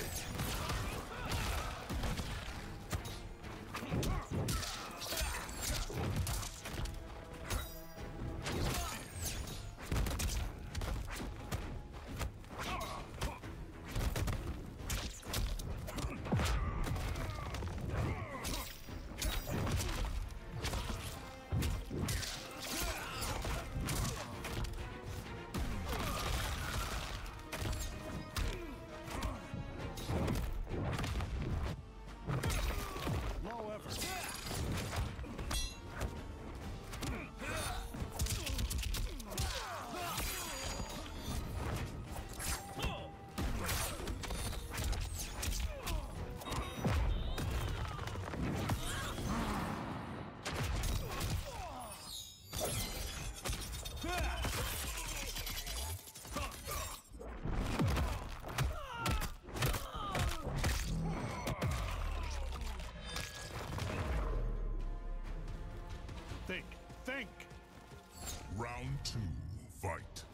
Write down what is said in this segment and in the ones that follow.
Perfect. Two, fight.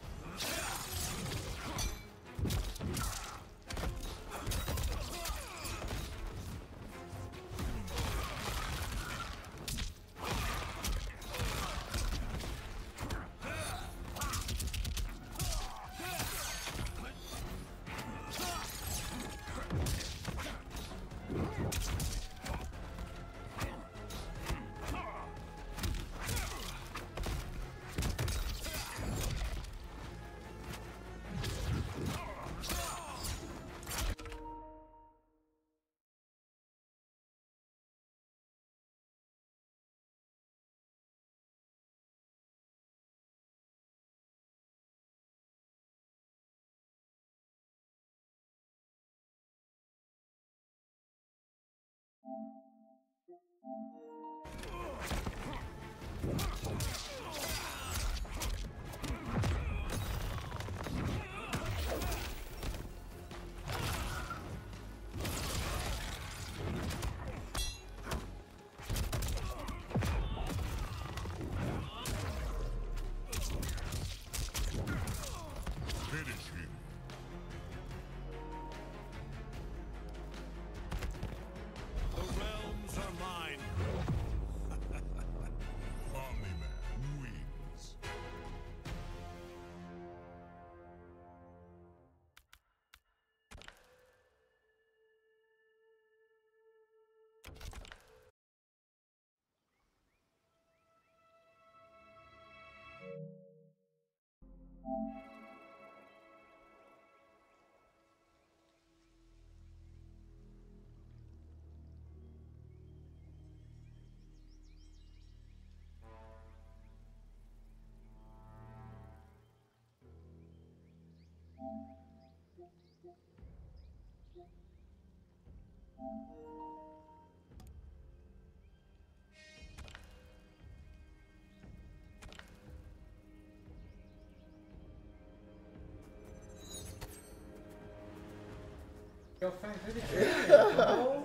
Yo, fam, who did you bro?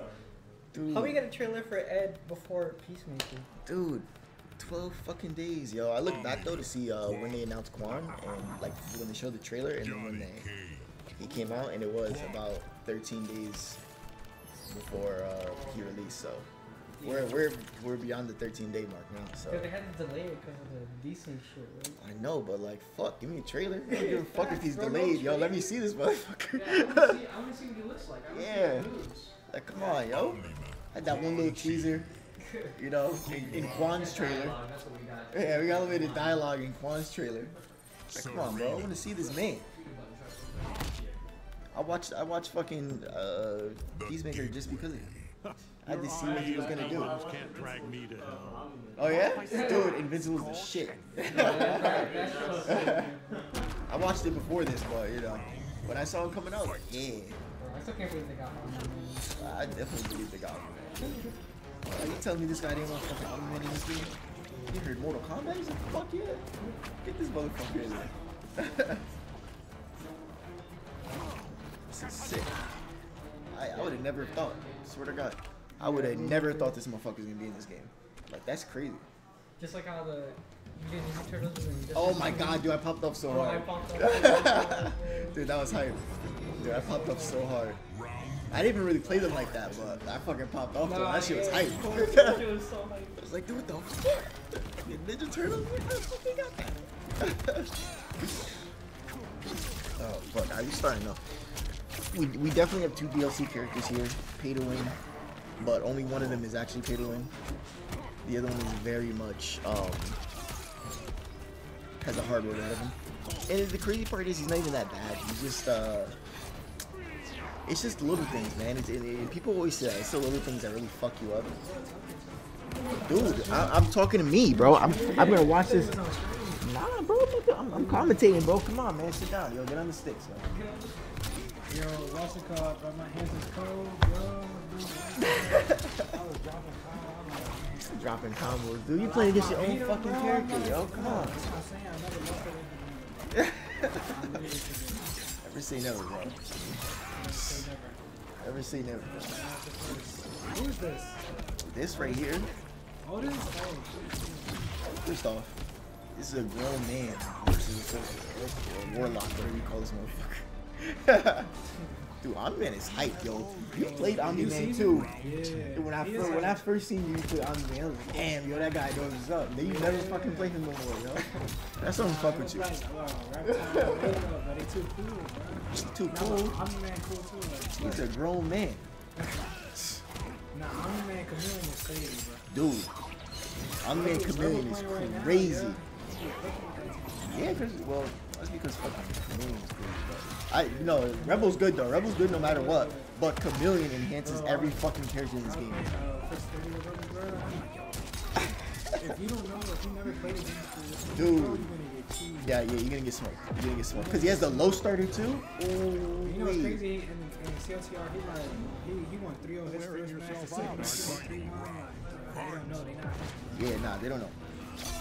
Dude, How we get a trailer for Ed before Peacemaker? dude, 12 fucking days, yo. I looked back though to see uh, when they announced Quan and like when they showed the trailer and then when they, he came out and it was about 13 days before uh, he released. So we're we're we're beyond the 13 day mark now. So they had to delay it because of the decent shit, right? I know, but like, fuck, give me a trailer. I don't give a fuck if he's delayed, yo. Let me see this motherfucker. Yeah, I want to see, see what he looks like. I wanna Yeah. like, come on, yo. Omni-Man. Had that one little teaser, you know, in, in Quan's trailer. Dialogue, That's what we got. Yeah, we got a little bit of dialogue in Quan's trailer. Like, come on, bro. I want to see this man. I watched I watched fucking uh, Peacemaker just because of him. I had to see what he was gonna do. Shadows Can't drag me to hell. Oh yeah, dude, Invincible's the shit. I watched it before this, but you know, when I saw him coming out, like, yeah, Bro, I still can't believe they got Omni-Man. I definitely believe the guy. Are you telling me this guy didn't want fucking Omni-Man in this game? You heard Mortal Kombat? He's like, fuck yeah, get this motherfucker in there. this is sick. I, I would have never thought. Swear to God, I would have never thought this motherfucker was gonna be in this game. Like that's crazy. Just like how the Ninja Turtles in Oh my God, dude, I popped up so oh, I hard. Dude, that was hype. Dude, I popped up so hard. I didn't even really play them like that, but I fucking popped off them. That shit was hype. That shit was so hype. I was like, dude, what the fuck? Ninja Turtles? Where the fuck they got that? oh, fuck. Are you starting up? We, we definitely have two DLC characters here, pay to win, but only one of them is actually pay to win. The other one is very much um, has a hard road ahead of him. And the crazy part is he's not even that bad. He's just uh, it's just little things, man. It's, it, it- people always say that. it's the little things that really fuck you up. Dude, I, I'm talking to me, bro. I'm I'm gonna watch this. Nah, bro. I'm, I'm commentating, bro. Come on, man. Sit down, yo. Get on the sticks, yo. Yo, what's it called? Bro, my hands is cold, yo. I was dropping power. I'm like, man. Dropping combos, dude. You playing against your own fucking bro. Character, yo. Come on. that's what I'm saying. I never lost it in the game. Never say never, bro. Never. Say never. Who is this? This right here, Oh, this is first off, this is a grown man versus a warlock, whatever you call this motherfucker. Dude, Omni-Man is hype, yo. You played Omni-Man too. yeah. Dude, when I first, when I first seen you play Omni-Man, I was like, damn, yo, that guy knows what's up. Then you never fucking play him no more, yo. That's something fuck with you. Like, oh, Reptile, they love, but they too cool, bro. Too Nah, cool. but Omni-Man cool too. Like, He's a grown man. nah, Omni-Man Khameleon is crazy, bro. Dude, Omni-Man Khameleon is playing right now, crazy. yeah. Yeah, cause well, that's because fucking Khameleon is crazy. But I you know Rebel's good though. Rebel's good no matter what. But Khameleon enhances every fucking character in this game. Uh, Chris Thirty with Rebel, bro. I'm like, yo. If you don't know, if you never played against this, Dude. you're gonna get cheesed. Yeah, yeah, you're gonna get smoked. You're gonna get smoked. Cause he has the low starter too. Ooh, You know what's crazy? In, in CLTR, he like he, he won three of his first matches. He won three one. Like, they don't know. Yeah, nah, they don't know.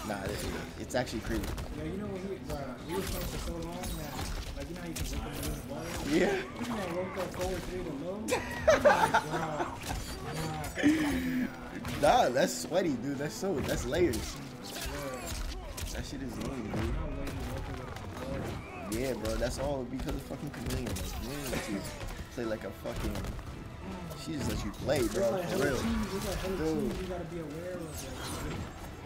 Nah, it, it's actually crazy. Yeah, you know when he, bro, he was playing for so long that, like, you know you can wake up the ball? Yeah. This man woke up forward three to low. I'm like, bro, nah, that's sweaty, dude. That's so. That's layers. That shit is lame, dude. No way he woke up with the ball. Yeah, bro, that's all because of fucking Khameleon. Khameleon lets you play like a fucking. She just lets you play, bro. For real. teams, there's like hella Dude.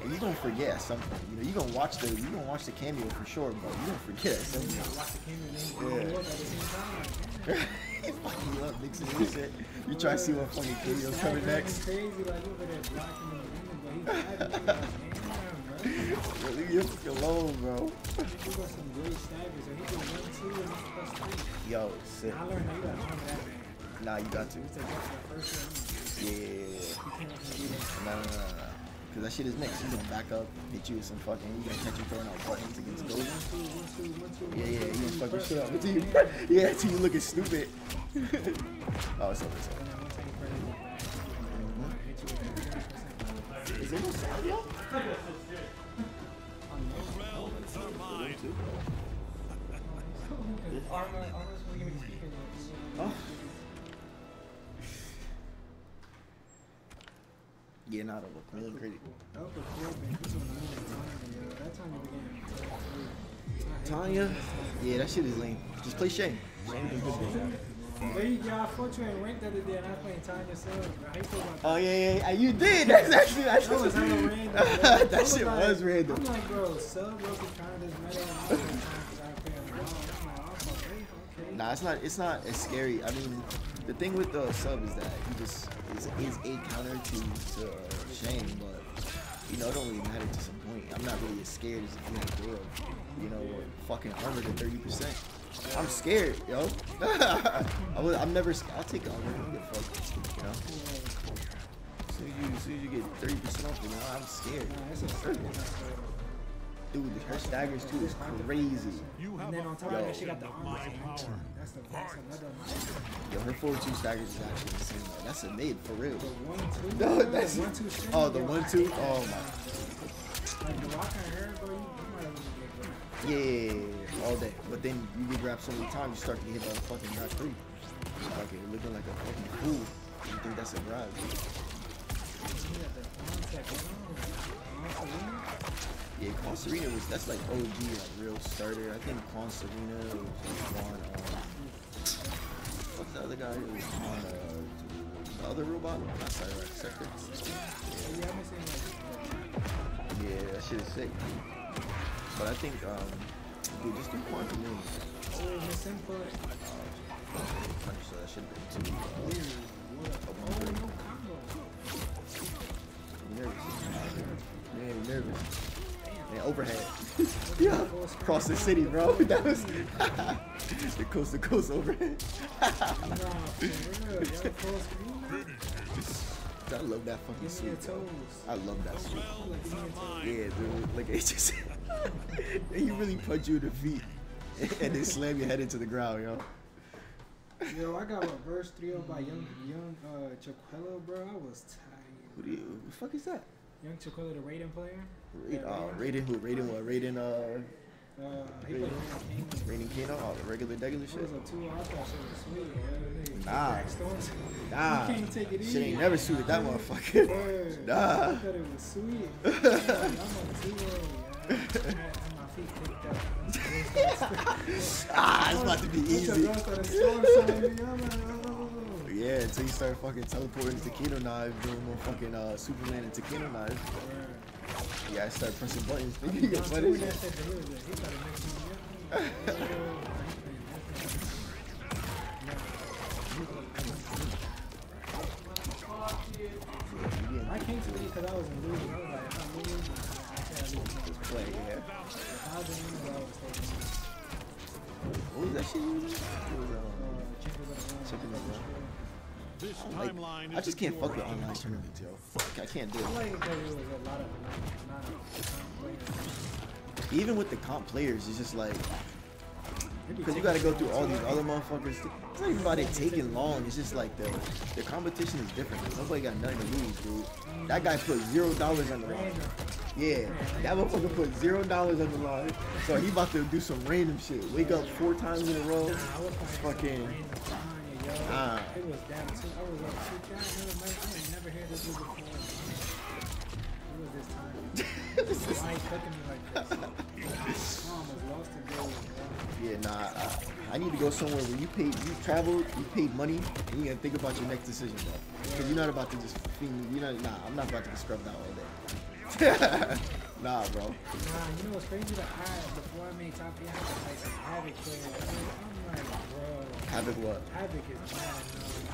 Teams you gotta be aware of. Like, And you gonna forget at some point. You know, you gonna watch the you gonna watch the cameo for sure, but you gonna forget at some you point. gotta watch the camera and then Yeah. at the same time. You fucking love mixing this shit. You try to see what fucking cameo's coming next. Crazy, like you over there blocking the ring, but he's staggering. Like, damn, bro. Leave you fucking alone, bro. He got some great staggers. So he did one, two, and he's plus three. Yo, sick. I learned that you gotta arm that man. Nah, you got to. You take that for the first one. Yeah, yeah, yeah, yeah. Cause that shit is mixed. You gonna back up, hit you with some fucking. You gonna catch you throwing out buttons against One, ghosts. two, one, two, one, two. Yeah, yeah, you gonna fuck your shit up. Until you, yeah, until you looking stupid. oh, it's over, it's over. And then one time you press it back. Hit you with that. Is there no sound, yo? Realms Oh. Yeah, not over. Really crazy. That was cool, man. This was amazing. Tanya. That time you. Tanya, yeah, that shit is lame. Just play Shang. Shang is a good game. There you go. Fought you in ranked the other day and I was playing Tanya Silver. bro. How you feel about that? Oh yeah, yeah, yeah, you did. That's actually that's That was hella random. bro. I that shit like- was random. I'm like, bro, sub was trying to this meta Nah, it's not. It's not as scary. I mean, the thing with the sub is that he just is, is a counter to to uh, Shang, but you know it don't really matter to some point. I'm not really as scared as if you had you know, or fucking armor to thirty percent. I'm scared, yo. I was, I'm never. I'll take armor. Give a fuck, you know. As soon as you, as you get thirty percent off, you know, I'm scared. Nah, Dude, her staggers too is crazy. You have And then on top of that, she got the of armor. my power. That's the that's another. Yo, her forward two staggers is actually insane. Though. That's a mid for real. The one two. No, that's the one two. string, oh the yo, one two. Oh my. Like the rock and her, bro. You, you might have get grabbed. Yeah, yeah, yeah, yeah, all day. But then you get grabbed so many times, you start to get hit by the fucking grab three. Fucking looking like a fucking fool. You think that's a grab? Sareena. Yeah, Quan Sareena was that's like OG, like real starter. I think Quan Sareena was one. Um, what's the other guy was on uh, the other robot, not Cyrax, Sektor. Yeah. Yeah, that shit is sick. But I think, um, dude, just do quantum moon. Oh, miss input. Punch, so that should have been too. Uh? Oh, no combo. nervous. Man, nervous. Man, overhead. Yeah. yeah, across the city, bro. That was the coast to coast overhead. Nah, for real. Yo, full screen. I love that fucking Give suit. bro. I love that suit. Like, give me your toes. Yeah, dude. Like it just he really punch you in the feet and then slam your head into the ground, yo. Yo, I got reverse 3-0 by young young uh Chiquella, bro. I was tired. Who do you? Who the fuck is that? Young Chiquella, the Raiden player. Raiden, oh, Raiden who? Raiden what? Raiden uh, Uh, Raiden. Raiden Kano? Oh, the regular, regular shit. was a two. I thought shit was sweet. Yeah, nigga. Nah. Nah, You can't take it shit ain't never suited that motherfucker. Word. Nah. I thought it was sweet. I'm like, I'm on two yeah. I had my feet kicked up. Ah, it's about to be Easy. easy. I'm like, oh. Yeah, until you start fucking teleporting to Kano Knife, doing more fucking uh, Superman and Kano Knife. Yeah, I start pressing buttons. I Thinking mean, you get John buttons. Cena said that he was a- he started mixing me up. I'm like, yo, I came to leave because I was in losing. I was like, I'm losing, I can't leave. Play, yeah. If I was in losing, I was taking What was that shit you was? It uh, chicken This like, timeline I just can't fuck with online tournaments, yo. Fuck, I can't do it. like it because it was a lot of not, not players. Even with the comp players, it's just like, because you gotta go through all these other motherfuckers. It's not even about it taking long. It's just like the the competition is different. Nobody got nothing to lose, dude. That guy put zero dollars on the line. Yeah, that motherfucker put zero dollars on the line. So he about to do some random shit. Wake up four times in a row. Nah, I was playing Fucking- random Tanya, Ah. It. It. Yeah, nah. I, I need to go somewhere where you paid, you traveled, you paid money, and you gotta think about your next decision, bro. Because you're not about to just. You're not. Nah, I'm not about to get scrubbed out all day. nah, bro. Nah, you know what's crazy? That I, before I made top 8, I had like some Havik player. I'm like, bro. Havik what? Havik is bad.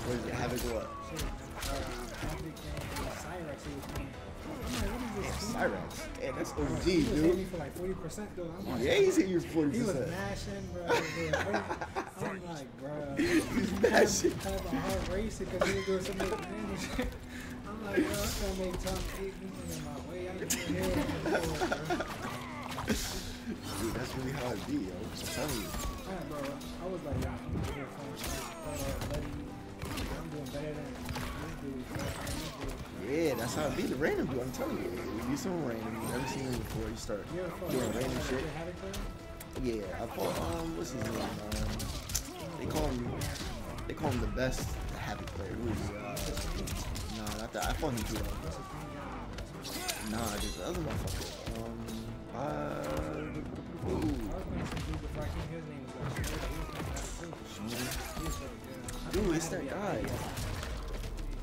What is it? Havik what? Shit, Havik and Cyrax he was playing. I'm like, what is this? Cyrax. Hey, that's OG, He was hitting me dude. for like 40% though. I'm like, Yeah, he's hitting you 40%. He was mashing, bro. Dude, I'm like, bro. He's mashing. I have a heart racing because he was doing some damage. I'm like, bro, I'm trying to make top eight. He's in my way. I even hear him. Dude, that's really how it be, yo. I'm telling you. Yeah, bro. I was like, yeah, I'm doing better than this dude. Yeah, that's how it be. The random dude, I'm telling you. You do something random, you never seen him before, you start fought doing random shit. Yeah, I fought, um, what's his name? Um, they call him, they call him the best happy player. Who is, uh, nah, not that. I fought him too. Nah, just the other motherfucker. Um, uh, ooh, I was playing some dude before I came here. His name was like, Shmuel. He was playing that too. Shmuel. He was really good. I Dude, think I it's that guy.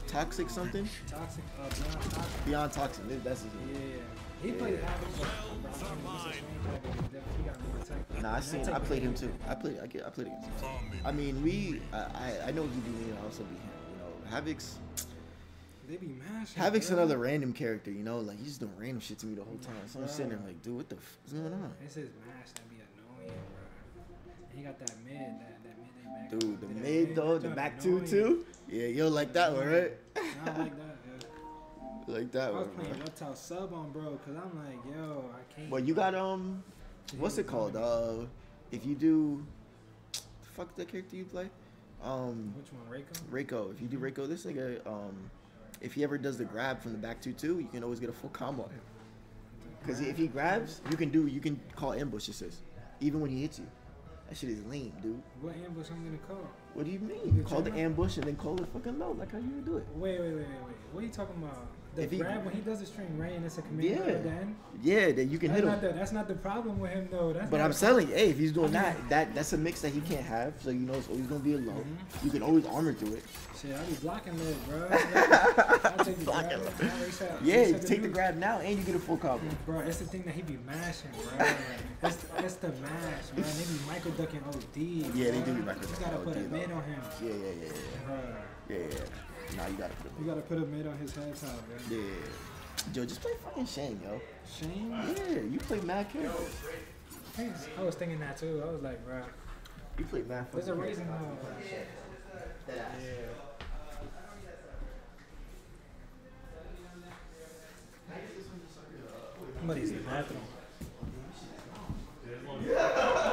Toxic something? Toxic, uh, Beyond Toxic. Beyond Toxic, that's his name. Yeah. He played Havik, but bro, I can't remember his name. Havik was different. He got more attack. Nah, I seen, I played him too. I played, I get, I played against him. I mean, we, I, I, know he beat me, and I also be him. You know, Havik's, They be mashing. Havik's bro. another random character. You know, like he's doing random shit to me the whole time. So I'm sitting there like, dude, what the f is going on mash that be annoying, bro. And he got that mid, that, that mid back. Dude, the that mid though, the back two too. Yeah, you'll like that one, right? I like that. Yeah. Like that I was one, playing bro. Reptile sub on, bro, cause I'm like, yo, I can't. Well, you got um, what's it called? Uh, if you do, the fuck that character you play? Um, Which one, Reiko? Reiko. If you do Reiko, this nigga, um, if he ever does the grab from the back two two, you can always get a full combo. on him. Cause if he grabs, you can do, you can call ambush. assist, even when he hits you. That shit is lame, dude. What ambush I'm gonna call? What do you mean? The Call the ambush and then call it fucking low, like how you would do it. Wait, wait, wait, wait, wait. What are you talking about? The if he, grab when he does the string right and it's a command Yeah. at the end. yeah, then you can hit him. the that's not the problem with him though. That's But I'm telling you, hey, if he's doing I that, mean- that that's a mix that he can't have. So you know it's always gonna be a low. Mm-hmm. You can always armor through it. Shit, I be blocking it, bro. I'll take the Blocking grab. Reset- Yeah, reset you the take the grab now and you get a full combo. Bro, it's the thing that he be mashing, bro. it's, it's the mash, man. They be Michael ducking OD. Yeah, they do be bro. Michael You gotta put a mid on him, Yeah, yeah, yeah, yeah, bro. yeah, yeah. Yeah. Nah, you gotta put You gotta put a mid on his head top, bro. Yeah. Joe, just play fucking Shang, yo. Shang? Yeah, you play mad characters. I was thinking that too. I was like, bro, You play mad fucking there's a reason characters. how. Yeah. Somebody's in the bathroom. Shang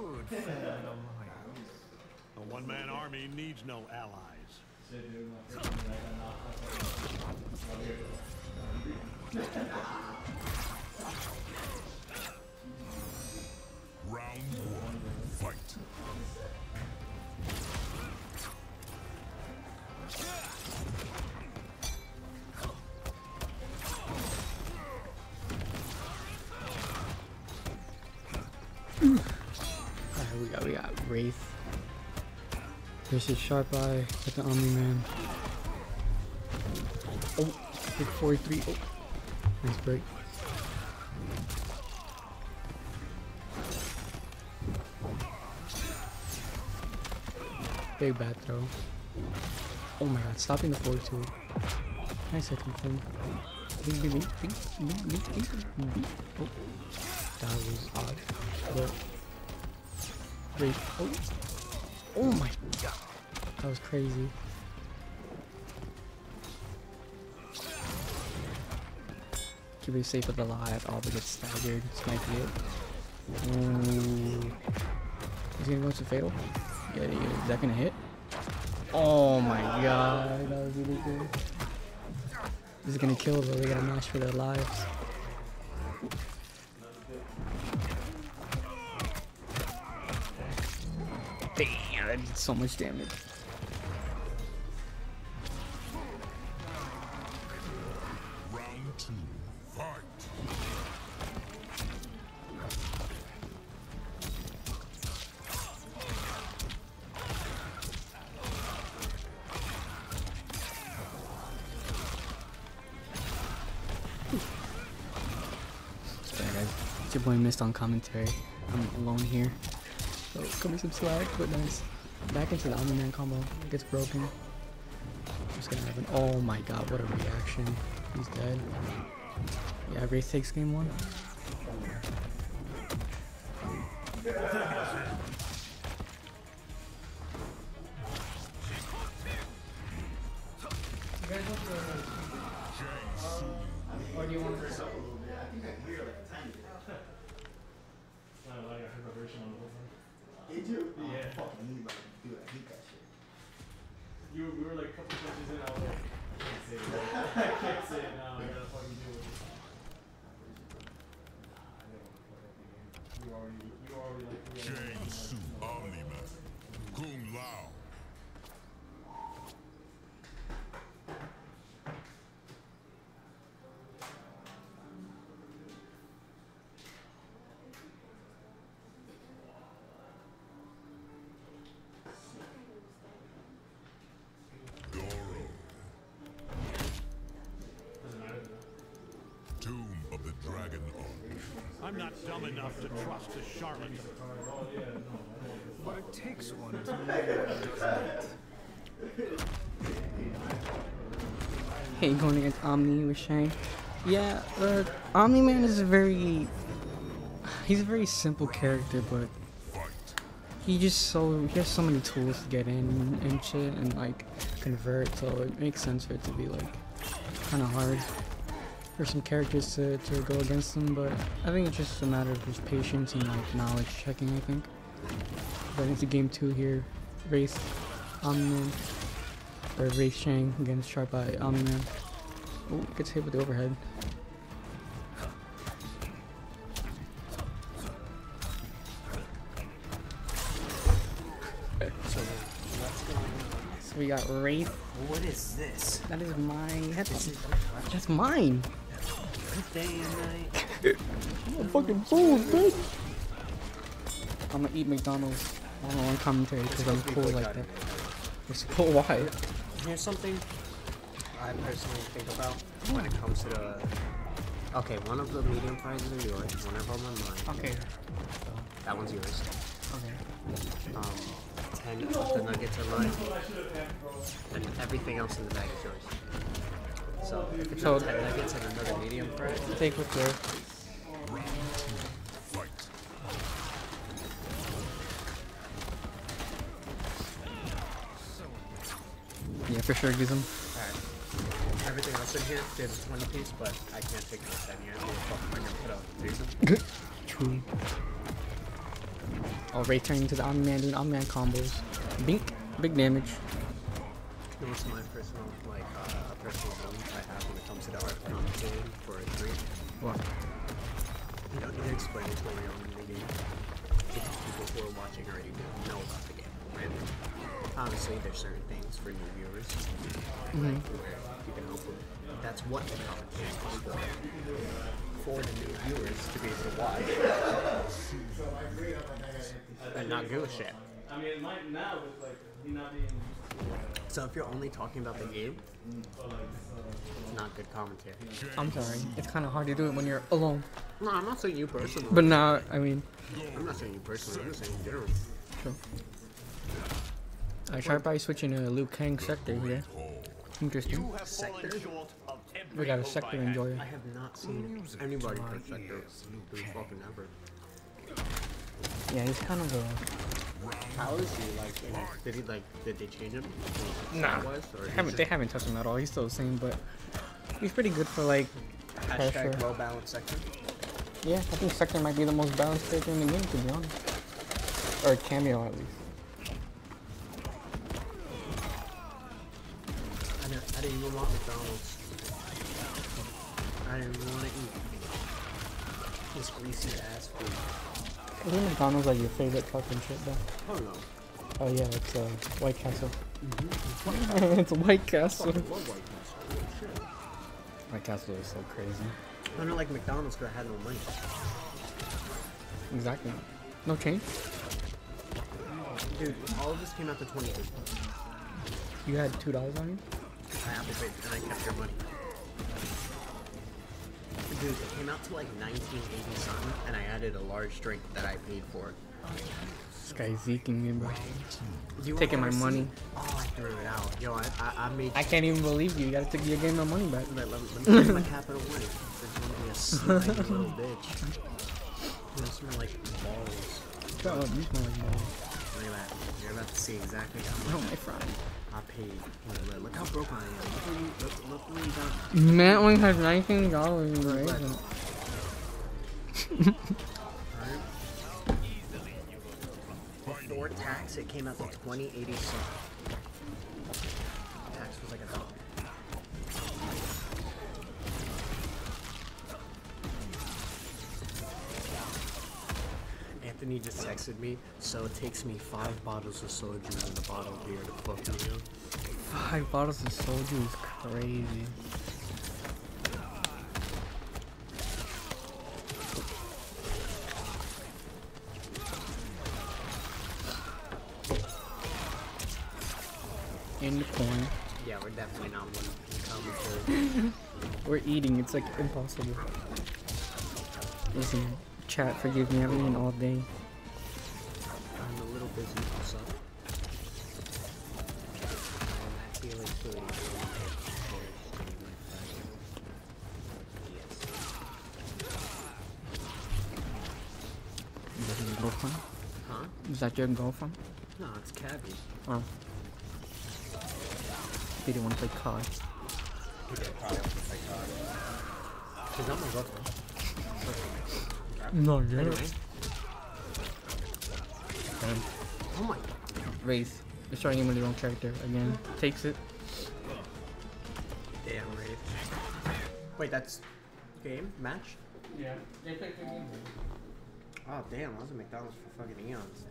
Gardens. We could form an alliance. A one-man army needs no allies. Round one. Fight. Wraith. There's his sharp eye at the Omni Man. Oh, big 43. Oh, nice break. Big bad throw. Oh my god, stopping the 42. Nice second thing. Bing. Oh, that was odd. But Oh. Oh my god. That was crazy. Keep me safe with the live. All but get staggered. This might be it. Ooh. Gonna go to fatal. Yeah. Is that gonna hit? Oh my god. That was really good. This is gonna kill though. They gotta mash for their lives. So much damage. Round two. Fight. Sorry guys, your boy missed on commentary. I'm alone here. So cut me some slack, but nice. Back into the Omni Man combo. It gets broken. Just gonna have an oh my god, what a reaction. He's dead. Yeah, Wraith takes game one. Of the Dragon Army. I'm not dumb enough to trust a charlatan. But it takes one to know what does Hey, going against Omni with Shang. Yeah, uh, Omni Man is a very. He's a very simple character, but he just so he has so many tools to get in and shit and like convert, so it makes sense for it to be like kind of hard for some characters to, to go against them, But I think it's just a matter of just patience and like knowledge checking. I think. But into game two here, Wraith Omni or Wraith Shang against Sharp Eye Omni Man. Oh, gets hit with the overhead. So what's going on? So we got Wraith. What is this? That is my. Is that's mine. Day and night. I'm a fucking fool, bitch. I'm gonna eat McDonald's on on commentary because I'm cool like that. It's cool. Why? Here's something I personally think about when it comes to the. Okay, one of the medium prizes are yours. One of them are mine. Okay. That one's yours. Okay. Um, ten of the nuggets are mine. And everything else in the bag is yours. So if it's So- ten nuggets and another medium Take what's. Fight. Yeah, for sure. Gives them. alright. Everything else in here, there's a 20 piece, but I can't take this 10 yet. I'm gonna put out the reason. True. Oh, Ray turning to the Omni Man doing Omni Man combos. Bink. Big damage. Most of my personal, like, uh, personal knowledge I have when it comes to the art commentating for a three. What? You don't need to explain what's going on in the game. Because people who are watching already know about the game, right? Obviously, there's certain things for new viewers Mhm. where you can help them. That's what the commentating is for. For the new viewers to be able to watch and not give a shit. I mean, it might now with like he not being So if you're only talking about the game, it's not good commentary. I'm sorry. It's kind of hard to do it when you're alone. No, I'm not saying you personally. But now, I mean, I'm not saying you personally. I'm just saying in general. sure. Uh, Sharp Eye switching to Liu Kang Sektor here. Interesting. You have fallen Sektor? short of every We got a Sektor by enjoyer. I have not seen anybody play Sektor fucking ever. Yeah, he's kind of a. How is he like? In? Did he like? Did they change him? Nah. Was, They haven't, they haven't touched him at all. He's still the same, but he's pretty good for like hashtag pressure. well balanced Sektor. Yeah, I think Sektor might be the most balanced character in the game, to be honest. Or cameo, at least. I didn't, I didn't even want McDonald's. I didn't even want to eat this greasy ass food. Isn't McDonald's like your favorite fucking shit, though? Oh no. Oh yeah, it's uh, White Castle. it's White Castle. White Castle. White Castle is so crazy. I don't like McDonald's because I had no money. Exactly. No change? Dude, all of this came out to 28. You had two dollars on you? I Apple Paid and I kept your money. Dude, it came out to like 1980 something, and I added a large drink that I paid for. This guy's zeking me, bro. You Taking my money. Oh, I threw it out. Yo, I, I, I made. I can't even believe you. You gotta take your game my money back. Let, let, let me get my capital one. There's gonna be a slimy little bitch. You smell like balls. Shut up, you smell like balls. Look at that. You're about to see exactly how much my friend. I paid. Look, look, look how broke I am. Look look, look what you got. Matt only has nineteen dollars in the Look, agent. Alright? Before tax, it came out to 2080 something. Tax Anthony just texted me, so it takes me five bottles of soju and a bottle of beer to fuck me up. Five bottles of soju is crazy. In the corner. Yeah, we're definitely not one. We're eating, it's like impossible. Listen, chat, forgive me. I've been all day. I'm a little busy also. And I feel like food is really good for my body. Yes. Is that your girlfriend? Huh? Is that your girlfriend? No, it's Cabby. Oh. He didn't want to play COD. She's not my girlfriend. No, yeah. Anyway. Um, oh my. Wraith. You're starting him with the wrong character again. Takes it. Damn, Wraith. Wait, that's game? Match? Yeah. They picked the game. Oh, damn. I was at McDonald's for fucking eons.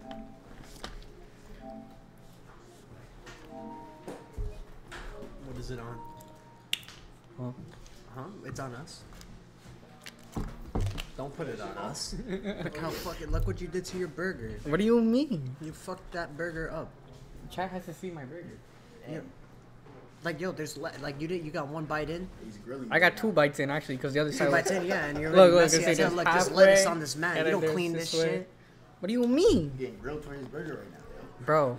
What is it on? Huh? Huh? It's on us. Don't put it on us. look how fucking look what you did to your burger. What do you mean? You fucked that burger up. Chad has to see my burger. Yeah. Like yo, there's le- like you did you got one bite in, He's grilling. I got two bites in actually, because the other side. two side. bites in, yeah, and you're Look, already look, messy it's as hell. like Like this lettuce on this mat. You don't clean this this shit. What do you mean, getting grilled for his burger right now. Yo. bro?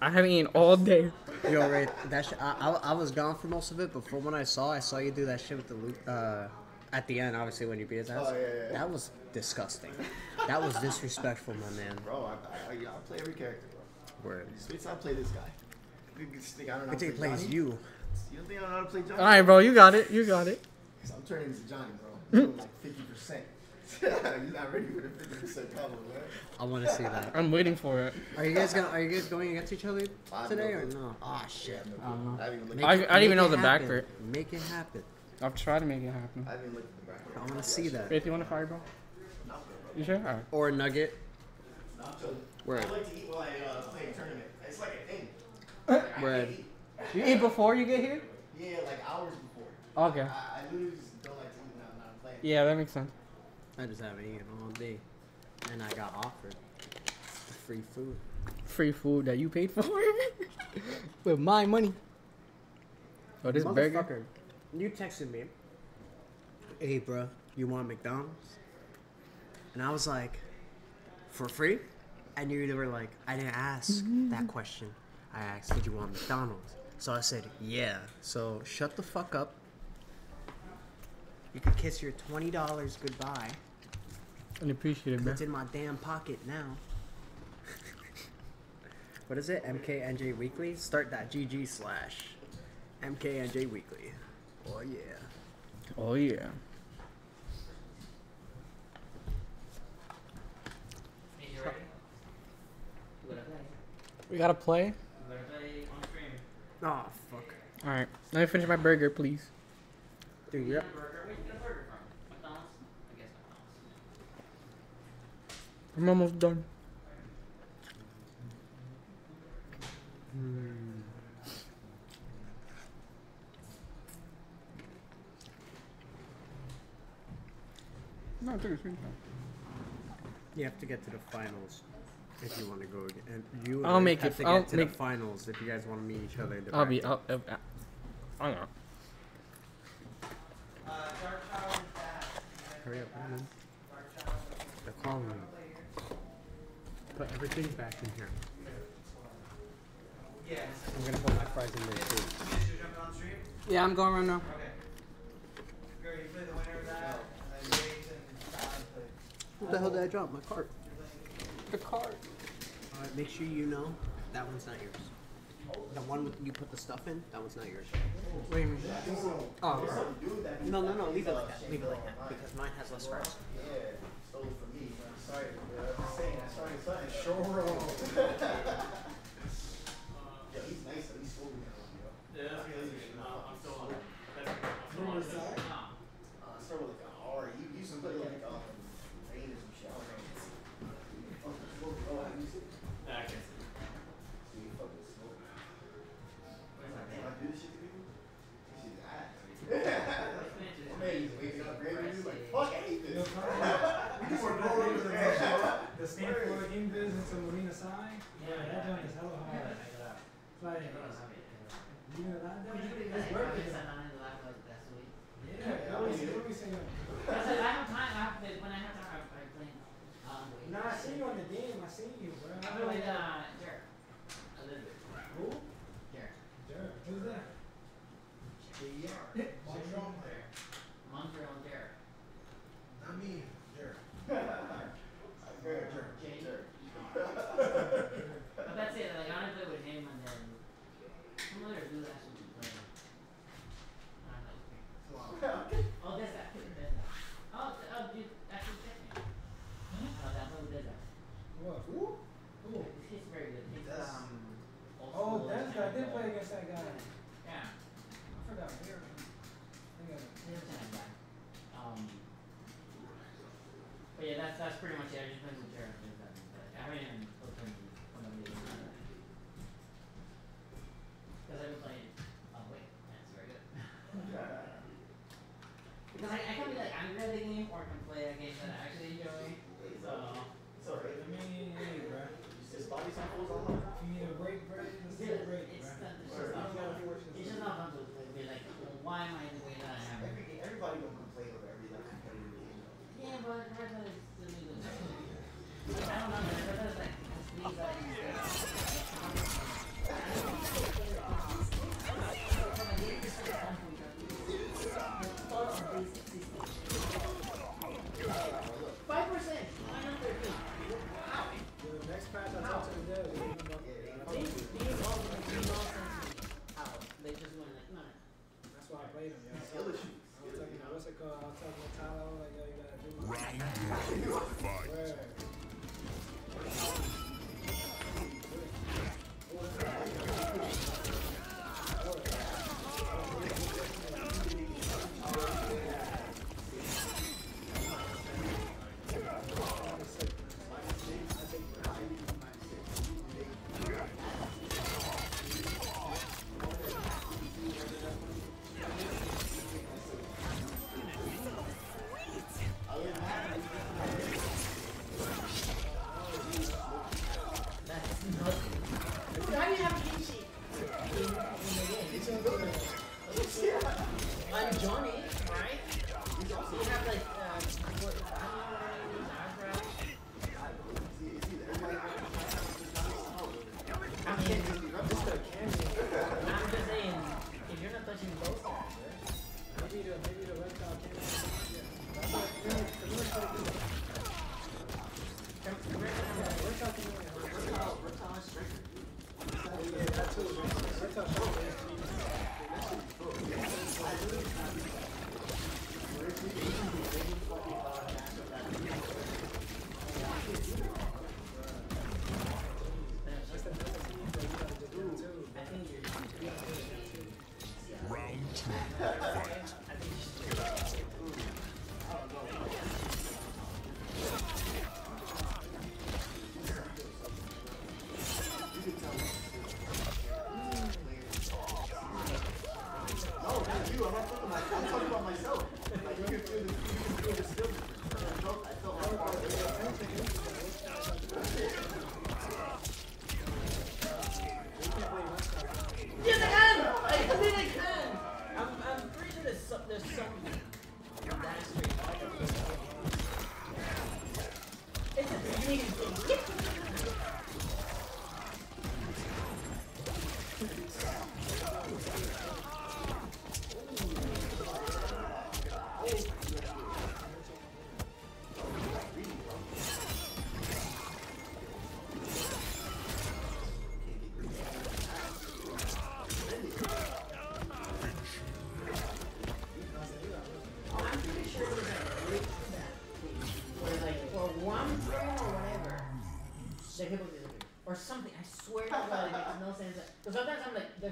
I haven't eaten all day. Yo, right, that shit, I, I, I was gone for most of it, but from when I saw, I saw you do that shit with the loot, uh, at the end, obviously, when you beat his ass. Oh, yeah, yeah, yeah. That was disgusting. that was disrespectful, my man. Bro, I, I, I, I play every character, bro. Word. Sweets, I play this guy. You think I don't know how to think he play plays Johnny? you. You don't think I don't know how to play Johnny? All right, bro. You got it. You got it. 'Cause I'm turning into Johnny, bro. Like 50%. You're not ready for the 50% combo, man. I want to see that. I'm waiting for it. Are you guys gonna, are you guys going against each other today or no? Ah, shit. I haven't looked- I haven't even I- I didn't even know it the back for it. Make it happen. I've tried to make it happen. I haven't looked at the back. I want to see that. Wraith, you want a fireball? You sure? All right. Or a nugget. Word. I like to eat while I uh, play a tournament. It's like a thing. Word. You eat before you get here? Yeah, like hours before. Okay. I, I literally just don't like to eat when I'm not playing. Yeah, that makes sense. I just haven't eaten all day, and I got offered free food. Free food that you paid for with my money. Oh, this burger. Motherfucker, You texted me, hey, bro, you want McDonald's? And I was like, for free? And you they were like, I didn't ask that question. I asked, did you want McDonald's? So I said, yeah. So shut the fuck up. You can kiss your $20 goodbye. I appreciate it, man. It's in my damn pocket now. what is it? MKNJ Weekly? Start that GG slash MKNJ Weekly. Oh yeah. Oh yeah. We gotta play. Oh fuck. All right. Let me finish my burger, please. Dude, we're I'm almost done. No, take a screenshot. you have to get to the finals if you want to go again. And you and I'll Rick make have it- to I'll get to make- the finals if you guys want to meet each other. In the I'll be. bracket. I'll, I'll, I don't know. Hurry up, man. They're calling me. Put everything back in here. I'm gonna put my fries in there too. Yeah, I'm going right now. What the hell did I drop? My cart. The cart. Alright, make sure you know that one's not yours. The one with you put the stuff in, that one's not yours. What do you mean? Oh, No, no, no, leave it like that. Leave it like that. Because mine has less fries. Stole it from me. Sorry, bro. I'm just saying, I started something. Sure. yeah, he's nice. At least folding now, yo. Yeah, I'm still on. service. What? Ooh.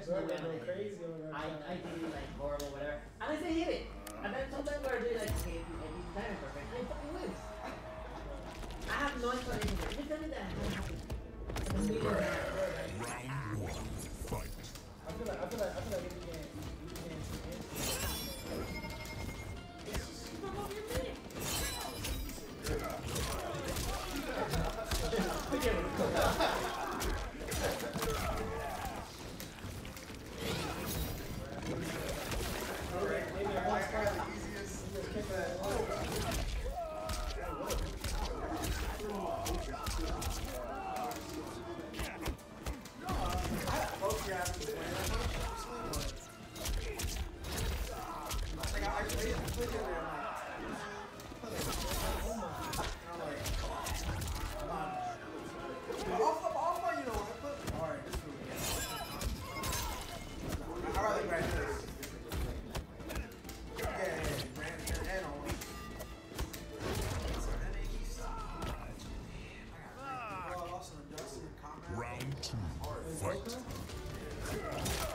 Like, there's fight.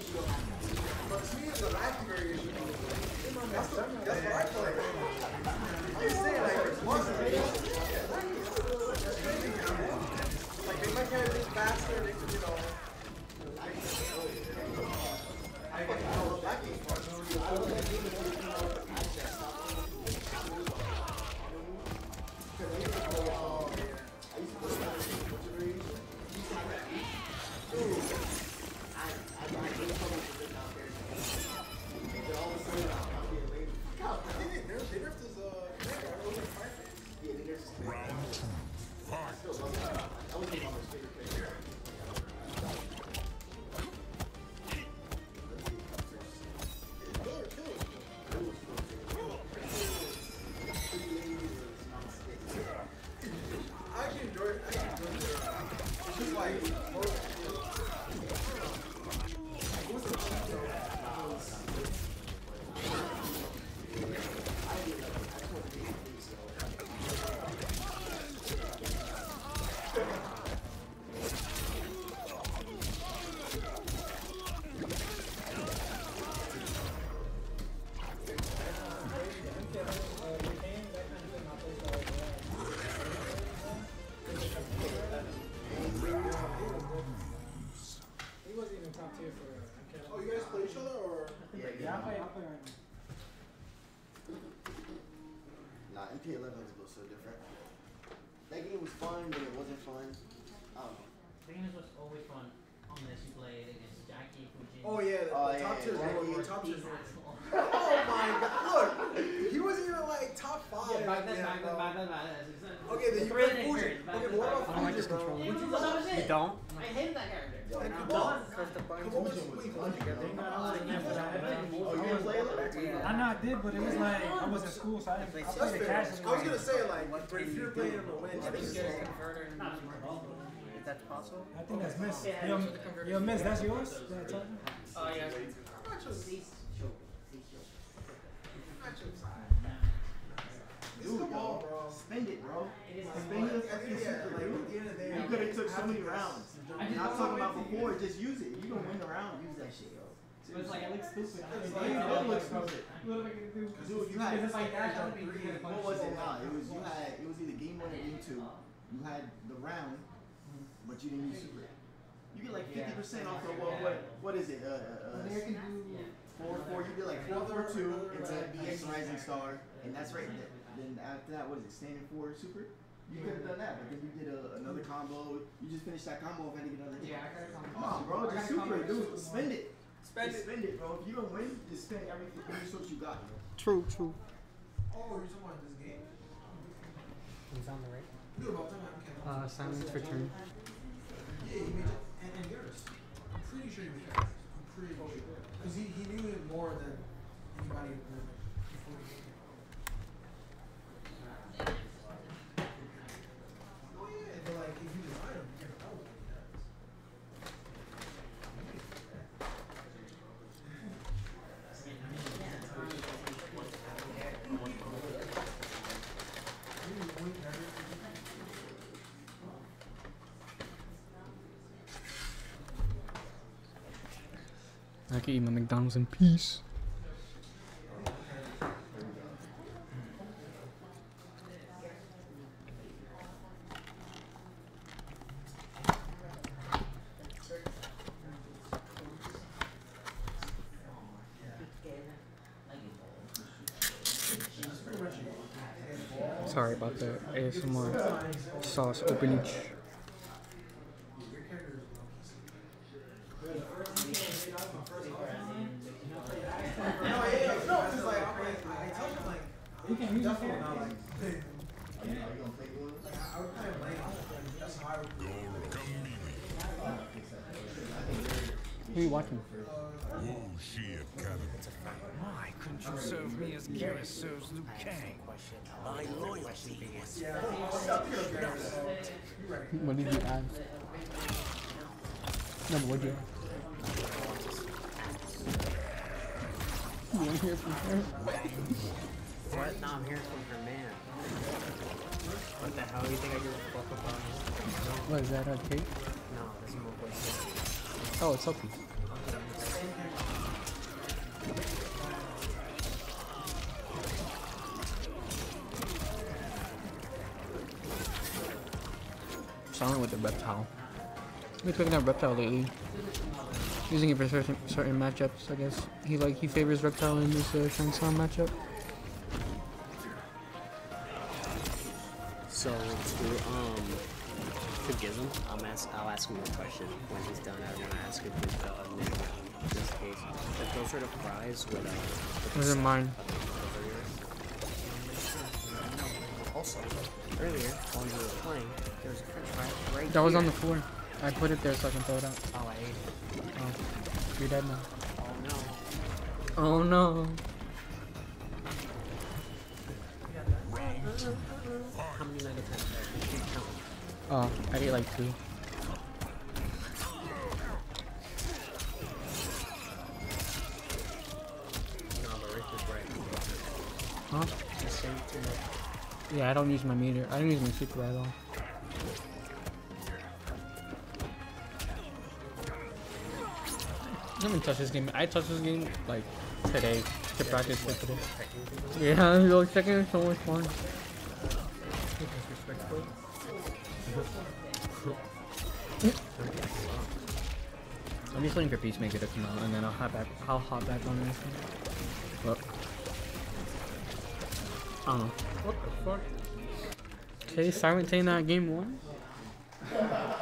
Yeah. Don't? I hated that character. Yeah, And come I'm on. done. Come on, let's wait, hold on. Oh, you didn't? I know I did, but it was like I was in school, so I didn't. I played it. I was gonna say like, if you're playing him to win, I think just you get a get converter and if that's possible. I think that's miss. Yo, yo, miss, that's yours. That Titan? Oh, yeah. Nachos. Nachos. This is Dude, the ball, bro. spend it, bro. Spend your Like, at fucking super, like, at the end of the day, You could have took so many rounds. I just Not talking about before, just use it. You gonna win a round, use that shit, yo. But it's like, it looks stupid. I It's like- you It know, looks stupid. What am I gonna do? Dude, you had- If it's like that, that would be good. What was it? Nah, it was you had it was either game one or game two. You had the round, but you didn't use super. You get like fifty percent off of what what what is it? Uh, uh, uh four four. You get like four four two into BX Rising Star, and that's right. Then, then after that, what is it? Standing four super. You could have done that, but then you did a, another combo. You just finished that combo and had to get another. Yeah, I gotta come. Come on, bro, just super, dude. Spend it. Spend Just it. Spend it, bro. If you don't win, just spend every resource you got, yo. True, true. Oh, you're talking about this game? He's on the right. Dude, about time I can. Uh, SilentsReturn. Yeah, he made it. And, and yours. I'm pretty sure he made it. I'm pretty sure. Because he, he knew it more than anybody before the game. Oh yeah, but like if you design him, you know what he does. I can eat my McDonald's in peace. Sorry about the ASMR sauce opening. No, yeah, yeah, no, because like, I'm like, I tell him like, You can use definitely it. not like, like, Are you, are you gonna play Blue? I would play him late. That's how I would. Who are you watching? Wu Shi Academy. Why couldn't you serve me as Kira serves Liu Kang? My loyalty is What did you add? No, what'd you? You wanna hear from her? What? No, I'm hearing from her man. What the hell? You think I give a fuck about him? What is that, a cake? No, this is my voice. Oh, it's healthy. Silent with the reptile. I've been picking up reptile lately. Using it for certain certain matchups, I guess. He like he favors reptile in this uh, Shang matchup. So to um to Gizm, I'll ask I'll ask him a question when he's done. I want to ask him with uh, Nick, in this case. If those are the fries with uh. Those are mine. Also, earlier while you were playing, there was a French fry right That was on the floor. I put it there so I can throw it out. Oh, I ate it. Oh, you're dead now. Oh no. Oh no. How many nuggets have there? You keep counting. Oh, I ate like two. No, but Rick is right. Huh? Just say too much. Yeah, I don't use my meter. I don't use my super at all. I haven't touched this game. I touched this game like today to practice it today. Yeah, yo, checking is so much fun. I'm just waiting for Peacemaker to come out, and then I'll hop back. I'll hop back on this. Look. I don't know. What the fuck? Okay, Silent Tay not game one.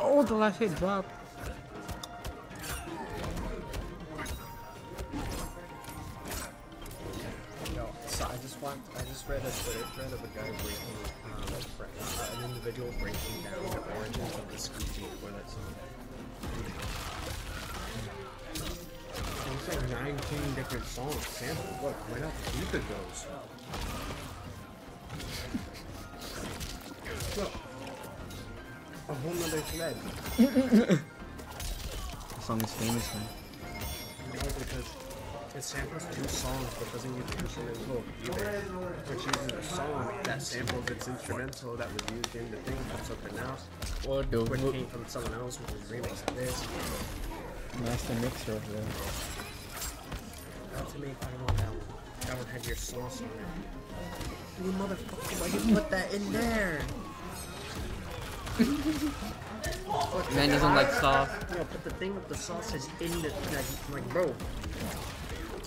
Oh, the last hit dropped. Yo, so I just want, I just read a Twitter thread of a guy breaking, um, uh, an individual breaking down the origins of the Skibidi Toilet song. It's like 19 different songs sampled. Look, right how deep it. Whole. The song is famous, man. No, because it samples two songs but doesn't use the instrumental either. Which uses a song that samples its instrumental that was used in the thing from something else. What the Which came from someone else, which was remix of this. Master mixer over there. Not to make I don't want that one. That one had your sauce on it. You motherfucker, why you put that in there? Man doesn't like sauce. No, but the thing with the sauce is in the like, like bro,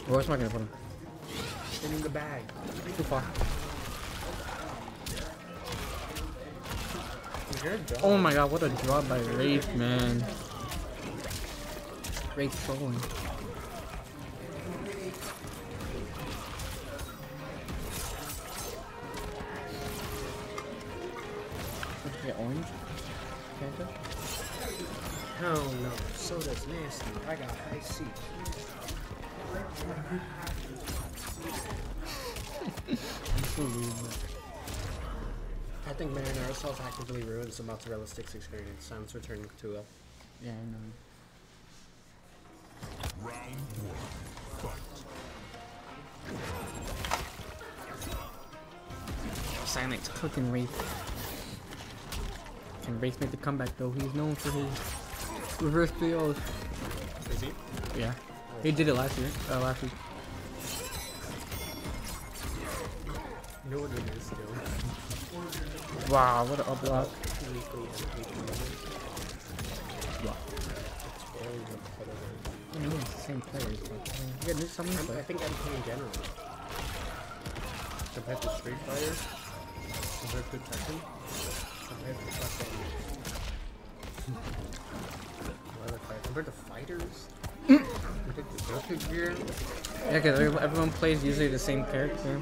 Where's my gonna put him? in the bag. Too far. Oh my god, what a drop by Wraith, man. Wraith trolling. Get orange? Fanta? Hell no, soda's nasty. I got Hi-C. I think Marinara sauce actively ruins the mozzarella sticks experience. Sounds returning to a Yeah, I know. Round one. Fight. Silent's cooking Wraith. Can Wraith make the comeback though? He's known for his reverse 3 Is he? Yeah. He did it last year. Uh, last week. You know what it is, though? Wow, what a block. Weekly and weekly. Yeah. It's very repetitive. I mean, it's the same players, but uh, yeah, there's something I'm- I think in general. Compared to Street Fighter, compared to Tekken, compared to fucking. what other fight? Compared to fighters, compared to Guilty Gear. Yeah, because everyone plays usually the same character.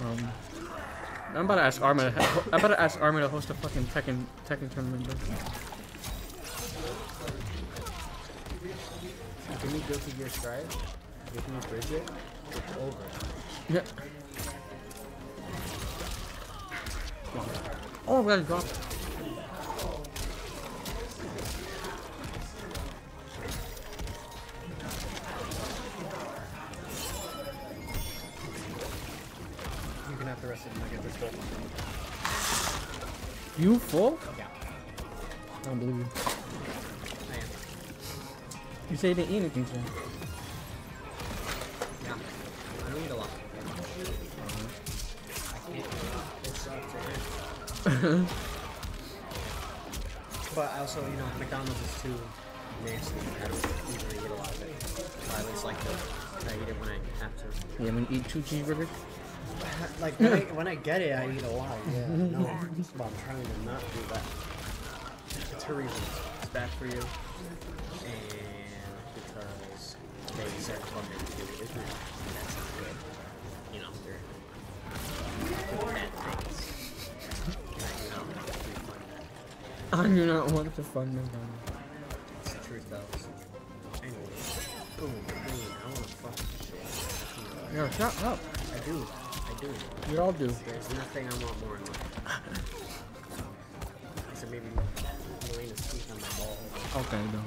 Um, I'm about to ask Arma. To, I'm about to ask Arma to host a fucking Tekken Tekken tournament. Bro. Give me Guilty Gear Strive, give me Bridget, it's over. Yeah. Oh, we got a. You can have the rest of them. I get this full. You full? Yeah, I don't believe you. I am. You say you didn't eat anything today. Yeah, I don't eat a lot. But I also, you know, McDonald's is too nasty. I don't usually eat a lot of it. I always like to I eat it when I have to. You eat two cheeseburgers. Like when I, when I get it, I eat a lot. Yeah, no, but I'm trying to not do that. It's for reasons. It's bad for you, and because they said funding I do not want to fund McDonald's. It's the truth, though. Anyway, boom, boom. I want to fucking shit. Yo, shut up. I do. I do. We all do. There's nothing I want more in life. Except maybe Elena's teeth on my ball. Okay, though.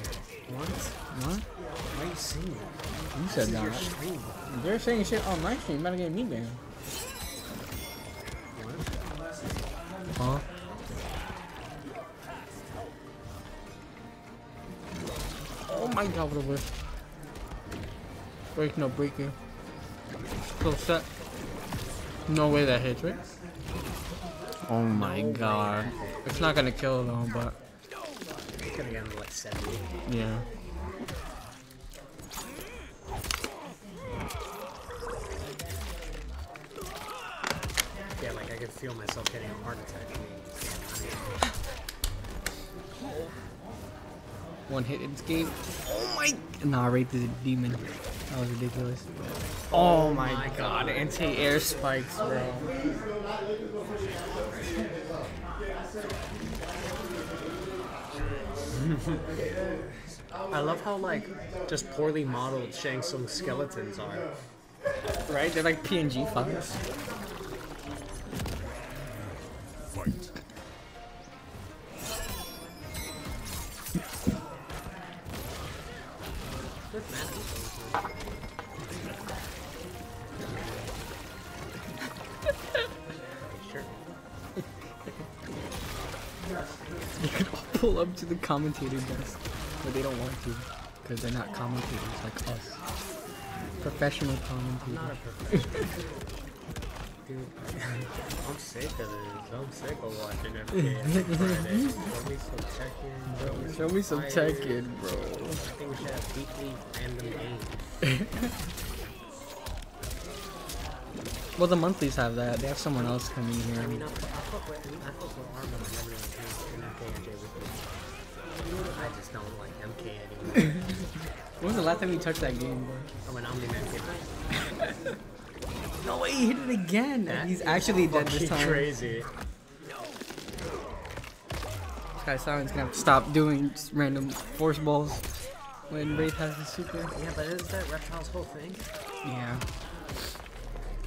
What? What? Why are you saying that? You said that. They're saying shit on my stream. Better get me banned. What? Huh? My god, what a whiff. Break, no breaking. Close set. No way that hits, right? Oh my god. It's not gonna kill though, but It's gonna get him like 70. yeah. Yeah, like I could feel myself getting a heart attack. One hit escape. Oh my! Nah, I raped the demon. That was ridiculous. Oh my, god, anti-air spikes, bro. I love how like just poorly modeled Shang Tsung skeletons are. Right? They're like PNG files. Pull up to the commentator desk, but they don't want to, because they're not commentators like us. Professional Not a commentators. professional. Dude, I'm sick of this. I'm sick of watching every day. every Friday. Show me some Tekken. Me Show me some. Tekken, bro. I think we should have weekly random games. Well, the monthlies have that. They have someone else coming here. I mean, I, fu- I fuck with, I fuck with Arma I just don't like MK anymore. When was the last time you touched that game, boy? Oh, when Omni-Man came out. No way, he hit it again. That He's actually dead this time. crazy. Sky Silent's gonna have to stop doing random force balls when Wraith has the super. Yeah, but is that Reptile's whole thing? Yeah.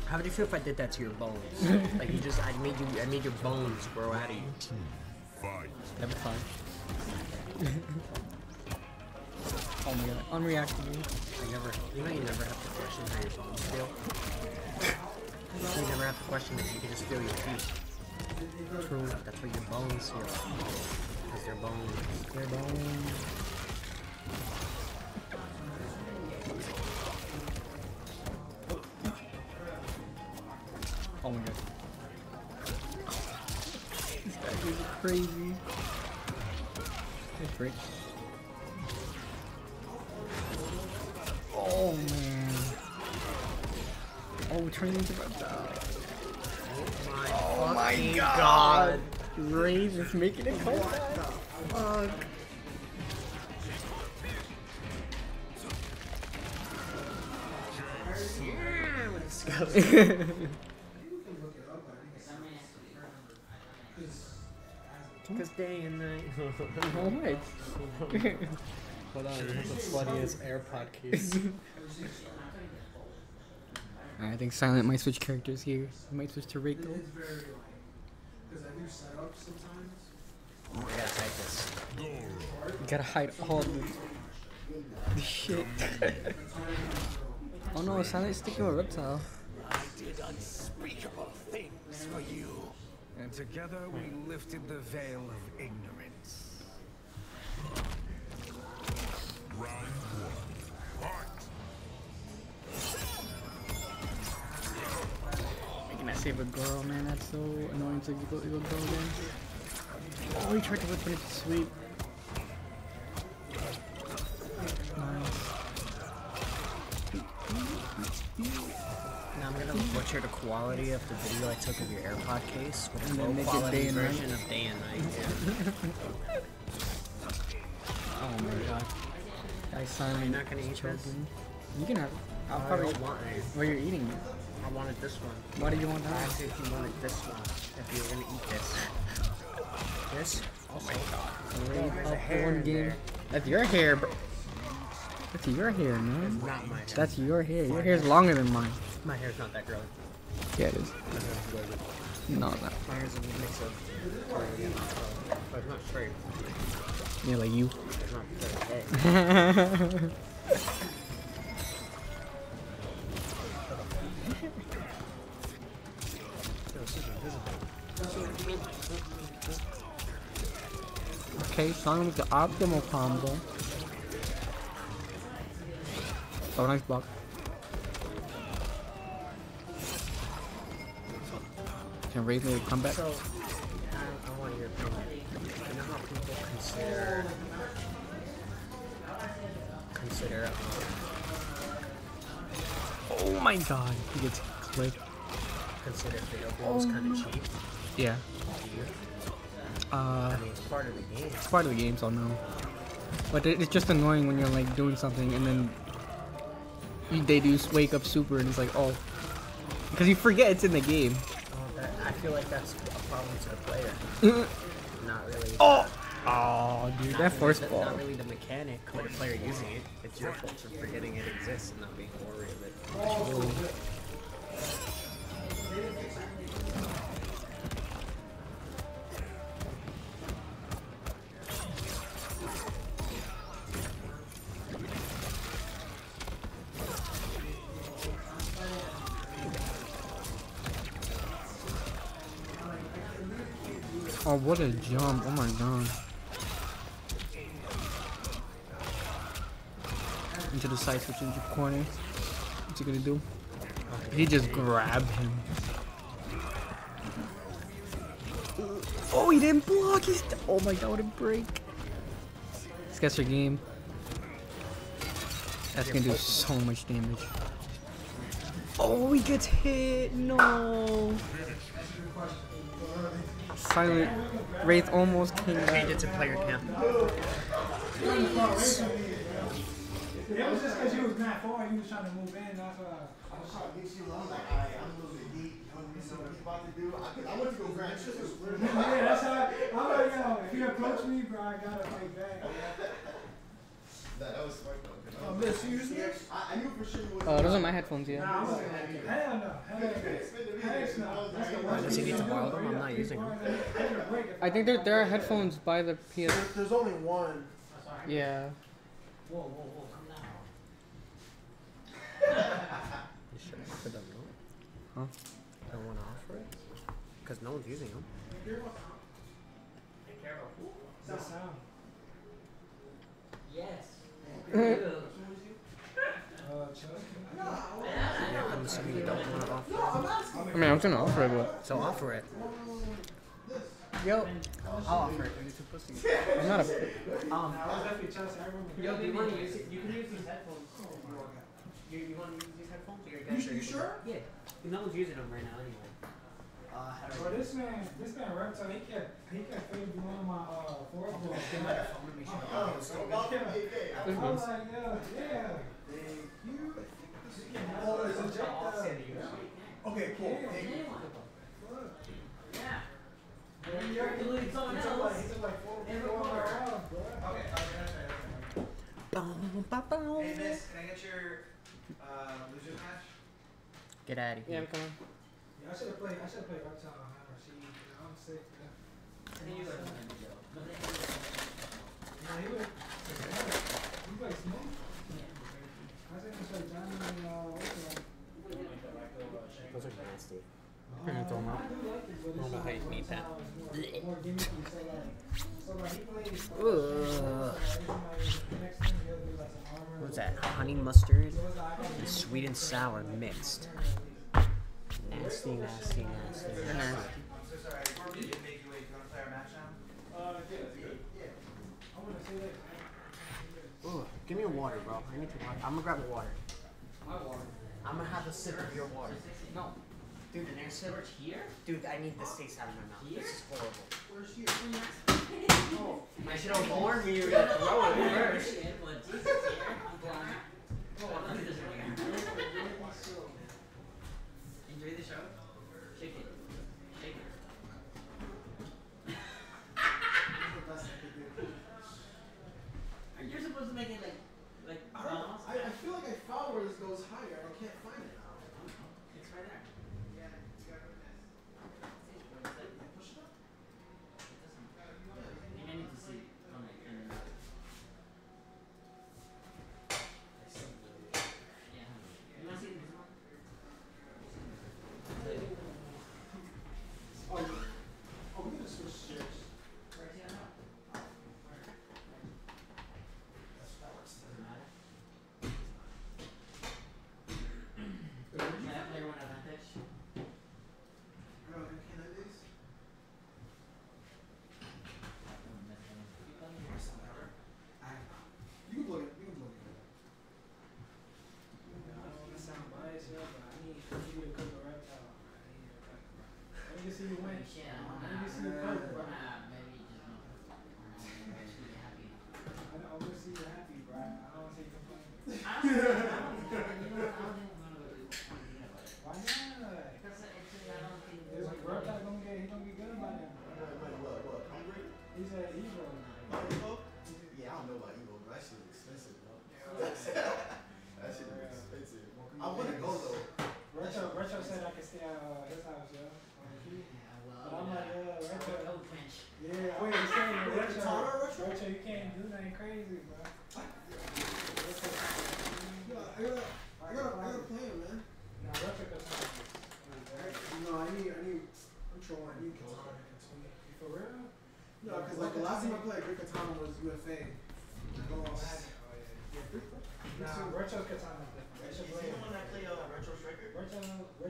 How would you feel if I did that to your bones? like you just, I made you, I made your bones grow out of you. Fight. That'd be fine. Oh my god, unreactable. I never, you know, you never have to question how your bones feel. you never have to question it. You can just feel your feet. True. That's what your bones feel. Because they're bones. They're bones. Oh my god. This guy is crazy. That's great. Oh man. Oh, turning into reptile. Oh my oh, god. Rave is making it comeback. Fuck. Because day and night. Alright. Hold on, that's the sluttiest AirPod case. I think Silent might switch characters here. He might switch to Rico. I oh, gotta hide this. You gotta hide all the, the shit. oh no, Silent's sticking with Reptile. I did unspeakable things for you. And together we lifted the veil of ignorance. Round one. Fight. Making that save a girl, man, that's so annoying to go, go, go again. Oh, he tried to whip it into sweep. I'm butcher the quality of the video I took of your AirPod case with a low quality day and night. version of day and night. Yeah. Oh my god. I Silent. You're not gonna eat this? You can have it. I'll I probably. don't want it. Where you're eating it. I wanted this one. Why do you want I that? asked if you wanted this one. If you were gonna eat this. This? Oh my god. Raid oh, there's a hair one in game. there. That's your hair, bro. That's your hair, man. Not my hair. That's your hair. Your hair's longer than mine. My hair's not that girly. Yeah, it is. My hair's No, not. That. My hair's a mix of curly and curly. But it's not straight. Yeah, like you. It's not straight. Okay, with the optimal combo. Oh, nice block. Can Ray make a comeback? So, I, I want your opinion. You know how people consider consider. Um, oh my God! He gets. Consider fatal oh. kind of cheap. Yeah. Uh, I mean, it's part of the game. It's part of the game, so no. But it's just annoying when you're like doing something and then they do wake up super and it's like, oh, because you forget it's in the game. I feel like that's a problem to the player. Mm-hmm. Not really. Oh, oh, dude, not that really first the- ball. Not really the mechanic or the player using it. It's your fault for forgetting it exists and not being worried of it. Oh, Oh, what a jump! Oh my god. Into the side switch into corner. What's he gonna do? He just grabbed him. Oh, he didn't block. He's oh my god, what a break. This guy's your game. That's gonna do so much damage. Oh, he gets hit. No. Silent Wraith almost came Change back. it to player camp. It was just because you was not far, you was trying to move in, that's why. I was trying to get you along, like, alright, I'm a little bit deep. You know, we see what he's about to do. I, could, I went to go grab shit. Yeah, that's how, I'm like, yo, if you approach me, bro, I gotta fight back. That, that was smart though. Oh, miss, you using this? I, I knew for sure you was. Oh, those are my headphones, yeah. Nah, I'm like, hell no, hell no. Heck no. That's Does he need to borrow them? I'm not using them. Take a break if I think there there are headphones by the PS. There, there's only one. Yeah. Whoa, whoa, whoa, come down. You should offer them, no? Huh? Don't want to offer it? Because no one's using them. That sound. Yes. Uh, Chuck. Yeah, I'm you don't want to offer it. I mean, I'm gonna offer it, but So offer it. yo, I'll offer it. You're pussy. I'm not a. Um, That was. I remember. Yo, do you want to use it? You can use these headphones. You, you want to use these headphones? Or You, you sure? Yeah. No one's using them right now anyway. Uh, how Bro, this man, this man Reptile, he kept, he kept fading one of my, uh, fourth balls. Get my phone and make sure. Oh, so about the AK. I I was like, yeah, yeah. Thank you. It's a projectile. Okay, cool. Thank you. Yeah. Yeah, You're including someone He took like, else. he took like four, Every four corner. rounds, bro. Okay, Hey, miss, can I get your uh, losers match? Get out of Yeah, here. I'm coming. Yeah, I should have played, I should have played Reptile on Hammer She, you know, I'm sick, man. Nah, he would, he played smooth. I he played Johnny, uh, what's the one? Those are nasty. I do like it, but it's know how you like meet that. What's that? Honey mustard and sweet and sour mixed. Nasty, nasty, nasty. I'm. Ooh, give me a water, bro. I need to. I'm gonna grab a water. My water. I'm gonna have a sip of your water. No. Dude, an air sip. Here? Dude, I need this taste out of my mouth. This is horrible. Where's she? I should have warned me you were gonna throw it first. But Jesus here, I'm blind. Oh, I'm not this one. Enjoy the show. Shake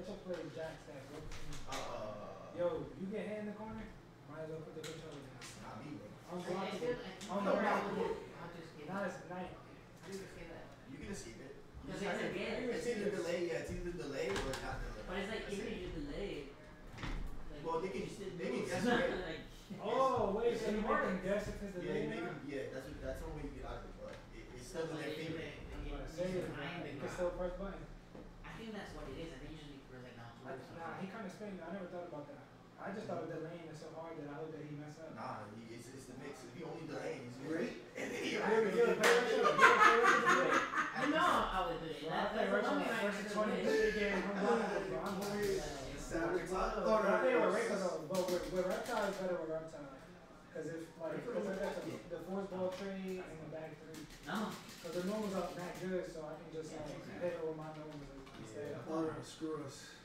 Retro, Retro plays Jack Stack. bro. Uh, Yo, you get hit in the corner, might as well put the controller down. not me, bro. I'm I blocking feel like I'm blocking it. I'll just get Now it. it's night. You say that? You can escape it. You Because just it's have to- again. It's either delay, yeah, it's either delay or not delay. But it's like That's even if you delay like, Well, they can- they can guess right. like, Oh, wait, so you make works. them guess if it's the Yeah, you day make now? them, yeah, that's what, that's one way you get out of it, but it, it's still in their favor. I'm gonna say it, you can still press button. I think that's what it is. I, nah, he kind of spin. I never thought about that. I just thought of delaying is so hard that I hope that he mess up. Nah, he, it's, it's the mix. If he only delaying, he's great. And then he You ever get a play Retro? You ever play Retro? You know I would do it. Bro, I That, play that's the Retro one like thing I first can 20 do. big games. I'm blocking it, bro. I'm blocking it. Savage. But I think with Reiko though, but with, with Reptile is better with Reptile. Cause if like, cause I got the, the force ball trade and the back three. No. Cause the normals are not good, so I can just like hit it with my normals instead. Yeah, Father, screw us.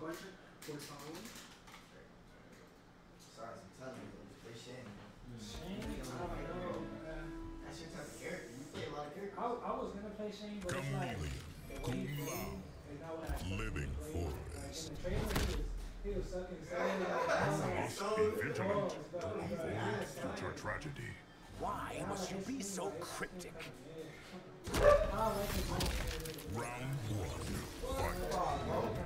What's it? What's on? Sorry, I'm telling you, though, play Shang. Shang, I don't know. man. That's your type of character. You play a lot of characters. I, I was gonna play Shang, but it's like Khameleon. the way he Kung is not what I expected Living him to play. Like forest. in the trailer, he was he was sucking so like, Must be vigilant. balls, but, but he Evil was future tragedy. Why must you be so cryptic? I like his motion. Round one. Fight.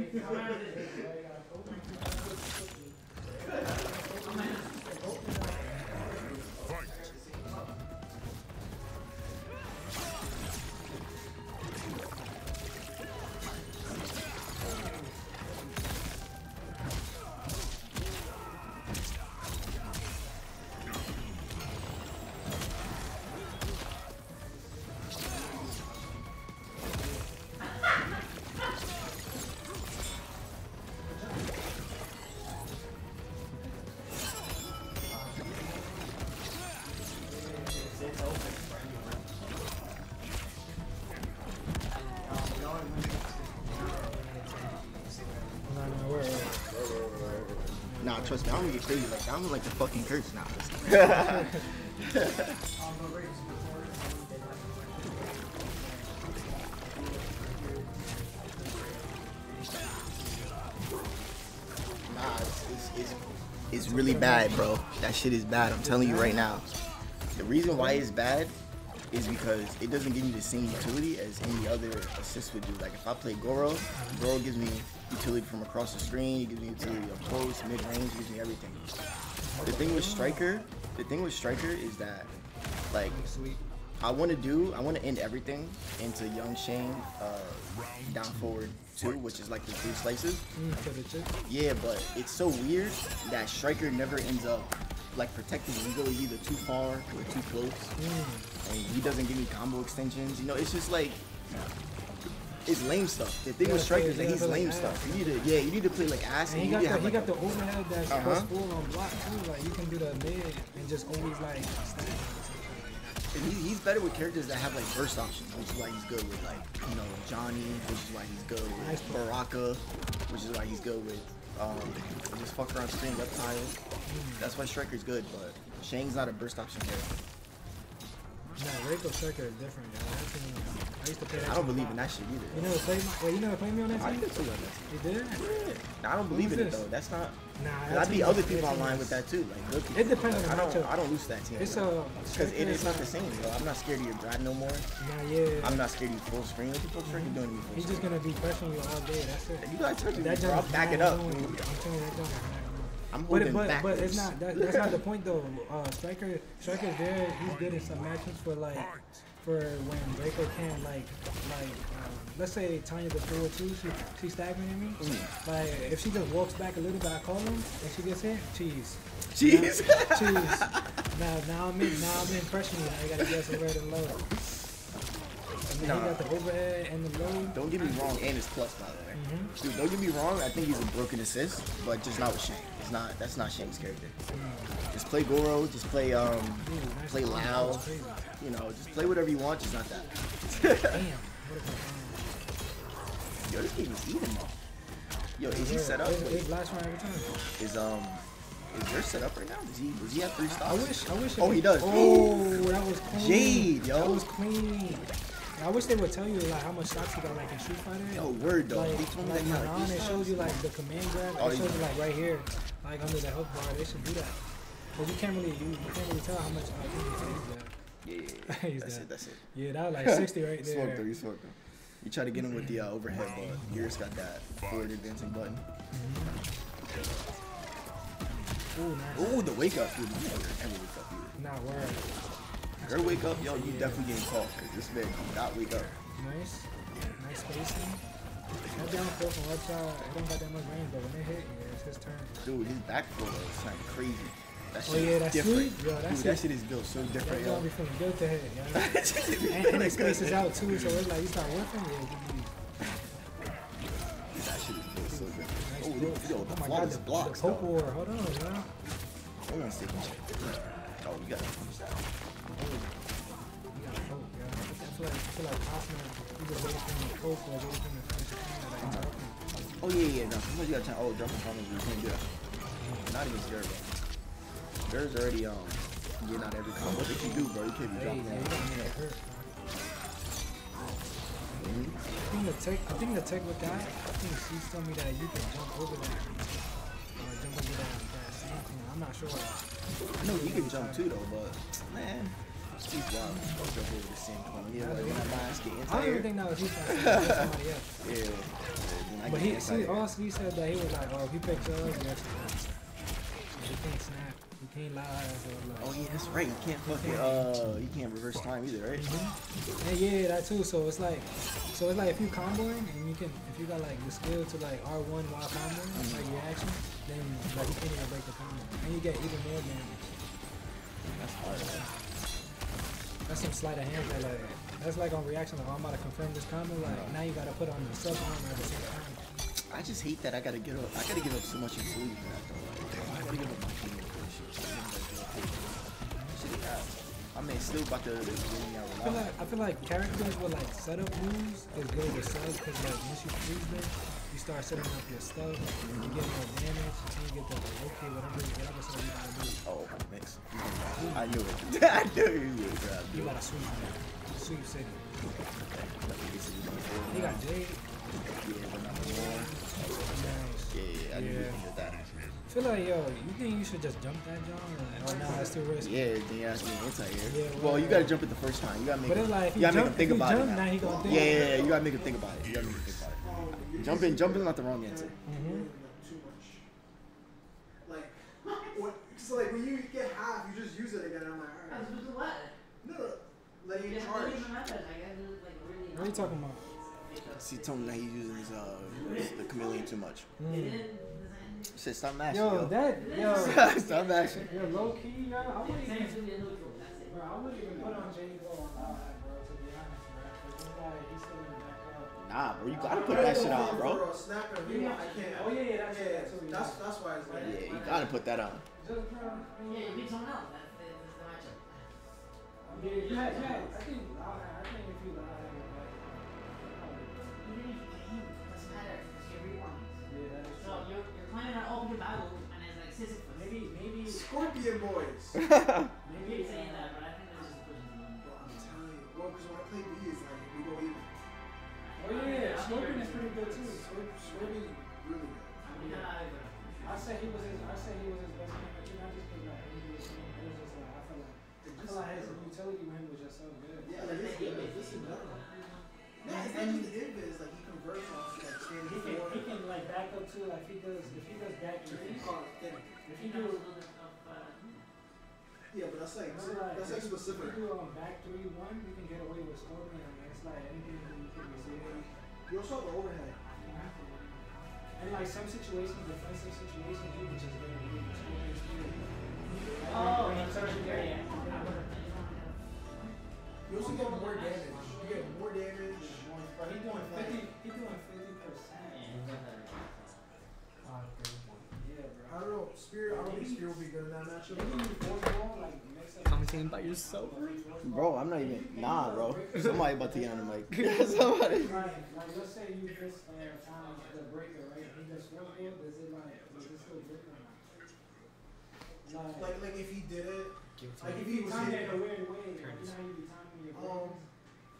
We're, Nah, trust me, I'm gonna get crazy like. I'm like the fucking curse now. Nah, it's, it's, it's, it's really bad, bro. That shit is bad. I'm telling you right now. The reason why it's bad is because it doesn't give me the same utility as any other assist would do. Like if I play Goro, Goro gives me utility from across the screen, he gives me utility up close, mid range, gives me everything. The thing with Striker, the thing with Striker is that like I want to do, I want to end everything into Young Shang uh, down forward two, which is like the three slices. Yeah, but it's so weird that Striker never ends up like protecting me. He either too far or too close, and he doesn't give me combo extensions. You know, it's just like it's lame stuff. The thing Yeah, with Striker is that he's like lame stuff. You need to, yeah, you need to play like ass, And and, he got the have he like got the overhead that's Uh-huh. uh full on block too. Like you can do the mid and just always like. And he, he's better with characters that have like burst options, which is why he's good with like you know Johnny, which is why he's good with Nice. Baraka, which is why he's good with um just fuck around screen reptile. That's why Striker's good, but Shang's not a burst option character. Nah, Reiko Striker is different. Yo. Team, I used to play that. I don't believe in that shit either. You never played my? Wait, you never played me on that I team? did too on that. You did? Nah, I don't believe in it though. That's not. Nah, I beat other people online with that too. Like people. It depends on the I don't. matchup. I don't lose that team. It's a uh, Because it is not the same, bro. I'm not scared of your grad no more. Nah, yeah. I'm not scared of you full screen. What the fuck are you doing to me full He's just gonna be pressuring you all day. That's it. You gotta touch it, That bro. is Back it up. I'm telling you, that jump is not going. I'm But, but, but it's not that, that's not the point though. Uh, Striker Striker's there. He's good in some matchups for like for when Draco can like like um, let's say Tanya the four two she she's stagnating me. Mm. Like if she just walks back a little bit, I call him and she gets hit. Cheese. Cheese. Now, cheese. Now now I'm in now I'm in pressure. Now I gotta guess red and low. And then Nah. he got the overhead and the low. Don't get me wrong, and it's plus by the way. Mm-hmm. Dude, don't get me wrong. I think he's a broken assist, but just not with Shang. It's not. That's not Shang's character. Just play Goro. Just play um, play. Lao. You know, just play whatever you want. Just not that. Damn. What a Yo, this game is even though. Yo, is he set up? Wait, last round every time. Is um, is yours set up right now? Does he? Does he have three I wish. I wish. Oh, he does. Oh, that was clean. Jade, yo. That was clean. I wish they would tell you like how much stocks you got like in Street Fighter. Yo, word though. Like, He told me like that like three it shows you like the command grab. Oh, it shows you like right here, like under the health bar. They should do that. Cause you can't really, you, you can't really tell how much. Uh, he's dead. Yeah, yeah, yeah. He's That's dead. it. That's it. Yeah, that was like 60 right You smoked there. You smoked though. You try to get him with the uh, overhead, but yours got that forward advancing button. Ooh, nice. Ooh, the wake up, dude. You never, never wake up either. Not word. Her wake up, yo, you definitely getting caught because this man did not wake up. Nice. Nice spacing. That down throw from left side, it don't got that much range, but when it hit, yeah, it's his turn. Dude, his back throw is something crazy. That Oh, shit yeah, that's different. sweet. Yo, that's Dude, that it. shit is built so different, yo. be feeling good to hit, yo. and, and it spaces out too, so it's like you start whipping, yeah, you That shit is built so different. nice Oh, throws. yo, the oh my god, flawless the, blocks, the war, hold on, yo. Hold on second. Oh, you got You gotta poke. I feel like, I feel like Osman, he just waiting for him to poke or waiting for him to finish the combo. Oh, yeah, yeah, no. Sometimes you got time. Oh, jumping combos, you can't do that. Not even Jared, bro. Jared's already, um, getting out every combo. What did you do, bro? You can't be Hey, dropping you that. gotta make it hurt. I think the tech, I think the tech with that, I think she's telling me that you can jump over that, uh, jump over that, that same thing. I'm not sure. I know you can jump too, though, but, man. Wild. I'll jump over the same corner. Yeah, like when that mask get I don't even think that was his fault. That was somebody else. Yeah. But he, see, also he said that he was like, oh, if he picks us, he actually He can't snap. He can't lie. So like, Oh yeah, that's right. You can't fucking uh, you can't reverse time either, right? Yeah, yeah, that too. So it's like, so it's like if you comboing and you can, if you got like the skill to like R1 while comboing, like reaction, then like you can't even break the combo, and you get even more damage. That's hard. That's some sleight of hand that like, that's like on reaction. Like, oh, I'm about to confirm this combo. Like now you gotta put on the sub armor at the same time. I just hate that I gotta give up. I gotta give up so much for that though. Like, I gotta give up my team for this shit. Shit. I mean, still about to I feel like I feel like characters with like setup moves is good with subs because like once you freeze them, start setting up your stuff, you get more damage, you get the like, okay whatever whatever you gotta do. Oh, mix. I knew it. I knew you would grab You gotta sweep man. Sweep city. He Yeah, got Jade. Nice. Yeah, yeah, I knew Yeah. you that. I feel like yo, you think you should just jump that John? Or, nah, that's too risky. Yeah, then you asked me anti-air. Yeah, well, you gotta jump it the first time. You gotta make But it's like you gotta make jump, him think about jump, it. now he gonna think. Yeah, yeah, yeah, you gotta make him think about it. You gotta make him think about it. Jumping, jumping is not the wrong answer. Mm-hmm. Too much. Like, what? So like when you get half, you just use it again. I'm like, alright. was what? No, no, let you Yeah, charge. even method, I was, like, really What are you talking about? See, told me that he's using his uh the Khameleon too much. Mm. They Shit, stop mashing, Yo, yo. that yo, stop mashing. yo, low key, yo, I wouldn't even, as really neutral, that's it. bro, I wouldn't even put on J Nah, bro, you gotta put that shit on, bro. For a snap and a rewind, I can't. Oh yeah, yeah, that's Yeah, that's what we that's why it's like. Yeah, you gotta put that on. Just, bro, I mean, Yeah, you beat someone else, that's the, that's the matchup. Yeah, you had, you had, I think, I think if you lie, like, Even if you can't, doesn't matter, because you're rewinds. yeah, that is So you're, you're climbing an open battle, and it's like Sisyphus. Maybe, maybe, Scorpion boys. Maybe, keep saying that, Oh yeah, Scorpion is pretty good too. Scorp- Scorpion, really good. I mean, not either. I say he was his. I say he was his best character, not just because like he was. It was just like I feel like I feel like his utility with him was just so good. Yeah, like this good. This is better. No, it's not just the invis. Like he converts off like standing He can he can like back up too. Like he does if he does back three. Call it thin. If He he do a little bit of, Yeah, but that's like that's like like if specific. you do um back three one, you can get away with Scorpion. It's like anything that you. You also have the overhead. And like some situations, defensive situations, you can just get away with Scorpion Oh, when he that's turns there, yeah. yeah. You also get more damage. You get more damage. Bro, he doing fifty. He doing fifty percent. Yeah, bro. I don't know. Spear. I don't think Spear will be good in that matchup. Maybe you ball, like mix up. Commentating by yourself. Bro, I'm not even. Nah, bro. Somebody about to get on the mic. Somebody. Like, like let's say you just uh, found the breaker, right? He does force ball. Does it like does it still break or not? Like, Like like if he did it. Like if if he you was time it in a weird way, like, you know how you be timing your Um, breakers?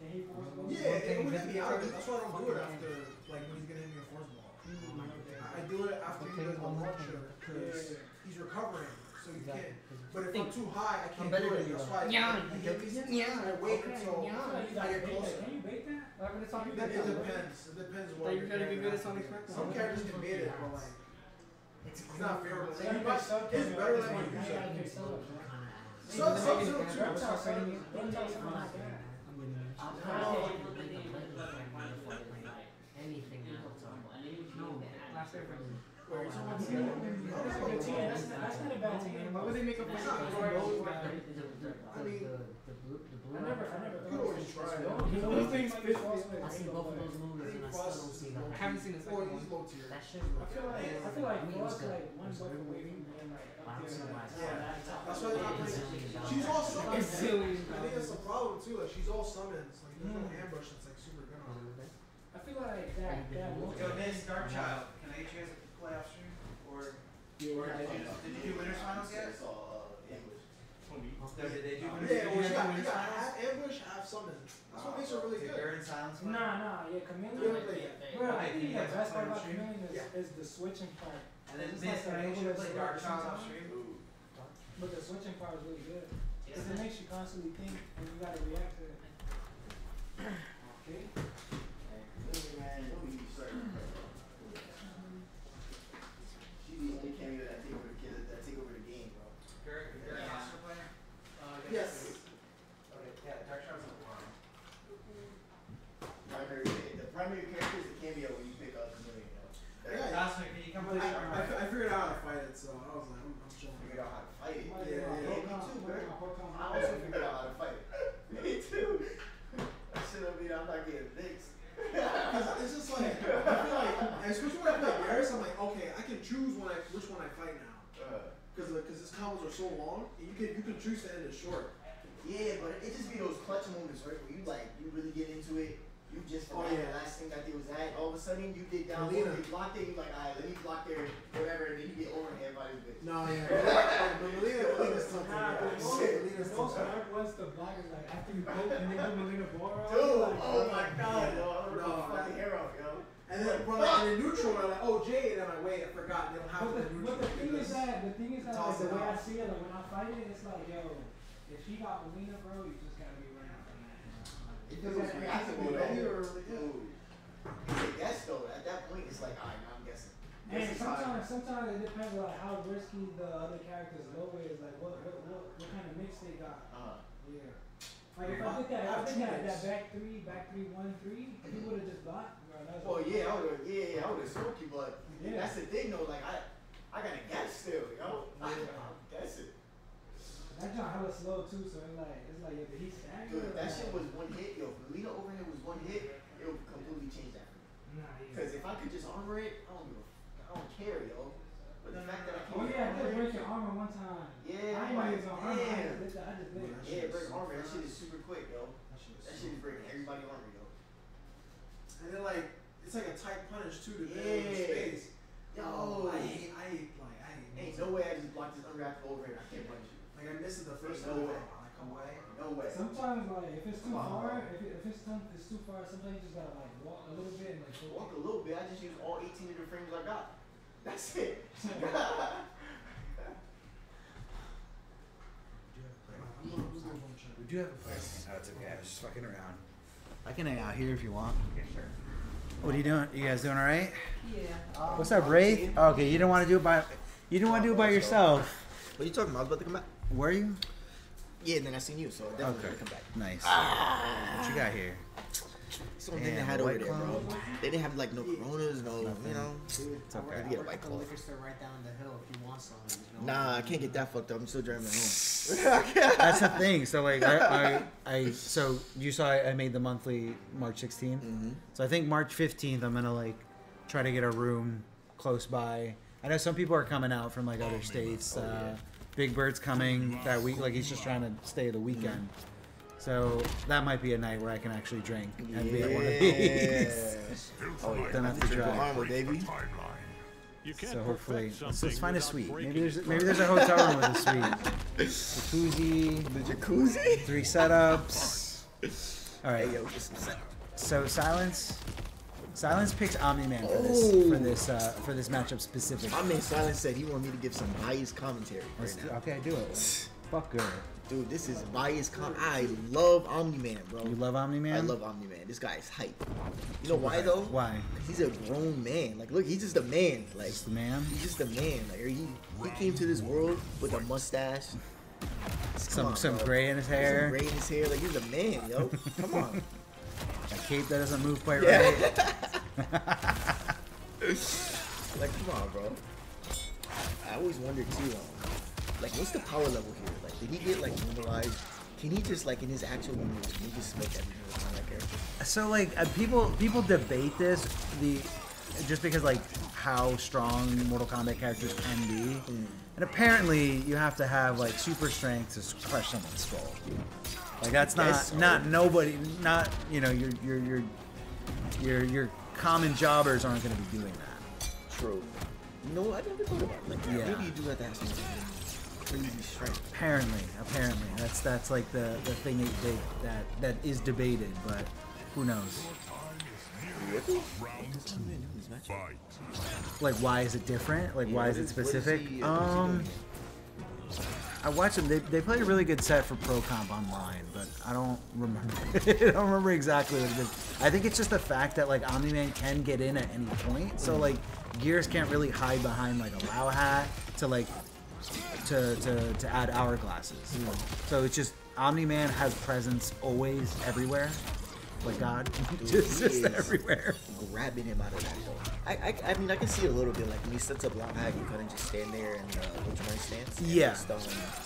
Can he force ball? Yeah, it would get me out of it. That's why I don't do it after like when he's gonna hit me a force ball. I I do it after he does the launcher because he's recovering, so you can't. But if I'm too high, I can't do it. That's why Yeah. I hit me. I wait until You I gotta get bait that. closer. Can you bait that? It it depends. It depends what. Thought you were gonna be good at Sonic Sonic Some characters can bait it, but like it's not fair. So Like, you you might might- suck It's him, better it's than like, you now use you gotta it. get subs, right? Sub sub sub too. Don't tell someone- don't tell someone not bad. I'll try to say what they think is like, like, anything else. And then you feel bad. Last year, That's. That's not- that's a bad team. Why would they make fight? I never, I never. You always try. I both of those moves and I still don't see the I haven't seen the second one. That shit I feel like, I feel like Floyd's like one good. away from being like up Yeah. That's why they're not playing. She's all summons. I think that's the problem too. Like she's all summons. Like there's no ambush. It's like super good on her. I feel like that, that. Yo, this Dark Child, can I get you guys a playoff stream? Or, or did you, did you do winners finals yet? Did did they do winners? Yeah, did well, you she guys do got, you winners got finals? half ambush, half summon. That's what makes her really oh, Did good. Baron Silence win? Nah, nah, yeah, Khameleon. You ever play that? Bro, I think You the guys best part play on about stream? Khameleon is, Yeah. is the switching part. And then It's this, like can I a get you to double play edged Dark sword Child off sometimes. stream? But the switching part is really good. Because it makes you constantly think and you gotta react to it. Okay. She's the only cameo that take over the kid that take over the game, bro. You're, you're a master player? Uh, Yes. Okay, yeah, Dark Shroud's a one. Primary, the primary character is the cameo when you pick up the million. Yeah. Asma, can you come I, play I, Shark? I, I figured out how to fight it, so I was like, I'm, I'm chilling. Figured out how to fight it. Might Yeah, as well yeah, hook me on- too, hook bro. on- hook on- I also figured out how to fight it. Me too. That shit don't mean I'm not getting fixed. Because it's just like, I feel like, especially when I play Geras, I'm like, okay, I can choose when I, which one I fight now. Uh, Because because his combos are so long, and you can you can choose to end it short. yeah, but it just be those clutch moments, right? Where you like, you really get into it. You just Oh, yeah. the last thing that they was at. All of a sudden, you did down, Mileena. you blocked it. You like, alright, let me block their whatever, and then you get over and everybody's bitch. No, yeah. But Mileena, Mileena's tough to Nah, the most, Mileena's the most hard was the block is like after you poke and then do Melina Bora. Dude, like, oh my god, yo, I No, ripped my fucking that- hair off, yo. And then, bro, like, in neutral, I'm like, oh, Jade. And I'm like, wait, I forgot. They don't have But the, the neutral. but the thing is that the thing is that like, the it way I see it, like when I fight it, it's like yo, if she got Mileena, bro, you just gotta be running from that. It Because was that- reactable, that's- though. Dude. It's a guess, though. At that point, it's like, alright, now I'm guessing. And This is how- sometimes, sometimes it depends on like how risky the other character's low is, like what, what, what, what kind of mix they got. Uh, Yeah. Like if I did that, I did that, that back three, back three, one, three, if you would have just blocked, bro, that was well, yeah, I would, yeah, yeah, I would have smoked you, but Yeah. that's the thing, though. Like, I, I gotta guess still, yo. I, I'm guessing. That jump hella slow too, so it's like, it's like, yo, did he stagger? Dude, that Like, shit was one hit, yo. If Mileena overhead was one hit, it would completely change that. for me. Nah, yeah. Because if I could just armor it, I don't give a, I don't care, yo. But the fact that I oh, can't Oh yeah, I did break your armor one time. Yeah, I like, he armor. I just did that. I just did. yeah, break armor. That shit is super quick, yo. That shit is That shit is breaking everybody armor, yo. And then like it's like a tight punish too to get Yeah. in space. Yo. Oh, I hate I hate like I hate Ain't no way I just blocked this unwrapped over and I can't punish you. Like I missed it the first Ain't no time. way. I come away. No way. Sometimes like if it's too Come on, far, bro. if, it, if it's, too, it's too far, sometimes you just gotta like walk a little bit and like go. Walk a little bit. I just use all 18 of the frames I got. That's it. We do have a place. Oh, it's okay. I was just fucking around. I can hang out here if you want. Okay, sure. What are you doing? You guys doing all right? Yeah. What's up, Wraith? Oh, okay, you didn't want to do it by you didn't want to do it by yourself. What are you talking about? I was about to come back. Were you? Yeah, and then I seen you, so definitely Okay. come back. Nice. Ah. What you got here? It's the only thing they Damn, had over White there, bro. Claw? They didn't have like no Coronas, no, you know. It's I okay. work, You I get a White at Claw. liquor store right down the hill if you want some. You know? Nah, I can't get that fucked up. I'm still driving home. That's the thing. So like I, I, I so you saw I I made the monthly March 16th. Mhm. So I think March 15th I'm gonna like try to get a room close by. I know some people are coming out from like other states. Uh, Big Bird's coming that week. Like he's just trying to stay the weekend. So that might be a night where I can actually drink and be at one of these. Oh, yeah. Don't have to Drink drive. Armor, baby. Timeline. You can't So hopefully, perfect let's, let's find a suite. Maybe there's maybe there's a hotel room with a suite. Jacuzzi, The jacuzzi. three setups. All right. Hey, yo, get some set. So silence, silence picks Omni Man for this Oh. for this uh, for this matchup specifically. My man Silence said he wanted me to give some biased commentary Let's right do- now. okay, do it. Fuck her. Dude, this is biased com. I love Omni Man, bro. You love Omni Man? I love Omni Man. This guy is hype. You know why though? Why? he's a grown man. Like, look, he's just a man. Like, Just a man. he's just a man. Like, he he came to this world with a mustache. Some on, some bro. gray in his Some hair. gray in his hair. Like, he's a man, yo. Come on. A cape that doesn't move quite Yeah. right. like, come on, bro. I always wonder too, um, like, what's the power level here? Did he get like normalized? Can he just like in his actual universe? Can he just smoke every single time that character? So like uh, people people debate this the just because like how strong Mortal Kombat characters can be, and apparently you have to have like super strength to crush someone's skull. Like that's not Yes, sir. not nobody not you know your your your your your common jobbers aren't going to be doing that. True. No. I never thought about it. Like, Yeah. maybe you do have to have some Apparently, apparently that's that's like the the thing that they, that that is debated, but who knows? Like why is it different? Like why is it specific? um. I watched them. They, they played a really good set for Pro Comp Online, but I don't remember. I don't remember exactly what it is. I think it's just the fact that like Omni Man can get in at any point, so like Geras can't really hide behind like a Lao hat to like to to, to add hourglasses. So it's just Omni Man has presence always everywhere, like God, just, just everywhere. Grabbing him out of that though. I, I, I mean, I can see a little bit like when he sets up long hack, you couldn't just stand there and uh, your stance. and Yeah. Just,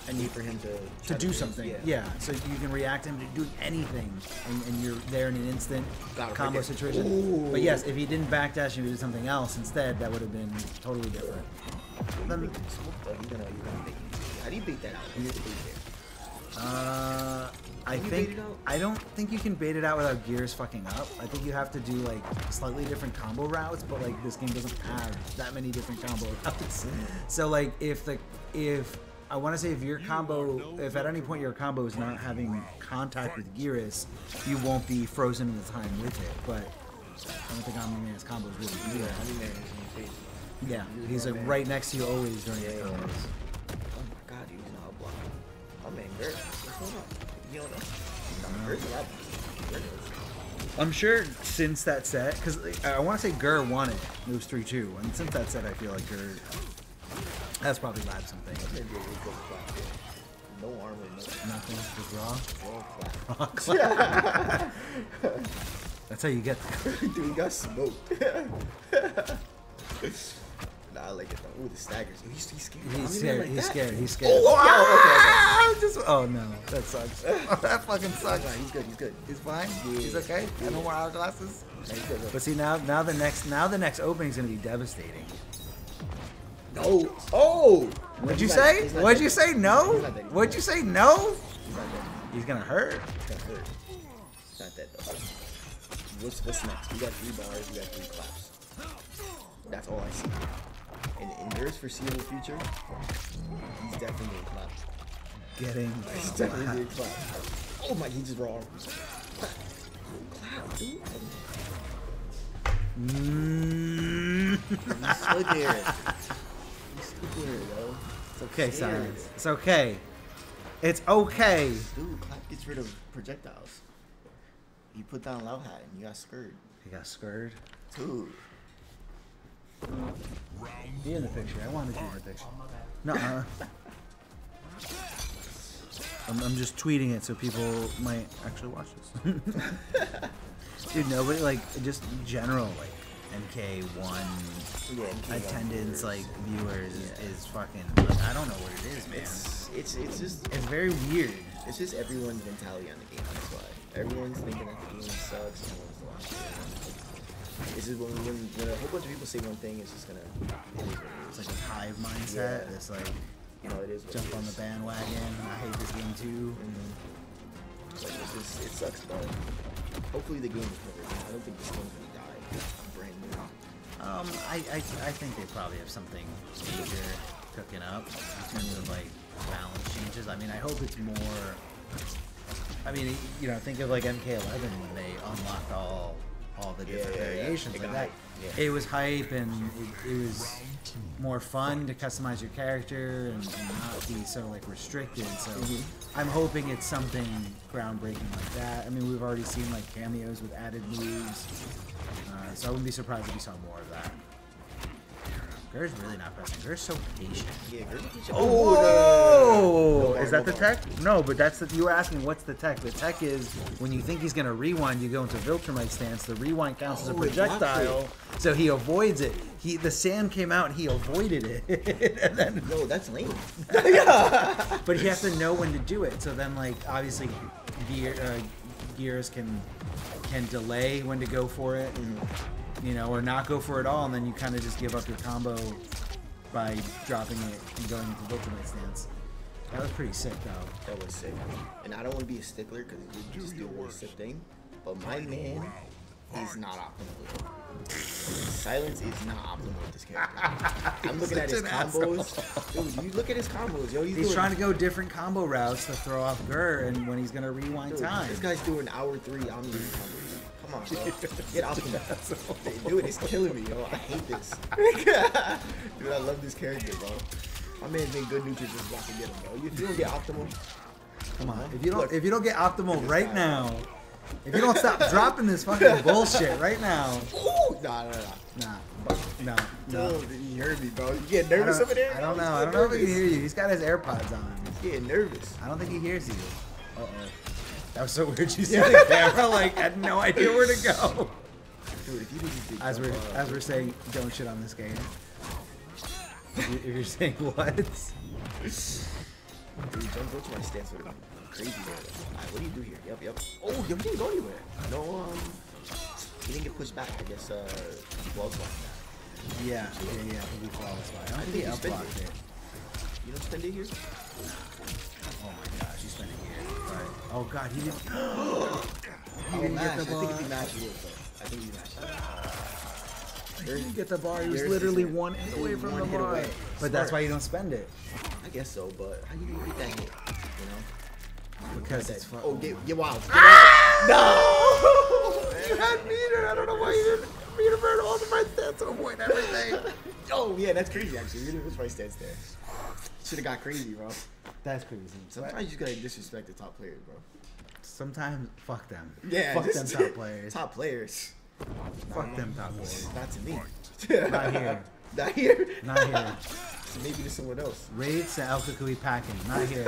and wait for him to to do raise- something. Yeah. Yeah. so you can react to him to doing anything, and, and you're there in an instant Got combo situation. Ooh. But yes, if he didn't backdash and he did something else instead, that would have been totally different. You Then- smoke. You're gonna, you're gonna bait. How do you bait that out? The bait there? Uh, I Can you think it? I don't think you can bait it out without Geras fucking up. I think you have to do like slightly different combo routes, but like this game doesn't have that many different combo routes. So like if the if I want to say if your combo, if at any point your combo is not having contact with Geras, you won't be frozen in the time with it. But I don't think Omni Man's combo is really Yeah, good. I mean, man, he's in your face. Yeah, He's like right next to you always during Yeah, the combos. Oh my god, he's not block. Man, Gert, what's going on? You don't know? Nah, Gert's a lot. Gert is. I'm sure since that set, because uh, I want to say Grr won it, moves 3 2. And since that set, I feel like Grr has probably lagged some things. Maybe it was just flat. No armor, no. Nothing, just raw. Raw. Raw clap. That's how you get the Dude, he got smoked. nah, I like it though. Ooh, the staggers. He's, he's scared. He's scared, like he's scared, he's scared. Oh, okay, Ah, just, oh no, that sucks. that fucking okay, okay. sucks. He's good. He's good. He's fine. Yeah. He's okay. I no more hourglasses. He's good. But see now, now the next, now the next opening is gonna be devastating. No. Oh. What'd you say? What'd you say? No. He's not dead. What'd you say? No. He's not dead. He's gonna hurt. He's not hurt. He's not dead though. What's what's next? We got three bars. We got three claps. That's all I see. In, in yours foreseeable future, he's definitely getting clapped. Getting. He's definitely getting clapped. Oh my, he just raw. Clap, dude. Mm. He's stood there. He's stood there, yo. It's okay. Silence. It's okay. It's okay. Dude, clap gets rid of projectiles. You put down Lao hat and you got scared. He got scared. Dude. Be in the picture. I wanted you in the picture. No. uh I'm, I'm just tweeting it so people might actually watch this. Dude, nobody like just general like MK one Yeah, attendance viewers. like viewers is, Yeah. is fucking. Like, I don't know what it is, man. It's, it's it's just It's very weird. it's just everyone's mentality on the game. That's why everyone's thinking that the game sucks. And everyone's watching it. It's just when, when, when a whole bunch of people say one thing, it's just gonna. It is what it It's is. like a hive mindset. Yeah. It's like you know, it is. Jump on is. the bandwagon. I hate this game too. Mhm. Like, it's just, it sucks, but hopefully the game is never. I don't think this game's gonna die. I'm brand new. Um, I, I, I think they probably have something major cooking up in terms of like balance changes. I mean, I hope it's more. I mean, you know, think of like MK11 when they unlocked all all the different yeah, yeah. variations It like that. yeah. It was hype and it, it was more fun to customize your character and, and not be so like restricted. So Mm-hmm. I'm hoping it's something groundbreaking like that. I mean, we've already seen like cameos with added moves, uh, so I wouldn't be surprised if we saw more of that. Grr's really not pressing. Grr's so patient. Yeah, girl. Oh, is that the tech? No, but that's the. You were asking what's the tech. The tech is when you think he's gonna rewind, you go into Viltrumite stance. The rewind counts as a Oh, projectile, so he avoids it. He the sand came out and he avoided it, and then, No, that's lame. but he has to know when to do it. So then, like obviously, gear uh, Geras can can delay when to go for it, you know, or not go for it all, and then you kind of just give up your combo by dropping it and going into Viltrumite stance. That was pretty sick, though. That was sick. And I don't want to be a stickler because you just do a really sick thing. But my man is not optimal. Silence is not optimal with this character. I'm looking at his combos. Dude, you look at his combos, yo. He's, He's trying to go different combo routes to throw off Grr, and when he's gonna rewind Dude, time. This guy's doing hour three Omni combos. Come on, bro. Get optimal. Dude, it's killing me, yo. I hate this. Dude, I love this character, bro. My man been good neutral just to get him, bro. You, if you don't get optimal, Come on. If you don't Look. if you don't get optimal right now, if you don't stop dropping this fucking bullshit right now, ooh, nah, nah, nah. nah, no, no. No, you heard me, bro. You I nervous over there? I don't know. I don't know if he can hear you. He's got his AirPods on. He's getting nervous. I don't think he hears you. Uh oh. That was so weird. You see the camera like had no idea where to go. Dude, if you just did As we're uh, as we're saying, don't shit on this game. If you- if you're saying what? Dude, jump go to my stance with him. Crazy. Alright, what do you do here? Yep, yep. Oh, yo, he didn't go anywhere. No, um, he didn't get pushed back. I guess, uh, walls blocked that. Yeah, yeah, yeah. I think we flawless by. I I think he you outblocked it. You don't spend it here? Oh god, he didn't. he Oh, didn't get oh, the I think he would, though. I think he mashed. He didn't get the bar. He was literally one hit away from one the hit bar. away. But that's why you don't spend it I guess so, but how do you gonna get that hit? You know? because it's fun. oh, get, get wild. Get ah! wild. No! you had meter. I don't know why you didn't meter burn all the right stats to avoid everything. oh, yeah, that's crazy, actually. Really was my stance there. Should have got crazy, bro. That's crazy. Sometimes you just gotta disrespect the top players, bro. Sometimes fuck them. Yeah, fuck them top players. Top players. Fuck them top players. Not to me. Not here. Not here. Not here. Maybe to someone else. Raids to El Kukui packing. Not here.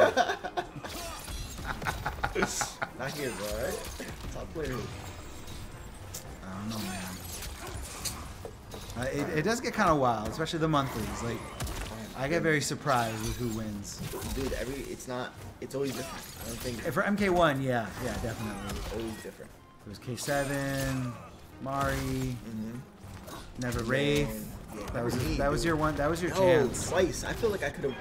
Not here, bro. Right? Top players. I don't know, man. Uh, it, it does get kind of wild, especially the monthlies. Like, I get very surprised with who wins. Dude, every it's not. It's always different. I don't think And for MK1, yeah, yeah, definitely. it's always different. It was K7, Mari, Mm-hmm. Never Wraith. Yeah, That was me, that was your one. That was your No, chance. twice. I feel like I could have.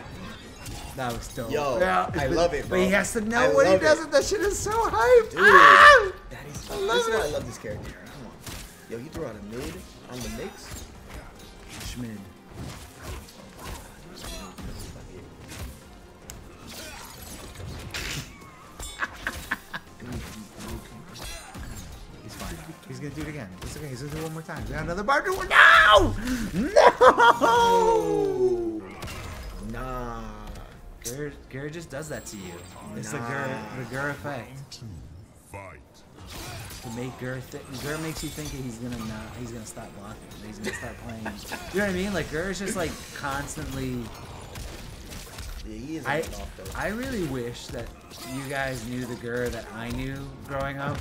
That was dope. Yo, Yeah, I love it, bro. But he has to know I when he love does it. it. That shit is so hype. Dude, Ah! that is. I this love is why I love this character. Come on. Yo, he threw out a mid on the mix. Schmid. He's fine. He's gonna do it again. It's okay. He's gonna do it one more time. We got another bar. Do it. No! No! Nah. Grr, Grr just does that to you. It's the Nah. The Grr effect. To make Grr, th- Grr makes you think that he's gonna not, he's gonna stop blocking. He's gonna start playing. You know what I mean? Like Grr is just like constantly. Yeah, he is I. I really wish that you guys knew the Grr that I knew growing up,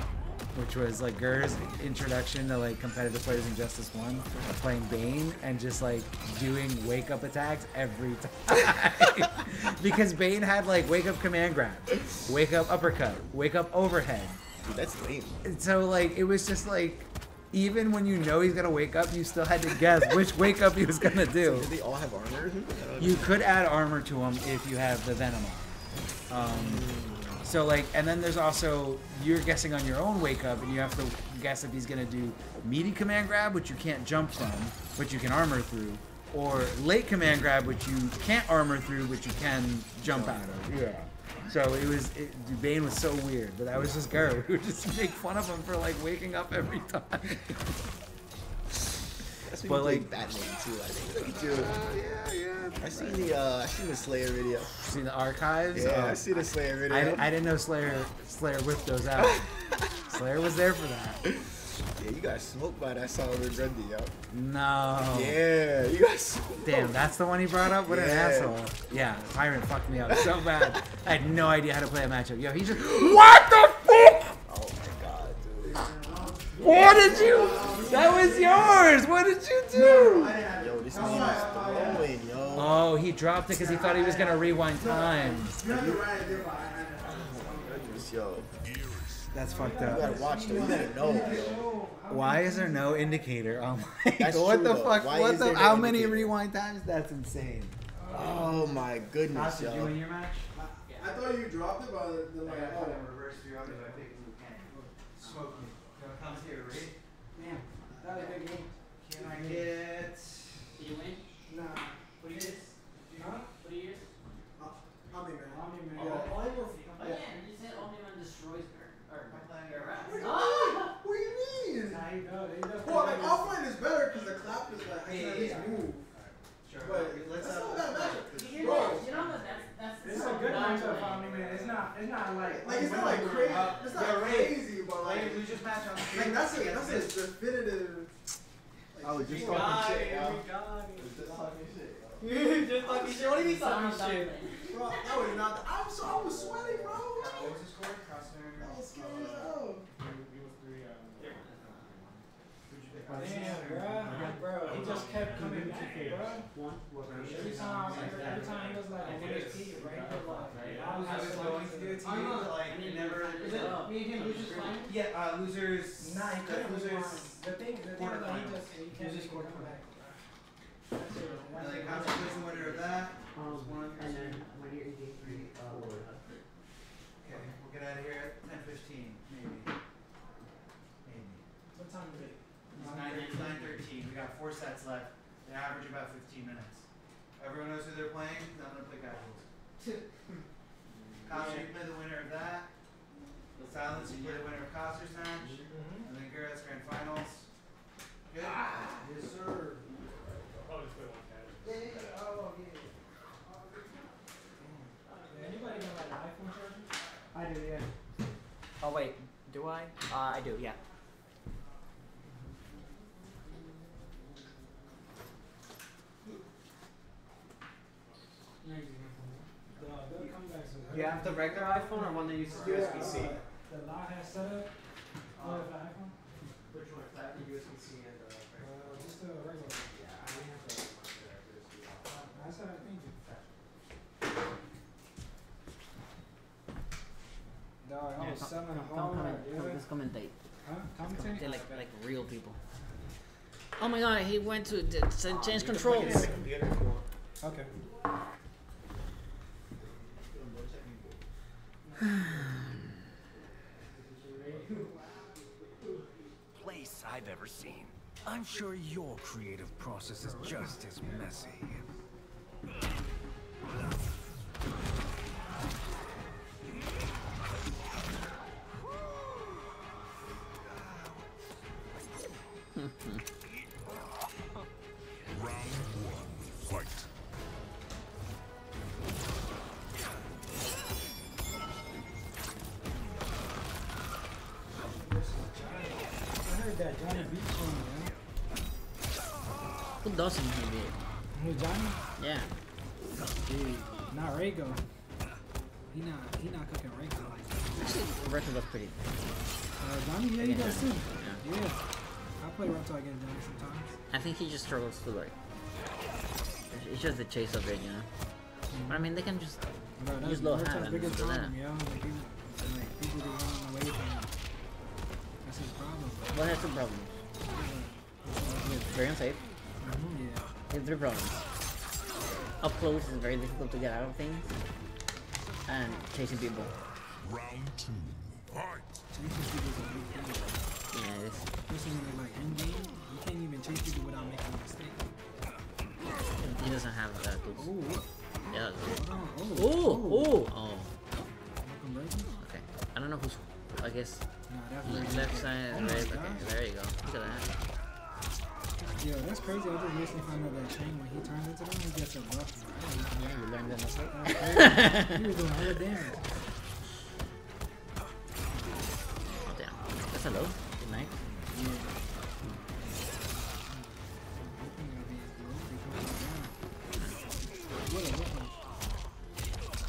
which was like Grr's introduction to like competitive players Injustice One, playing Bane and just like doing wake up attacks every time. because Bane had like wake up command grab, wake up uppercut, wake up overhead. Dude, that's lame. And so like it was just like even when you know he's gonna wake up, you still had to guess which wake up he was gonna do. Did they all have armor? You could add armor to him if you have the venom on. Um, so like, and then there's also you're guessing on your own wake up, and you have to guess if he's gonna do meaty command grab, which you can't jump from, but you can armor through, or late command grab, which you can't armor through, but you can jump out of. Yeah. So it was, it, Bane was so weird, but that was just Grr. We would just make fun of him for like waking up every time. That's when but, like- Batman too. I think. Look at you. yeah, yeah. I seen the uh, I seen the Slayer video. See the archives? Yeah, Oh, I seen the Slayer video. I, I didn't know Slayer Slayer whipped those out. Slayer was there for that. Yeah, you got smoked by that Solomon Grundy, yo. No. Yeah, you got smoked. Damn, that's the one he brought up? What an asshole. Yeah, Tyrant fucked me up so bad. I had no idea how to play a matchup. Yo, he just. What the fuck? Oh my god, dude. What did you. That was yours! What did you do? Yo, this man is throwing, yo. Oh, he dropped it because he thought he was gonna rewind time. Oh yo, That's fucked you gotta up. watch though. You gotta know, yo. Why is there no indicator? Oh my That's what the though. fuck? Why what is the? no How many indicator? rewind times? That's insane. Oh my goodness, yo. your match? I thought you dropped it, but then like, oh. reverse view of it. I think we can. Smoke me. You want to commentate a raid? That was a good game. Can I get? Did you win? Nah. What do you? Huh? What do you use? Omni man. Omni Man. Yeah. Oh, I will- Oh yeah, you said Omni-Man destroys her. Or, I'm playing or it. rats. What do you Ah! What do you mean? Nah, he does. He does. Well, like offline is better because the clap is like I can Yeah, at least yeah. move. Sure. But let's that's have not that matchup. Did you hear Bro, Like it's not like crazy. Uh, It's not yeah, right. crazy, but Like, like, we just match on the like street. that's a Yeah, that's a this- definitive. I was just We talking got shit, it, yo. we got it. Just talking shit, yo. Just talking shit. What do you mean talking shit? Bro, that was not. I was so I was sweating, bro. What was the score? Crosshair. I was scared as hell. Damn, bruh. Bro, he just kept coming back, bruh. Every time, every time he was like, I need HP, right? But like, I was, I was going to do it to you, but like, it never. Is it me and him losers playing? Yeah, uh, losers. Nah, he couldn't losers. losers. The thing, the thing that he just, he can't just come back. That's it. And like, Constance is the winner of that. Um, One, and then when you're in game three, uh, Okay, we'll get out of here at ten fifteen, maybe. Maybe. What time is it? It's nine, nine thirteen, we got four sets left, they average about fifteen minutes. Everyone knows who they're playing, I'm gonna play casuals. Costa, you play the winner of that. Silence, you play the winner of Costa's match. And then Garrett's grand finals. Good? Yes, sir. Probably just play one cash. Yeah, yeah, yeah. Oh, yeah. Anybody got like an iPhone charger? I do, yeah. Oh wait, do I? Uh, I do, yeah. You have the regular iPhone or one that uses USB-C? Yeah, The lot has set up. IPhone? Which one? That the USB-C and the Uh, just the regular. Yeah, I only have the one that USB. I think. Dog, I was selling hard, dude. Just commentate. Huh? Commentating? They like like real people. Oh my god, he went to d- s- change controls. Okay. Place I've ever seen. I'm sure your creative process is just as messy. Round Rago. He not, he not cooking Rago. Actually, does pretty. Uh, Johnny, yeah, he does too. him, Yeah. I play Reptile against sometimes. I think he just struggles to like. it's- just the chase of it, you know. But I mean, they can just Bro, use low hand and do that. problem, yo. Like, he, like, people be running away from him. That's his problem. Well, that's the problem. He's very unsafe. Mhm, yeah. He has three problems. Up close is very difficult to get out of things, and chasing people. Round two. Fight. Chasing people is a big thing. Yeah, it's, Especially when they're like in game, you can't even chase people without making a mistake. he doesn't have that tools. Ooh, Yeah. hold on. Oh, Oh, oh, oh. Okay. I don't know who's. I guess Nah, that's le- Brogdon. left side, Oh right. Okay, there you go. Look at that. Yo, that's crazy. I just recently found out that chain when he turns into them, he gets a buff. Yeah, you learned that. That's crazy. he was doing hella damage. Oh damn. That's hello. Good night. Yeah. This thing gotta be his glue before he down. What a weapon.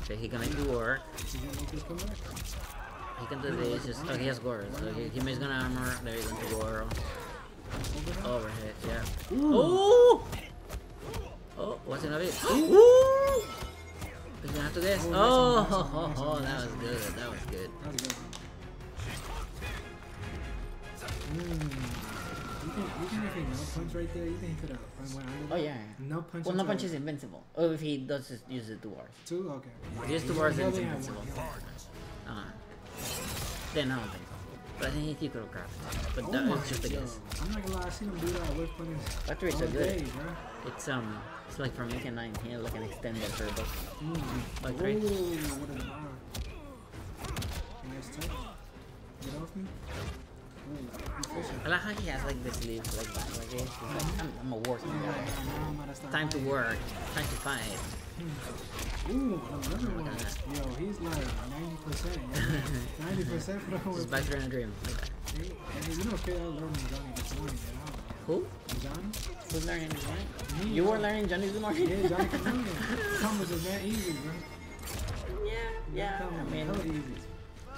Okay, he can make it work. He gonna make this? He can do this. Just, oh, he has Goro. So he, he makes gonna armor. There you go to Goro. Overhead? Overhead, yeah. Ooh. Oh! Oh, what's in of it? Ooh! He's gonna have to guess. Oh, Oh, nice one, nice one, oh, nice that was good. That was good. That was good. You think, you think if he no punch right there, you think he could have went under Oh yeah. No punch. Well, no punch is invincible. Oh, if he does just use it to wars. Two? Okay. If he uses two He then it's invincible. one. Uh, then I don't think so. But I think he could have grabbed it. But Oh that was just a guess. I'm not gonna lie, I seen him do that with putting is all so good. day. It's um, it's like from Mega 9 here, like an extended turbo. Mm. Like three. Ooh, what a bar. Nice touch. Get off me. I like how he has like the sleeves like that, like this. Like, I'm, I'm a working guy. Now I'm about to start Time to work, time to fight. Ooh, another one. Yo, he's like 90%. 90% for the whole Just back there in dream. Hey, hey, you know, kid, I learned Johnny this morning. Who? Johnny? Who's learning Johnny? You were learning Johnny this morning? Yeah, Johnny Khameleon. Combos is that easy, bro. Yeah, yeah. Come I mean, easy.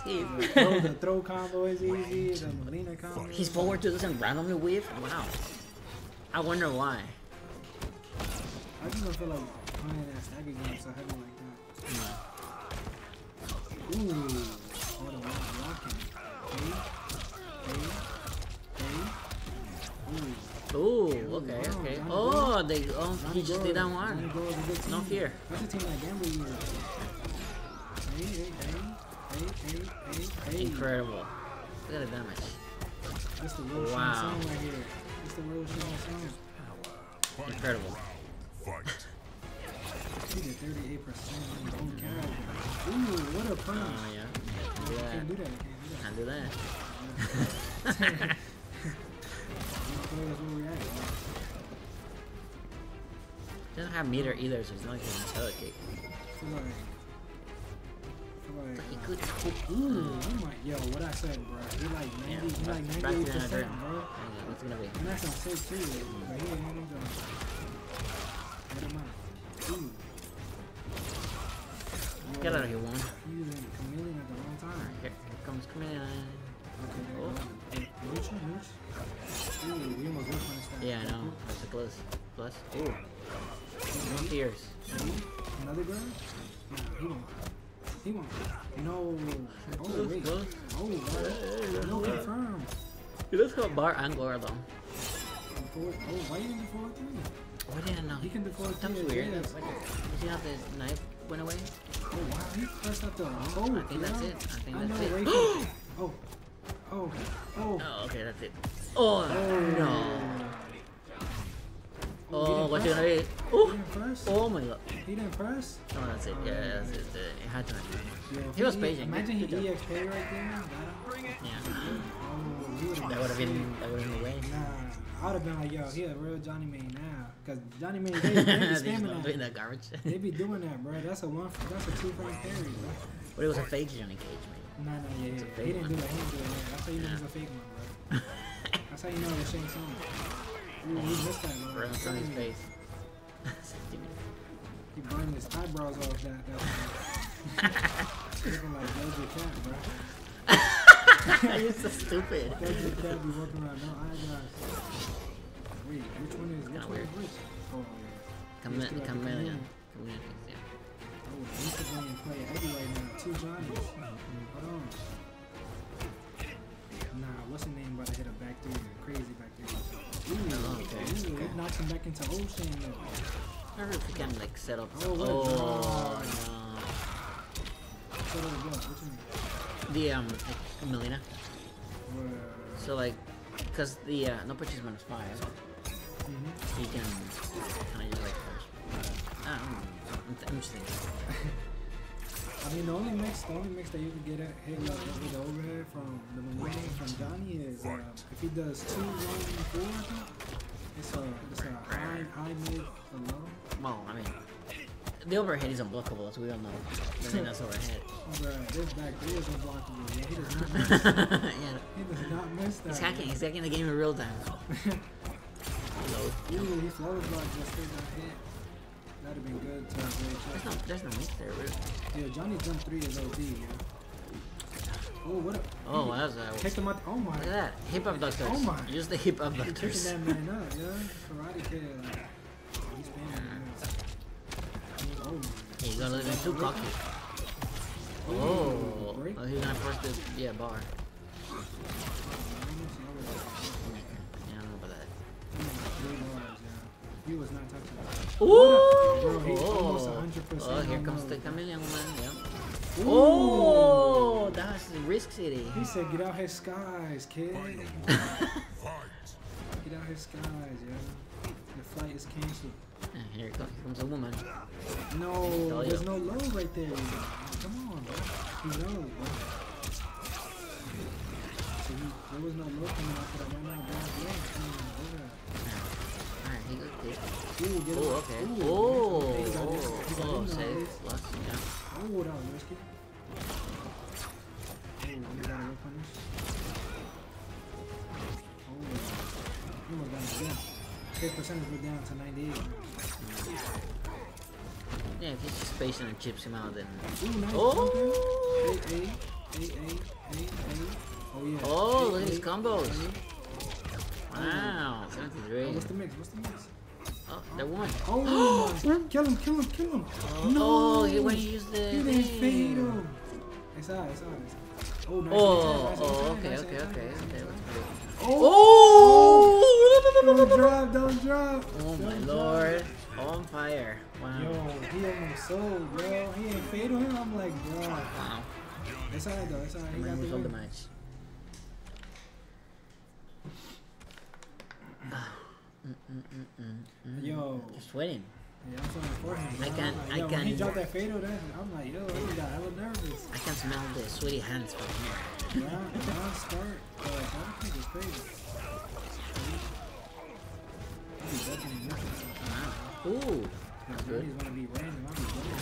Steve. The throw, the throw combo is easy. The Mileena combo. His forward two doesn't randomly whiff? Wow. I wonder why. I just don't feel like playing that stagger game so heavy like that. Ooh. Hold on, I'm locking. Hey. Hey. Hey. Ooh. Okay, okay. Oh, they oh he just did that one. No fear. That's a team hey, hey. Incredible. Look at the damage. That's the real Wow. Tsung right here. That's the real Tsung. Incredible. Fight. He did 38% on his own character. Ooh, what a punch. Oh yeah. I Do can't do that. that. I Can't do that. can't do that. These players where we at. He doesn't have meter either, so it's not like he can tell a kick. I feel like, I feel like, He uh, could Ooh, oh my, yo, what I said, bro. He like 90, Yeah, he like back- back to 98 the percent, dream. bro. Okay, What's it gonna be? And that's on six too, but he ain't hitting them. Get out. Ooh. Get out of here, one. Khameleon at the wrong time. Here, here comes Khameleon. Okay, there Oh. you. Mooch, mooch. Ooh, we almost whiffed on his. Yeah, I know. That's a close. Plus. Ooh. No fears. Another girl? No, he won't. He won't. No. Oh, wait. close. Oh. No confirm. He does have bar and Glora though. Oh, why you in the forward three? Why didn't I know? He can forward That's three. weird. yeah. Like, did you have the knife went away? Oh, wow. He pressed up the oh, I think that's yeah. it. I think I that's it. Oh. Oh. Oh. Oh, okay, that's it. Oh, oh. no. Oh, what's it gonna be? Oh, oh my god. He didn't press? Oh, that's it. Yeah, that's it. It had to. Yeah, He was patient. Imagine he. EXP right there. That, Yeah. oh, That would have been. That would have been the way. Nah, I would have been like, yo, he a real Johnny Main now. Because Johnny Main, they, they be spamming doing that. that garbage. They be doing that, bro. That's a one, that's a two frame carry, bro. But it was a fake Johnny Cage, man. Nah, nah, yeah, a yeah. He didn't do that. He didn't do that. That's how you know Yeah. he's a fake one, bro. That's how you know it's Shang Tsung. Ooh, he missed that, bro. Right on his face. He burned his eyebrows off that. that Looking like Doja Cat, bro. You're so stupid. Doja Cat be walking around no eyebrows. Wait, which one is which Kinda one weird. is which? Oh, yeah. He's still at the Khameleon. Khameleon. Khameleon, yeah. Oh, Instagram play Eddie right now. Two Johnnies. Oh. Hold on. Nah, what's the name about to hit a back three? Crazy back three. Ooh, Oh, okay. ooh, it knocks him back into Ocean. I wonder if we can like set up. Oh, oh no. There we go. What you mean? The um, like, Mileena. So like, cause the uh, no purchase minus five, Mhm. you can kind of just like first. I don't know. I'm, th- I'm just thinking. I mean, the only mix, the only mix that you can get at hit like with the overhead from the Millennium from Johnny is uh, if he does two, one, four. I think, It's a, it's a high, high, mid, a low. Well, I mean, the overhead is unblockable, as we all know. Mileena's overhead. Bruh, this back three is unblockable. Yeah, he does not miss. yeah. he does not miss that. He's hacking. He's hacking the game in real time. Ooh, he flow blocked just straight got hit. That'd have been good to have There's no, there's no miss there, really. Yeah, Johnny jump three is OD, yeah. Oh, what a. Oh, wow, that's uh, Picked him up. Oh my. Look at that. Hip abductors. Oh my. Use the hip He picking abductors. that man up, yeah. Karate kid. Like, he's spamming right now. Oh my. He's gonna leave too cocky. Oh, oh, he's gonna force this, yeah, bar. Yeah, I don't know about that. He was not touching that. Ooh! Bro, he's almost Oh, 100% oh here on comes mode. the Khameleon man. Yeah. Ooh. Oh, that's the Risk City. He said, get out his skies, kid. get out his skies, yo. Your flight is canceled. Yeah, here, it comes, here comes a woman. No, there's no low right there. Come on, bro. He knows, bro. So he, there was no low coming out for that right now, bro. Yeah, come on, over there. Alright, he got hit. Ooh, get. Oh, okay. Ooh, Oh, him. oh, oh, save. Plus, yeah. Oh, that was risky. Oh, you got a punish. Oh, almost got again. His percentage was down to 98. Yeah, if he's just patient and chips him out, then. Ooh, nice. Oh! Eight, eight, eight. Oh, yeah. Oh, look at his combos. Wow, Oh, what's the mix? What's the mix? Oh, that one. Oh, my. kill him, kill him, kill him. Oh, no. oh, he when he used the He didn't fade him. It's out, it's out. It's out. Oh, nice. Oh, nice, oh, nice, okay, nice, okay, okay, okay. Let's. Oh! Oh! Don't drop, don't drop. Oh my Don't lord. On fire. Wow. Yo, he almost sold, yo. He ain't fade on him. I'm like, bro. Wow. It's alright though, it's alright. He got the resolved the match. Mm, mm, mm. Yo. Just winning. Yeah, I'm. I can- like, I yo, When he dropped that fatal, then I'm like, yo, he got hella nervous. I can smell the sweaty hands from here. Round, round start. Uh, I don't think it's crazy. I'll be ducking and missing sometimes. Wow. Ooh. Yeah, That's good. Johnny's gonna be random. I'll be ducking.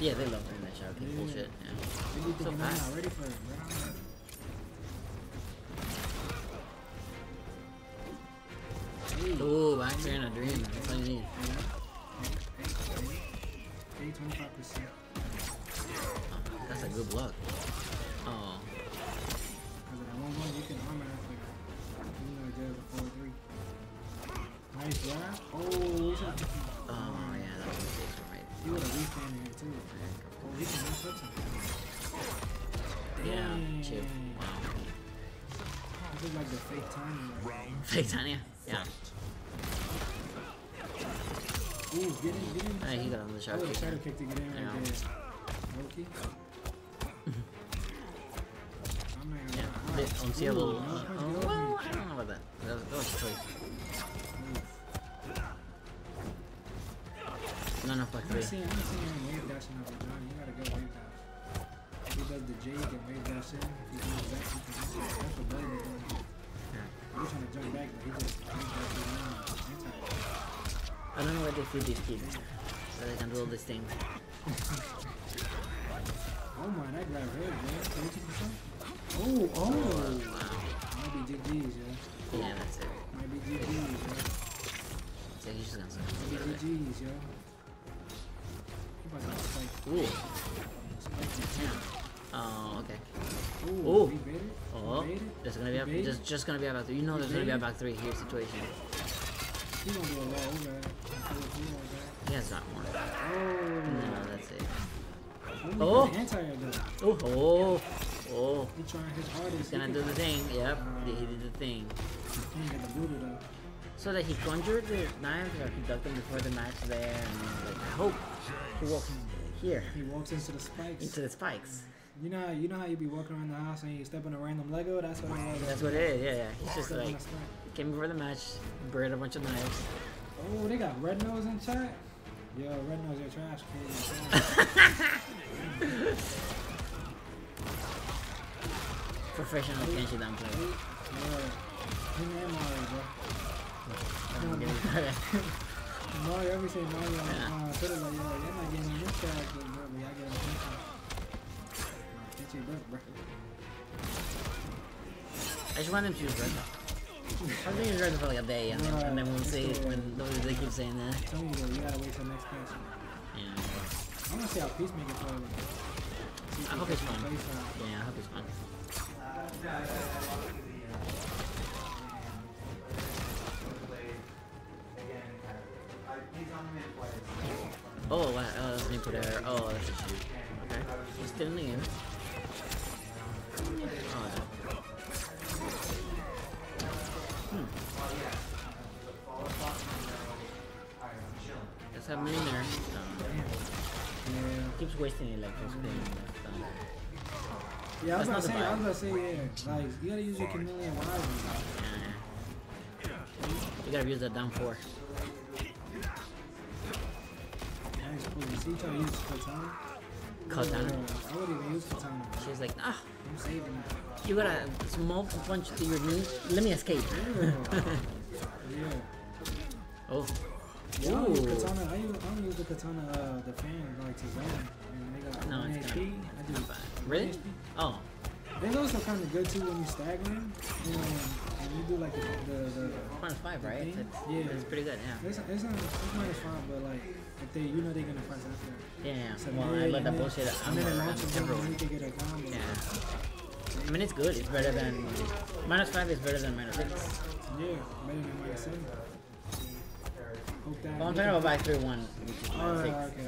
Yeah, they love doing that shocking Yeah. bullshit. Yeah. So fast. not ready for it, bro. Ooh, back there in a dream. That's all you need. Eight, twenty-five percent. Oh, that's a good block. Oh. Because of one one, you can armor that you know, there's a four three. Nice grab. Oh, he's not. Oh, yeah, that was a one, right? He would have restand here too. Oh, he can mess up something. Yeah, chip. Wow. This is like the fake. Round Fake Tanya? Yeah. Ooh, get in, get in. Hey, he got on the shot would have kick. to get in Yeah. right there. Loki. I'm not Yeah, gonna bit lie. unseeable. Uh, oh, well. I don't know about that. That was, that was a choice. No, no, fuck I'm three. seeing, I'm not seeing him wave dashing off of Johnny. You gotta go wave dash. If he does the J, he can wave dash in. If he does that, he can just, that's what Buddy was doing. He was trying to jump back, but he just. I don't know where they feed these kids. So they can do all these things. Oh my, that grab hurt, man. 32%? Oh, oh. Wow. Might be GG's, yeah. Yeah, that's it. Might be GG's, yo. So he's just gonna Might be GG's, yo. Ooh. Oh, okay. Ooh, Ooh. Oh, He there's gonna be a just just gonna be a back three. You know there's gonna be a back three here situation. He gonna do low over. He He has not more. Oh. No, that's it. Oh. Oh. Oh, oh, oh. He trying his hardest. He's gonna do the thing. Yep, he he did the thing. He ain't get the booty though. So that he conjured the knives or he ducked them before the match there and like I hope he walks here He walks into the spikes. into the spikes. You know, how- you know how you be walking around the house and you step on a random Lego. That's what it was. That's what it is, yeah, yeah. He's just like came before the match, buried a bunch of knives. Oh, they got red nose in chat. Yo, red nose, you're trash. Professional Kenshi down player. Yeah. Him and Mario, bro. I'm Mario, every say Mario on uh, Twitter, like, yo, you're not getting this character, Kenshi, bro, bro. I just want him to use red. I'm gonna use red for like a day and then, and then we'll see when they keep saying that. Tell me, though, you gotta wait till next patch. Yeah. I wanna see how Peacemaker plays. I hope it's fun. some play time. Yeah, I hope it's fun. Oh, wow, uh, oh, that's me put there. Oh, that's a shoot. Okay. He's still in the game. Let's have him in there. Um, Keeps wasting electricity. and stuff. Yeah, I was That's about to say, the I was about to say, yeah, like, you gotta use your Khameleon wisely. Yeah. You gotta use that down four. Nice, cool. See, you try to use Kitana? Kitana? Yeah, I would even use Kitana. She's like, ah, I'm saving it. you got a small punch to your knee. Let me escape. Yeah. Oh. Yeah, I don't use Kitana. I, use, I don't use the Kitana uh, defend like to win. And they got No, one it's HP. gonna I do bad. Really? HP. Oh. They're also kind of good too when you staggering. You know, when, you do like the the, the Minus five, the right? thing. It's, yeah, it's pretty good, yeah. It's, it's, not, it's minus five, but like if they, you know, they're gonna press after. Yeah, yeah. So Well, I let that bullshit. And then it I'm- launches I'm them, and you can get a combo. Yeah. I mean, it's good. It's better than minus five is better than minus six. Yeah, better than minus seven. Well, I'm talking about by three one, which is Oh, minus six. okay.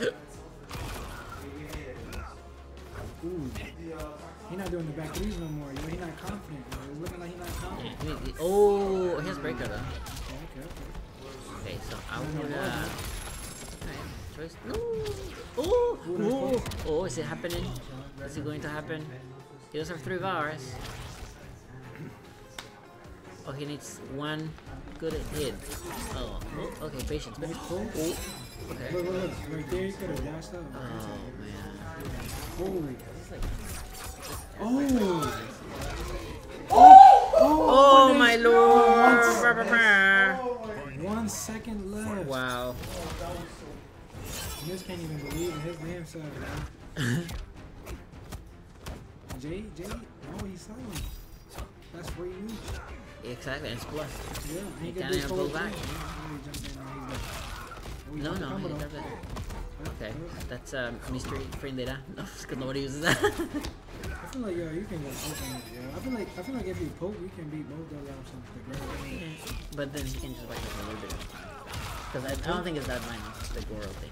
So. Ooh. He not doing the back threes no more. Yo, he not confident. Bro. It's looking like he not confident. I mean, it- oh, he has breaker though. Okay, okay, okay. Okay, so I No, no, would no, uh, no. choice. No. Oh, oh, oh, is it happening? Is it going to happen? He does have three bars. Oh, he needs one good hit. Oh, oh, okay, patience. Pull. Oh, okay. Look, look, look. Right there, he could have dashed up. Oh man. Oh. Oh, Oh! oh my lord! One second left. Wow. This can't even believe in his damn self, man. Jay, Jay, no, he's silent. That's free reach. Exactly, and it's plus. Yeah, He can't get pull back. three. Yeah, he jumped in and he's like, he No, no, he does it. Okay, that's um, mystery frame data. No, because nobody uses that. I feel like yo, you can get on yo. I feel like I feel like if you poke, you can beat both those options. The ground. but then he can just like a little bit. Because I, I don't think it's that minus the Goro thing.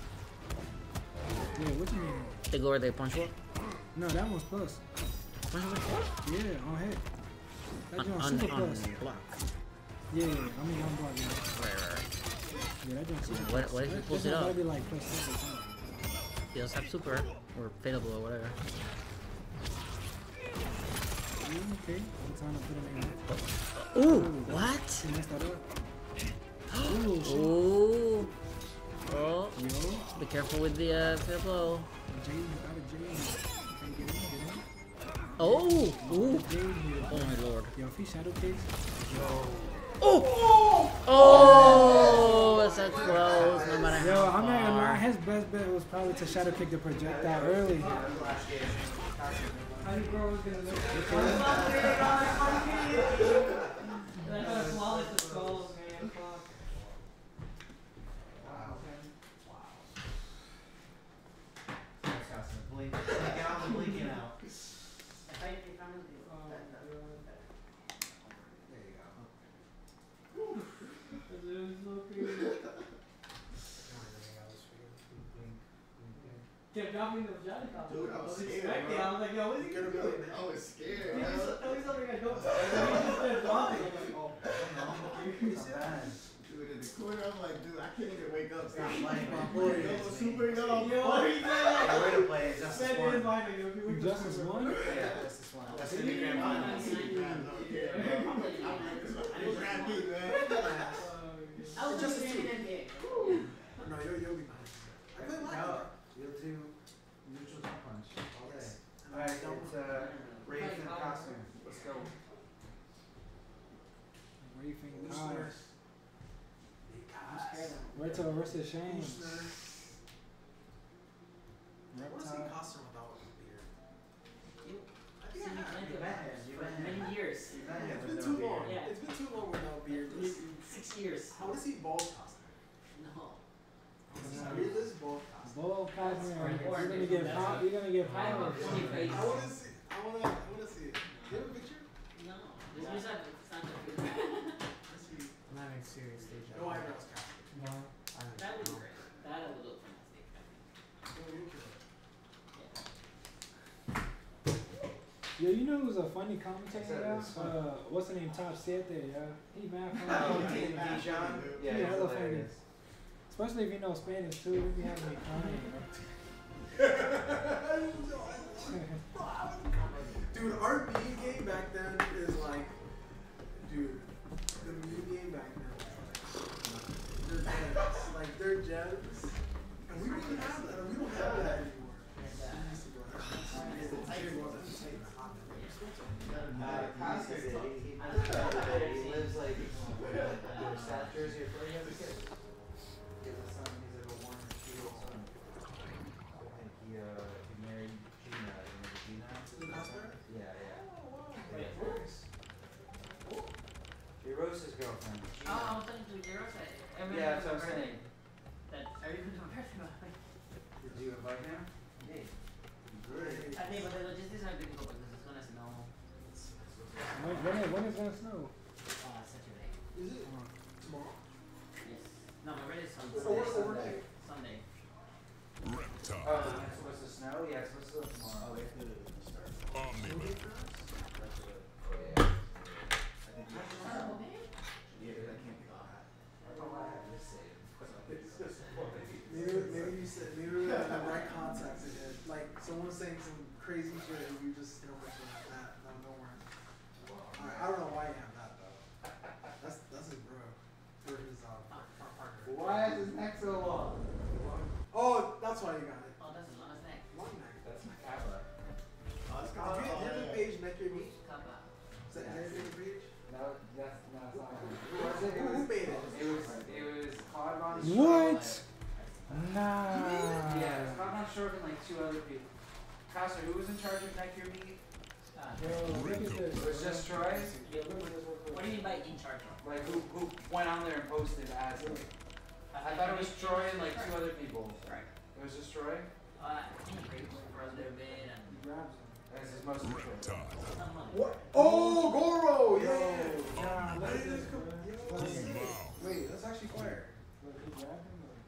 Yeah, what you mean? The Goro, the punch roll. No, that one's plus. Punch roll? Yeah, on hit. That On, joint on, super on plus. block. Yeah, I mean on block. Yeah, Right, right, right. yeah that joint super What- plus. what if he pulls it up? be like plus six or something. He does have super or fatal blow or whatever. Okay. I'm trying to put him in there. Ooh, what? Messed that up. Ooh, shit. Ooh. Oh, Yo, be careful with the uh, fatal blow. Jay, you got a Oh, ooh. Oh my lord. Yo, if he shadow kicks, Oh! Oh, that's so close, no matter Yo, how I'm not gonna lie, his best bet was probably to shadow kick the projectile early. Blink, blink out and blinking out. Kept dropping those jelly pops. Dude, I was I was scared, bro. I was like, yo, what's he gonna do? I was scared. Tell me some- tell something I don't. He just started dropping. I'm like, oh. oh dude, in the corner, I'm like, dude, I can't even wake up. Stop playing, My boy, It's yo, me. super yo. Yo, he said The way like, to play is just said in his mind, like, yo, if you wake Justice one? Yeah, that's this one. That's in the grand final. I didn't grab me, man. I was just in that game. No, yo, you'll be fine. I play my No, you'll do neutral jump punch all day. Alright, it's uh, Wraith and costume. Let's go. Waving cars. Reto versus Shane. I want to see Reptile. costume without a beard. I think I have. You've been here. You've been. Many years. You've been here It's been no too long. Yeah. It's been too long without a beard. This- Six years. I want to see bald costume. No. Beardless bald costume. Ball Cosmo. Or- You're or- gonna get that's- five. You're gonna get I have a five. funny face. I want to see. I want to. I want to see it. Do you have a picture? No. This is not, it's not that good. Let's see. I'm having serious stage. No eyebrows, Captain. That would be great. That would look fantastic. No, you kill. Yo, you know who's a funny commentator? Except Yeah? it's fun. Uh, what's the name? Top Siete, yeah. He mad Oh, funny. Dijon? Yeah, Yeah, he's hella hilarious. Especially if you know Spanish too. He be having me crying. Dude, meme game back then is when, it, when it's gonna snow? Uh, Saturday. Is it tomorrow? Yes. No, my birthday is on Or- Sunday. or- overnight? Sunday. Reptile. Oh, is it supposed to snow? Yeah, it's supposed to snow tomorrow. Omni-Man. Maybe, maybe you said, maybe we have the right context again. Like, someone's saying some crazy shit and you just, you know, mention that. No, don't worry. Alright, I don't know why you have that though. That's, that's his bro. Or his, uh, par- par- partner. Why is his neck so long? Oh, that's why you got it. Oh, that's a lot of neck. Long neck. That's my Kappa. Oh, it's got, do you do you have a page, Neck Your Meat? Kappa. Is that, is that your page? No, that's, no, it's not. Who was it? Who- who made it? It was, it was Claude Von What? Stroke. Nah. Yeah, it was Claude Von Stroke and like two other people. Costa, who was in charge of Neck Your Meat? Uh, Yo, look at this. It was just Troy? What do you mean by in charge of? Like, who, who went on there and posted as it? I thought it was Troy and like two other people. Right. It was just Troy? Uh, I think he breaks for a little bit and. This is mostly Troy. Reptile. What? Oh, Goro! Yeah! Nah, Why look did at this come? this. Yo. Wait, that's actually fire. Look, he grabbed him, or-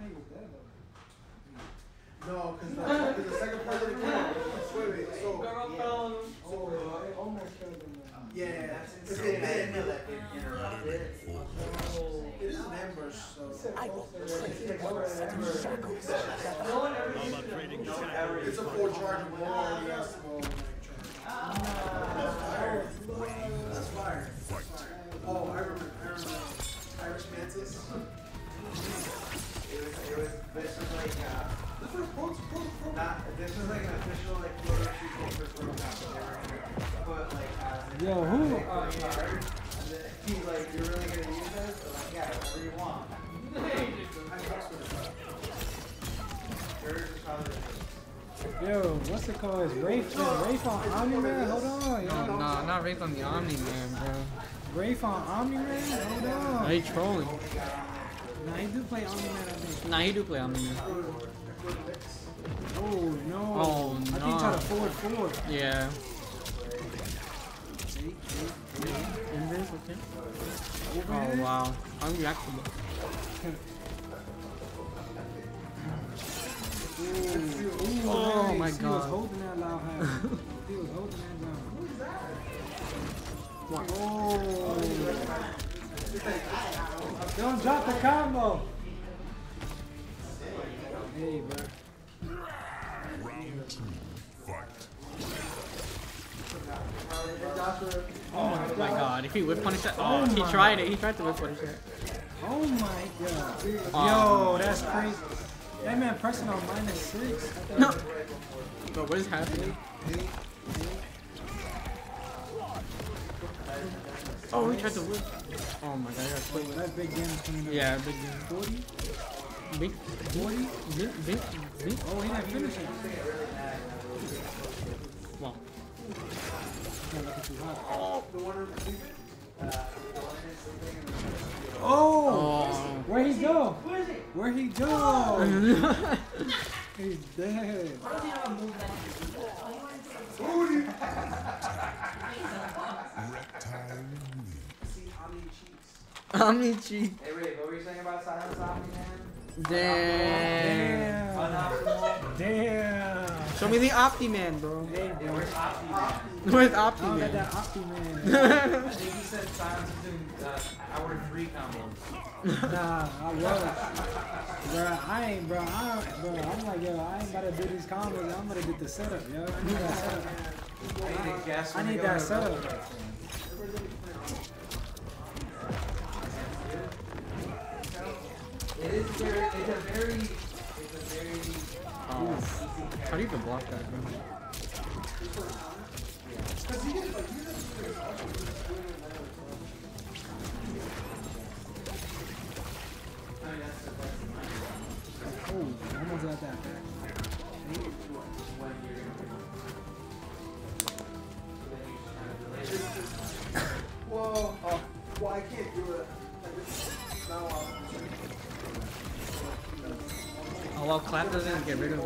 Nah, he was dead, though. No, because the, 'cause the second part of the kill. Wait, wait, so. Oh, So, uh, it almost killed him. though. yeah, That's it's insane. it, I didn't know it, that could interrupt it. it is an ambush, so. I will It's a four charge of one already has to go like charge. That's fire. Oh, I remember, I remember. Irish Mantis. It was, it was, this was like, uh, Not, this was like an official like photo shoot for program. They were like, uh, Yo, who? like, on the card, and then he's like, you're really gonna use this? I'm like, yeah, whatever you want. I fucks with. Yours is probably Yo, what's it called? Is Wraith, is Wraith on Omni Man? Hold on, No, yo. no, not Wraith on the Omni Man, bro. Wraith on Omni Man? Hold on. Are you trolling? Nah, he do play Omni Man, I think. Nah, he do play Omni Man. Oh, no. Oh, I think no. tried to forward forward. Yeah. See? See? Invis, okay. Oh wow, unreactable. Ooh, Oh nice. my He was God. holding that loud hat. he was holding that down. Oh. Don't drop the combo. Hey, bro. Round two. Fight. Oh my god, if he whip punish that, oh, he tried it, he tried to whip punish that. Oh my god. Oh. Yo, that's crazy. That man pressing on minus six. No. Bro, what is happening? Oh, he tried to whip. Oh my god, I quit. that's big damage coming up. Yeah, big game. 40? Big, 40? big, big, big. Oh, he didn't finish it. Wow. Not looking too hot. Oh. Oh! Oh. Where he go? Where he go? He's dead. Reptile wins. See Omni cheats. Omni. Hey, wait, what were you saying about Silence Omni Man? Damn. Damn. Damn. Show me the Opti Man, bro. Hey, Yeah, where's Opti Man? Where's I Opti don't got that Opti man. I think he said Silence is doing uh, hour three combos. Nah, I was. Bro, I ain't, bro. I, bro, I'm like, yo, I ain't about to do these combos. I'm gonna get the setup, yo. I need that setup. I need to guess I need to go that setup. It is very, it's a very, it's a very um, easy How do you even block that, bro? Because he did, like, he did Oh, almost got that well, clap doesn't get rid of uh,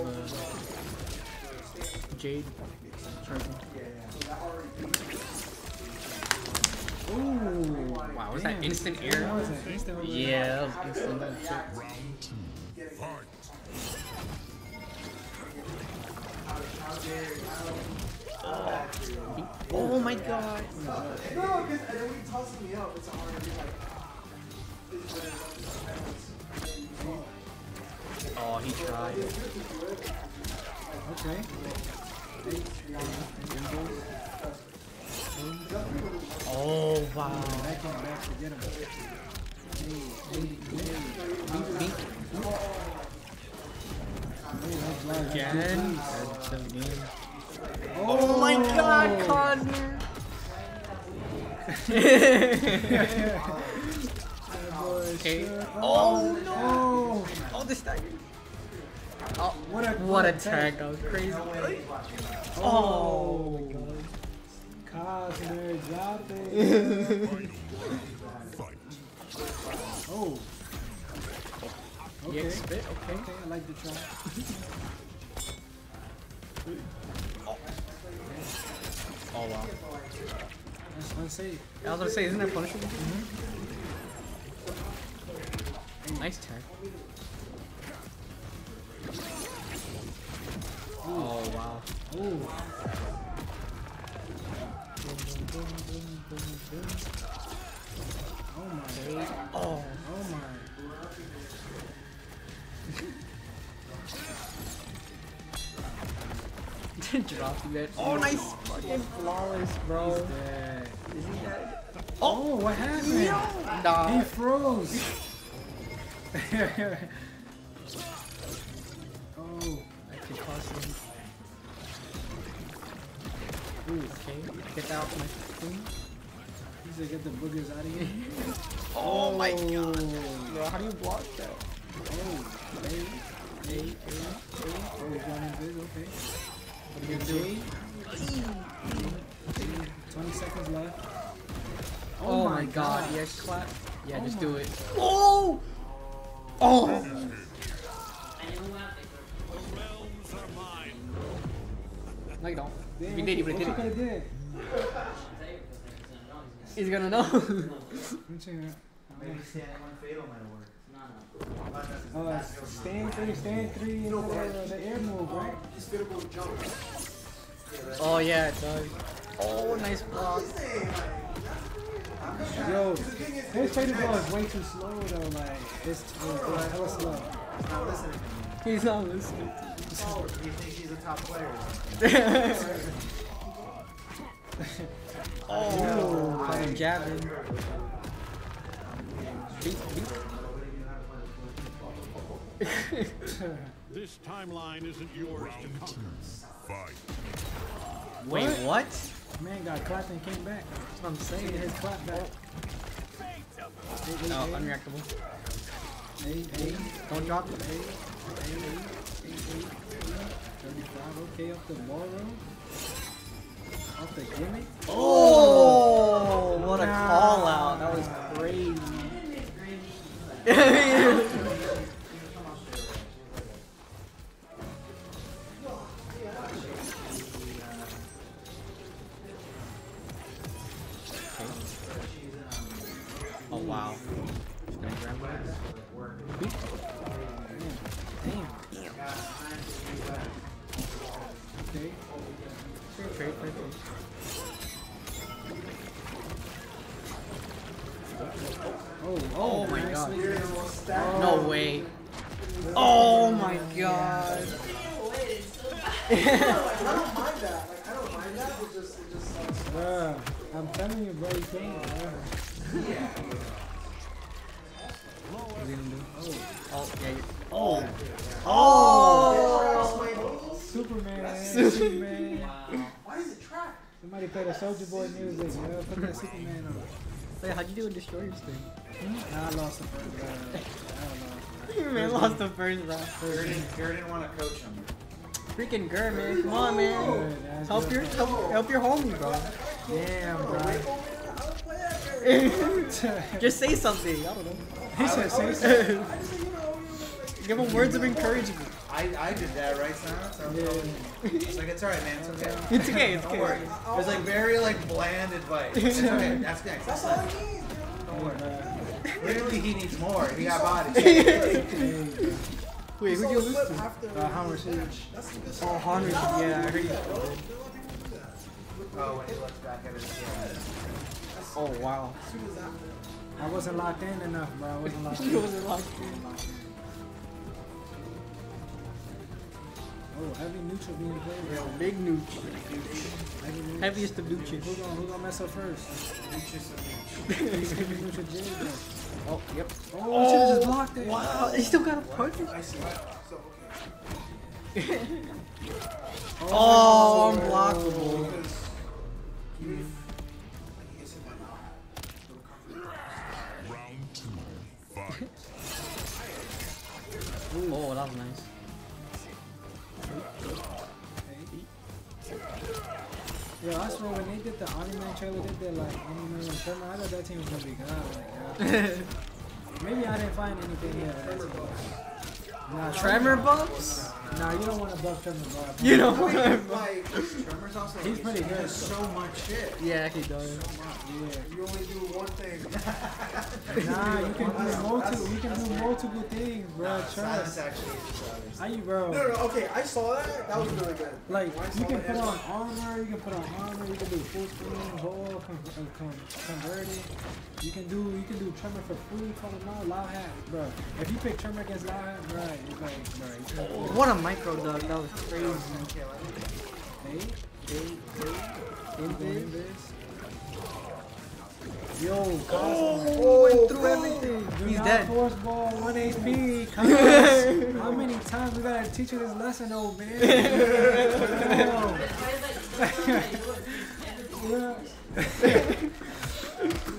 Jade. Charging. Ooh, wow, was that Damn. instant That was instant overlap. Yeah, that was instant. Round two. Fight. Oh my god. No, because then when he tosses me up, it's hard to be like. Oh, he tried. Okay. Oh wow. Back on back to get him. Again. That's That's the game. Oh, my god, Connor. okay. Oh, oh no. Oh, Oh, this stagger. Oh, what a what a tag. tag. That was crazy. Oh, my God. Oh. Oh. Cossner dropped it. Oh. Okay. Yeah, spit. Okay. Okay, I like the try. Oh wow. That's unsafe. I was gonna say, isn't that punishable? Mm-hmm. Nice tag. Oh wow. Oh. Oh my. Oh. Oh my. Oh oh Drop that. Oh, nice. Fucking flawless, bro. He's dead. Is he dead? Oh, what happened? Nah. He froze. oh. That could cost him. Ooh, okay. Get off my screen. He said, get the boogers out of here. Oh my oh. god. Bro, how do you block that? Oh, hey, hey, hey. Oh, he's going in okay. What are you gonna do? Jay. 20 seconds left. Oh, oh my god. Yes, clap. Yeah, Oh just do it. Oh! Oh! No, you don't. Did, did it. He's gonna know. Oh, stand three, stand three, the, the air move, right? Oh, yeah, it does. Oh, nice block. Yo, his fatal ball is way too slow though. Like it's, it's like hella slow. He's not listening to me. He's not listening. Oh, he thinks he's a top player. oh, fucking jabbing. Beat, beat. This timeline isn't yours to conquer. Fight. Wait, what? Man got clapped and came back. That's what I'm saying. His clap back. No, unreactable. Hey, hey, Don't drop it. hey, hey, hey, hey, hey. 35, okay, up the roll. Off the gimmick. Oh, what a call out. That was crazy. Destroyers thing? Nah, I lost the first round. I don't know. man lost the first round. Gurdon, Gurdon want to coach him. Freaking Gur, man. Come on, man. Good, that's Help good. your help, help your homie, bro. Damn, bro. Just say something. I don't know. He said say something. Give him words of encouragement. I, I did that right now. So it's like it's alright, man. It's okay. It's okay, it's Don't okay. worry. It was like very like bland advice. It's okay. That's next. That's That's all next. he Literally, he needs more. He got body. Wait, who'd you lose to? Uh, Hammer Siege. That's the good Oh. Honor. Yeah, I heard you. Oh, when he looks back at his yeah. Oh, wow. I wasn't locked in enough, bro. I wasn't locked in. wasn't locked in. Oh, heavy neutral being played. Yo, big nooch. Heavy neutral. Heaviest of nooches. Who gonna, who gonna mess up first? Oh, yep. Oh, should've just blocked it. Wow, he still got a punch. I see. So, okay. Oh, unblockable. Now, he'll recover. Round two. Fight. Oh, that was nice. Yeah, I swear when they did the Omni Man trailer, did they did like Omni Man and Tremor. I thought that team was gonna be good. Like, yeah. Maybe I didn't find anything that's. Nah, Tremor buffs? Nah, you don't want to buff Tremor buff. You don't want to. Like, Tremor's also. He's pretty he good. does so much shit. Yeah, he does. Yeah. You only do one thing. Nah, you can do multiple. You can do multiple things, bro. Nah, Silence Trust. actually is the others. How you, bro? No, no, no, okay, I saw that. That was really good. Like you can put on armor, you can put on armor, you can do full screen, whole, con- uh, con- converted. You can do you can do Tremor for free, call him out, Lao hat, bro. If you pick Tremor against Lao hat, bro, it's like, bro, you can What a micro dog. That was crazy. Hey, Hey, hey. Invis. Yo, Cosmo. Oh, went through everything. Do He's dead. Force ball, one HP. How many times we gotta teach you this lesson, old man? This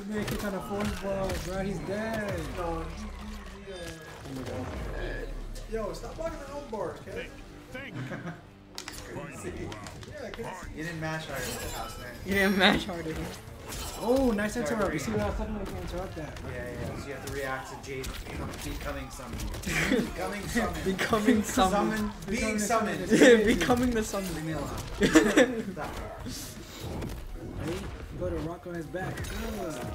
man keep trying to force ball, bro. He's dead. No, he, he, uh, Yo, stop blocking the own bars, okay? Think. Final round. Yeah, You didn't mash harder with the house, man. You didn't match harder. Oh, nice interrupt. You see what I was talking about? You can interrupt that. Yeah, yeah. So you have to react to Jade becoming summoned. becoming summoned. Becoming summoned. Summoned. Being summoned. Becoming the summoned. Leave me alone. Stop. Hey, go to rock on his back. Ugh.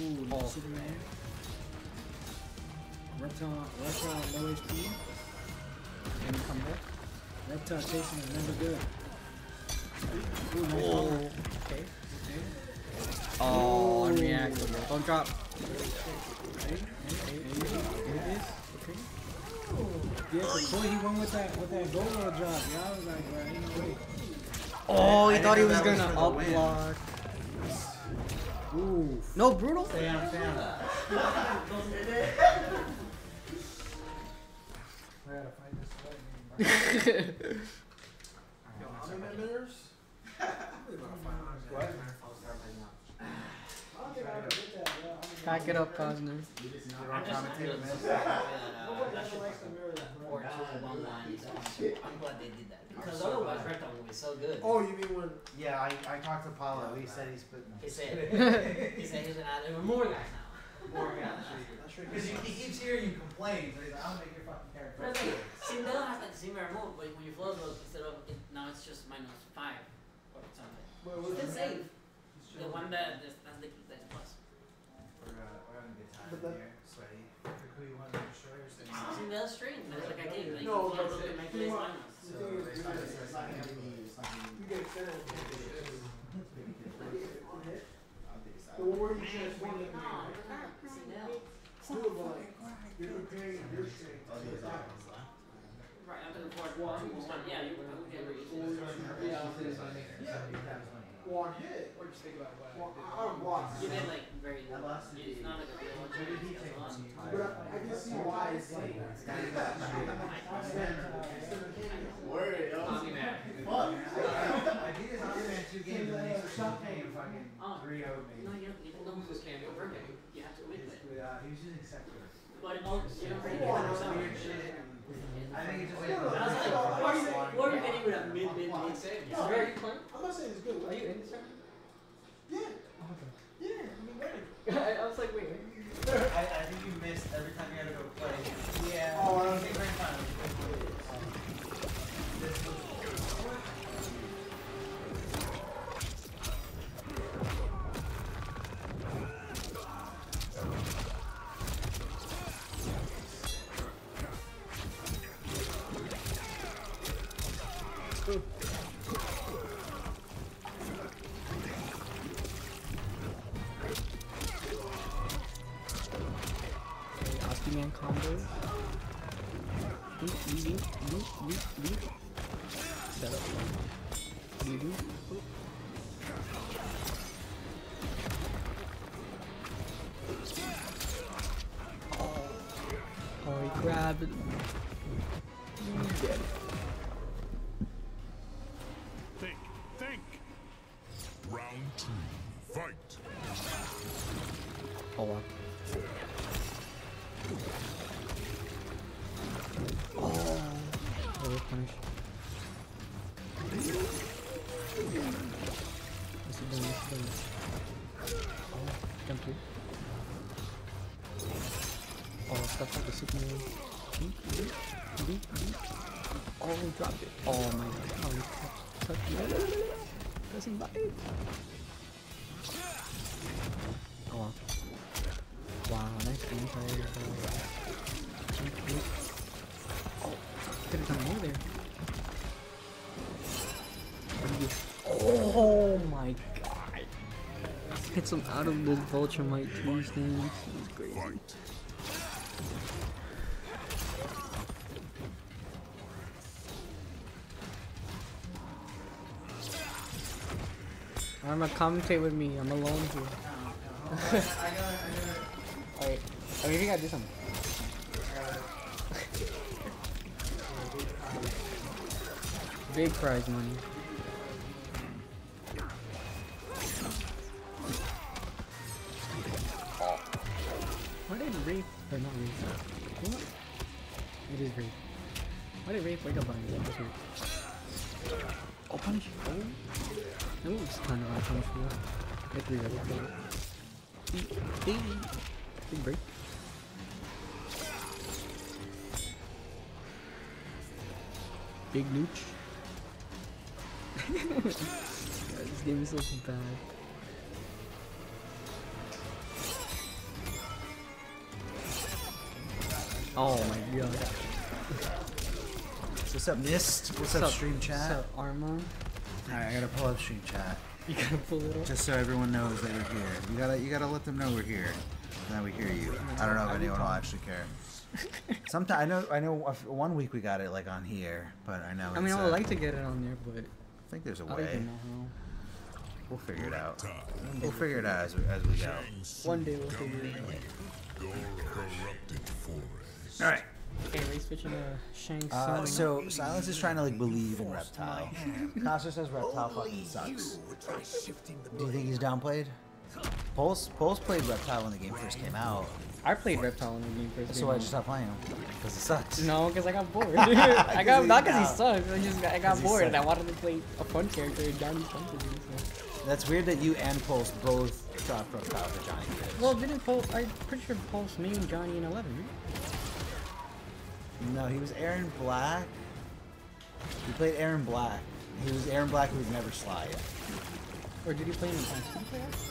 Ooh, Oh. Superman. Reptile, reptile, low HP. And come back. Reptile chasing is never good. Ooh, nice Oh, armor. okay. Okay. Oh, unreactable. Don't drop. Hey, hey, hey, hey, hey, this. Okay. Yeah, so he went with that with that gold roll drop. Yeah, I was like, bro, ain't no way. Oh, he I thought he was gonna was up win. block. Ooh. No, brutal. Stay on fan. I gotta find this lightning, bro. Yo, Omni Man mirrors? I'm really about to find Omni Man. I don't think I ever did that, yeah. Omni Man. Back it up, Cossner. You don't commentate, man. Nobody ever likes the. I'm glad they did that uh, because otherwise Reptile would so good. Oh, you mean when Yeah, I, I talked to Paulo. He said he's putting. He said he said he's gonna add even more guys now. More guys. That's right. Because he, he keeps hearing you complain, so he's like, I'll make your fucking character. But it's like Sindel has like similar move, but when you float those instead of it, now it's just minus five or something. Wait, what's Still that? safe. The one that that's, that's the that's plus. We're, uh, we're having a good time But here. Sweaty. Who you want to destroy or something? Sindel's strange. It's like a game. Like No, you float but those and make you this want- minus. So it's not, it's not gonna be, it's not gonna You be. get extended. I'll take this out. The one where you transform it. No, Right after the fourth one, you start. Yeah, you can get rid Well, on hit. Or just think about what. Well, I I don't block. You did like very. I lost It's not like a real one. Did he It's take a lot. But I, I can see why it's like. Word, yo. Omni-Man. Fuck. I beat his Omni-Man two games and then he switched to paying fucking Oh. three over me. No, you don't. You don't use cameo perfect. You have to win it. Uh, he was using Sektor. But it won't. You don't Yeah, some weird shit. I think he just like. I was like, what are you, what getting with a mid mid mid? It's very I'm not saying it's good. Are you in this tournament? Yeah. Yeah, I'm winning. I, I was like, wait. I, I think you missed every time you had to go play. Yeah. Oh, I don't think grand finals. Some out of the Vulture. It was crazy. Fight. I'm gonna commentate with me. I'm alone here. Alright. I mean, you gotta do something. Big prize money. Three right there. Hey. Big break. Big nooch. God, this game is so bad. Oh my god. What's up, Mist? What's up, stream chat? What's up, Arma? Alright, I gotta pull up stream chat. You gotta pull it up. Just so everyone knows that we're here. You gotta you gotta let them know we're here. Then we hear you. I don't know if anyone will actually care. Sometimes I know I know one week we got it like on here, but I know. I mean, it's, I uh, would like to get it on there, but I think there's a I don't way. know. We'll figure it out. We'll figure it out as we, as we go. One day we'll figure it out. Your. All right. Okay, are we switching to Shang Uh, so Silence is trying to like believe in Reptile. Costa says Reptile fucking sucks. Do you think he's downplayed? Pulse Pulse played Reptile when the game first came out, I played Reptile when the game first so came I out. just stopped playing him because it sucks. No, because I got bored. I got not because he sucks. I just I got bored and I wanted to play a fun character. and Johnny's fun to do. So. That's weird that you and Pulse both dropped Reptile for Johnny Cage. Well, didn't Pulse? I'm pretty sure Pulse named Johnny in 11. Right? No, he was Erron Black. He played Erron Black. He was Erron Black who was never Slide. Or did he play in X? Did he play X?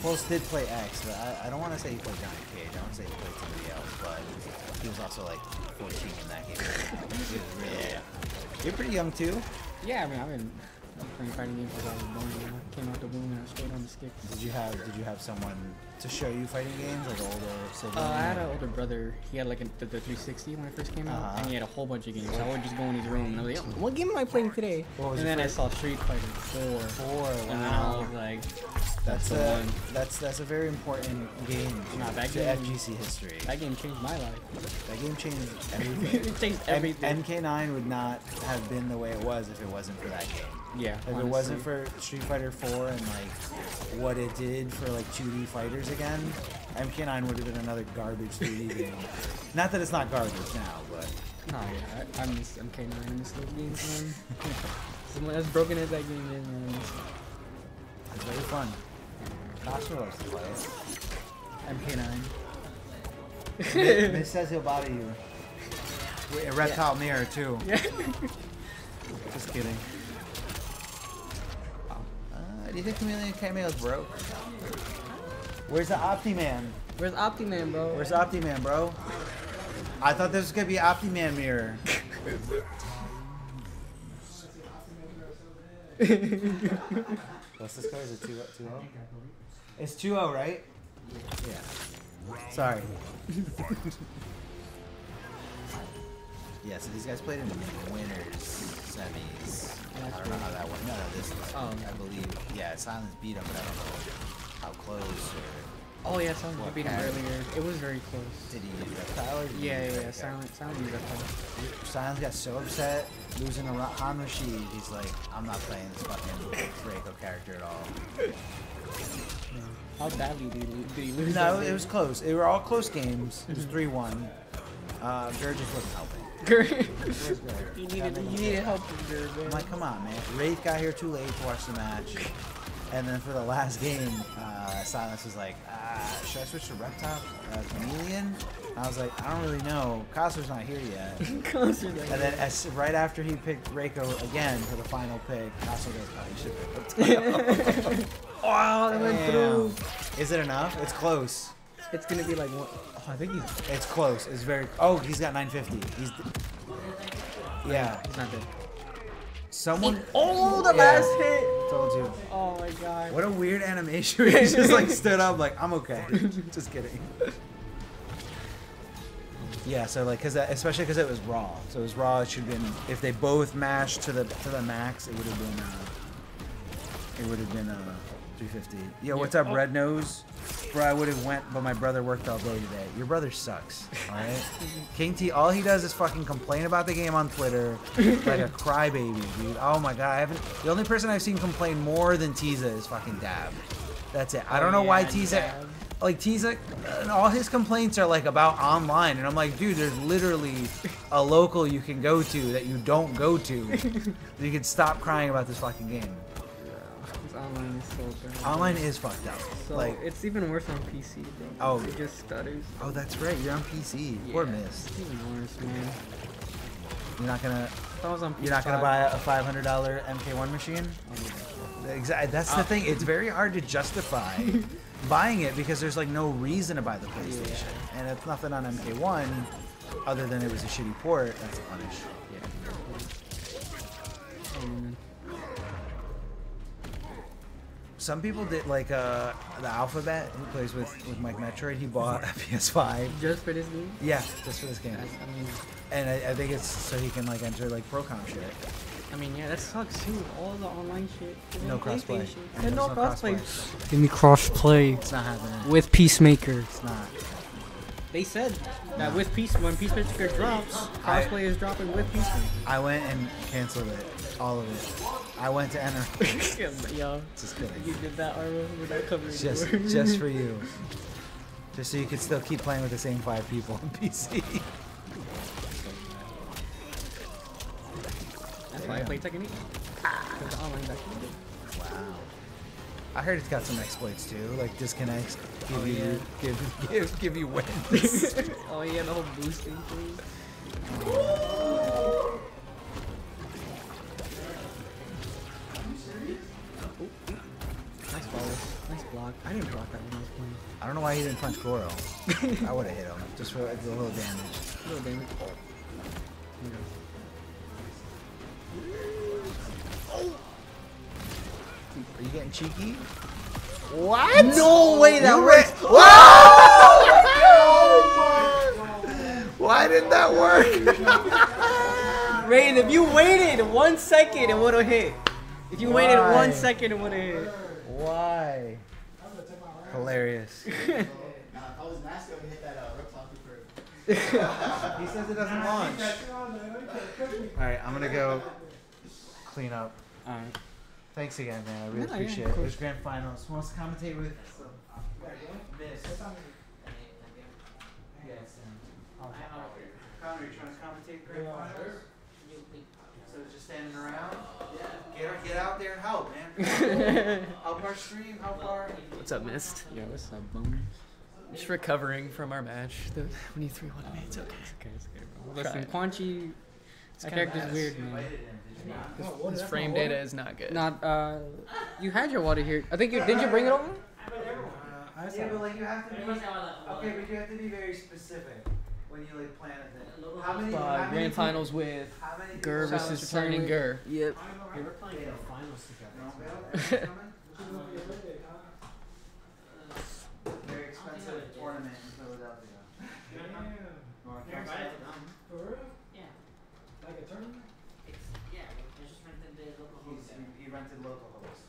Pulse did play X, but I, I don't want to say he played Johnny Cage. I want to say he played somebody else, but he was also like 14 in that game. He was really- yeah. You're pretty young too. Yeah, I mean, I've been I'm playing fighting games since I was born. You know? Came out the womb and I straight on the sticks. Did you have Did you have someone to show you fighting games, like older sibling? Uh, I had an older brother. He had like a, the, the 360 when it first came out, Uh-huh. and he had a whole bunch of games. So I would just go in his room and I was like, "Yo, "What game am I playing today?" And then first- I saw Street Fighter 4. Four. And then I was like, That's the a one. that's that's a very important game Nah, to, that to game- FGC history. that game changed my life. That game changed everything. it changed M- everything. MK9 would not have been the way it was if it wasn't for that game. Yeah, If it wasn't for Street Fighter 4 and like what it did for like 2D fighters again, MK9 would have been another garbage 3D game. Not that it's not garbage now, but yeah, I, I miss MK9. I miss those games, man. as broken as that game is, man. it's very fun. Costa loves to play it. MK9. Miss says he'll body you. A reptile mirror too. Just kidding. Do you think Khameleon Cameo's broke? Where's the Opti-Man? Where's Opti-Man, bro? Where's Opti-Man, bro? I thought this was gonna be Opti-Man mirror. What's the score? Is it 2 2 It's 2 0, right? Yeah. Sorry. yeah, so these guys played in the winners semis. I don't know how that went. No, no, this is, Oh. I believe. Yeah, Silence beat him, but I don't know how close or. Oh yeah, Silent what beat him earlier. It was very close. Did he use reptile or did he Yeah, yeah, yeah. Silence, Silent used reptile. Silence got so upset losing a Ra- Han Rashid. He's like, I'm not playing this fucking Draco character at all. How badly did he, did he lose? No, it was close. They were all close games. It was Mhm. 3 1. Uh, Grr just wasn't helping. Grr. Where's Grr? He Gotta needed, make he him needed help from Grr, man. I'm like, come on, man. Wraith got here too late to watch the match. And then for the last game, uh, Silence was like, uh, should I switch to Reptile? Uh, Khameleon? I was like, I don't really know. Coster's not here yet. Coster's not and then as, right after he picked Reiko again for the final pick, Coster goes, oh, you should pick Reptile. Wow, that went through. Is it enough? It's close. It's gonna be like one. Oh, I think he's. It's close. It's very. Oh, he's got 950. He's. Yeah. He's not dead. Someone. Oh, the Yeah. last hit. Told you. Oh my god. What a weird animation. where he just like stood up, like I'm okay. just kidding. Yeah, so like, cause that, especially because it was raw. So it was raw. It should have been if they both mashed to the to the max, it would have been. Uh, it would have been uh, 350. Yo, what's up, Oh. Red Nose? Bro, I would have went, but my brother worked all day today. Your brother sucks. All right. King T, all he does is fucking complain about the game on Twitter like a crybaby, dude. Oh my god, I haven't. The only person I've seen complain more than Tiza is fucking Dab. That's it. I don't oh, know why yeah, Tiza. Dab. Like Tiza, and all his complaints are like about online, and I'm like, dude, there's literally a local you can go to that you don't go to. you can stop crying about this fucking game. Online is so bad. Online is fucked up. So like, it's even worse on PC, bro. Oh. it just stutters. oh, that's right. You're on PC. Poor Yeah, Miss. It's even worse, man. You're not gonna. If I was on You're not gonna PS5 buy a five hundred dollar MK1 machine. Exactly. That's the Uh, thing. It's very hard to justify buying it because there's like no reason to buy the PlayStation, and it's nothing on MK1 other than it was a shitty port. That's a punish. Um, Some people did like uh, the Alphabet who plays with with Mike Metroid. He bought a PS5 just for this game? Yeah, just for this game. That's, I mean, And I, I think it's so he can like enter like Procom shit. I mean, yeah, that sucks too. All the online shit. There's No crossplay. PlayStation. And And no there's no crossplay. crossplay. Give me crossplay. It's not happening. With Peacemaker. It's not. They said that with Peace, when Peacemaker drops, I- crossplay is dropping with Peacemaker. I went and canceled it, all of it. I went to enter. Yo, Just kidding. you did that, Arlo, with that cover. just just for you. Just so you could still keep playing with the same five people on PC. That's why I play Tekken 8. Because online back in the day. Wow. I heard it's got some exploits too, like disconnects, give Oh, you yeah. give, give give you wins. oh yeah, the whole boosting thing. Nice. Nice block. I didn't block that when I was playing. I don't know why he didn't punch Goro. I would have hit him just for a little damage. A little damage. Are you getting cheeky? What? No way that You works. Why did that work? Rain, if you waited one second, it would have hit. If you waited Why? one second, it would have hit. Why? Hilarious. I was nasty, I hit that uh, reptile he says it doesn't launch. Alright, I'm gonna go clean up. Alright. Thanks again, man. I really No, yeah, appreciate of it. course. There's grand finals. Who wants to commentate with Miss? Connor, you trying to commentate grand finals? So just standing around? Get, get out there and help, man. I'll our stream? How far? What's up, Mist? Yeah, what's up, boom? Just recovering from our match. The, when you 3 1 me, it's okay. It's okay, it's okay, bro. Try Listen, it. Quan Chi, It's that character's ass. weird, man. His, his frame data is not good. Not, uh, you had your water here. I think you, did you bring it over? Uh, yeah, but like you have to be. Okay, but you have to be very specific when you like plan a thing. How many? Uh, how many grand people- finals with How many Grr people- versus returning Grr. Yep. Hey, we're playing the finals together. Very expensive tournament in Philadelphia. North You're Carolina. invited to come. For real? Yeah. Like a tournament? It's, yeah, we just rented the local He's, host. he rented local host.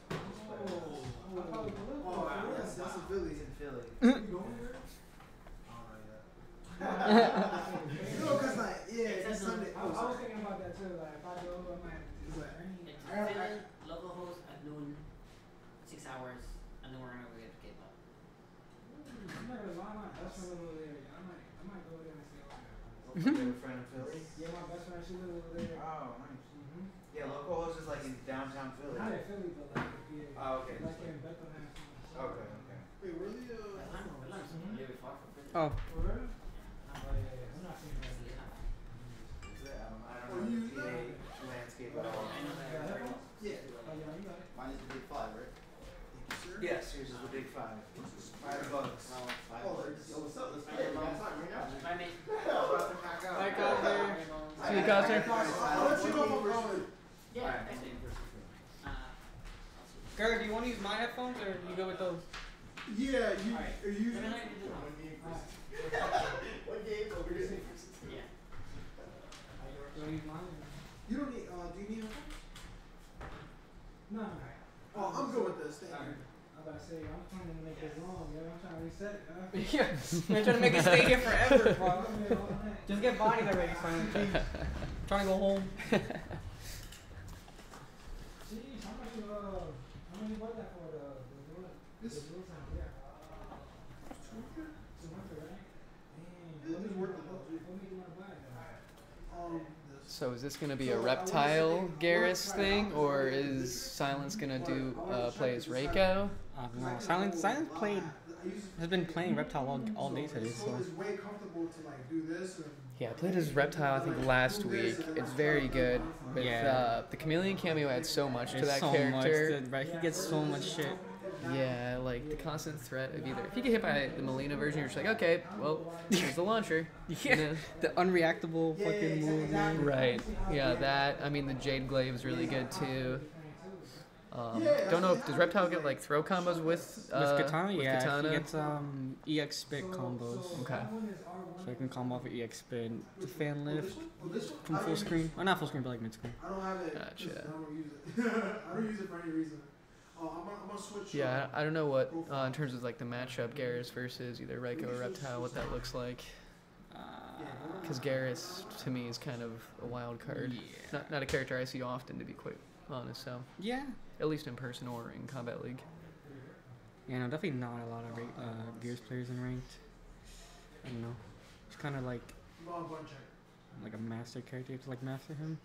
Oh, that's, that's a Philly. He's in Philly. You going there? No, cause like, yeah, it's Sunday. I, I was thinking about that too. Like, if I go, I might. It's like, It's I gotta- Philly, local host at noon, six hours, and then we're gonna go get K-pop. I'm not gonna lie, my best friend lives over there. I might, I might go there and see all that. You have a friend in Philly? Yeah, my best friend, she lives over there. Oh, nice. Mm-hmm. Yeah, local host is like in downtown Philly. Not in Philly, but like, yeah. Oh, okay. Like in Bethlehem. Okay, okay. Wait, really? Uh, Atlanta, Atlanta's a little bit far from Philly. Oh. for Yeah, I Oh, don't you know use PA landscape at all. Yeah. Oh, yeah, you got it. Mine is the big five, right? Yes, yours is the big five. Five bucks. Oh, five Oh, bucks. Yo, what's up? Let's play. We got time right now. Bye, mate. About to pack up. Bye, Cossner. See you, Cossner. I'll let you know if I'm going. Yeah, Alright. thanks, mate. I'll see you. Gerd, do you want to use my headphones or you go with those? Yeah, you, Alright. are you? Maybe not even do that. What game over here? Yeah. You want to use mine? You don't need, uh, do you need a No. Oh, I'm good with this, thank you. I'm about to say, I'm trying to make this long, yo. I'm trying to reset it, huh? Yeah. I'm trying to make it stay here forever, bro. Just get bodied already, son. Jeez. trying to go home. Jeez, how much you, uh, how much you bought that for, the, the, the, This- the dual sound? Yeah. Two hundred, right? Damn. It is worth it, though. What made you want to buy it, though? Um, this. So is this gonna be a reptile Geras thing, or is Silence gonna do uh, play as Reiko? Uh, no, Silent, Silent played, has been playing Reptile all, all day today, So so. it's way comfortable to do this. Yeah, I played as Reptile I think last week. It's very good. With Yeah. uh, the Khameleon cameo adds so much to There's that so character. much, to, right? He gets so much shit. Yeah, like the constant threat of either if you get hit by the Mileena version, you're just like, okay, well, here's the launcher. Yeah. You know? The unreactable fucking move. Right. Yeah, that. I mean, the Jade Glaive is really good too. Um, don't know does Reptile get like throw combos with uh, with Kitana, with yeah, Kitana? he gets um EX spit combos. Okay. So he can combo off with EX spit, the fan lift from full screen, or not full screen, but like mid screen. I don't have it. Gotcha. 'cause I don't use it. I don't use it for any reason. Oh, I'm gonna, I'm gonna switch. Yeah, uh, I don't know what uh, in terms of like the matchup Geras versus either Reiko or Reptile, what that looks like. Because Geras to me is kind of a wild card. Not not a character I see often, to be quite honest. So Yeah. at least in person or in Kombat League. Yeah, no, definitely not a lot of uh, Geras players in ranked. I don't know. It's kind of like I'm on one check. like a master character. You have to like master him.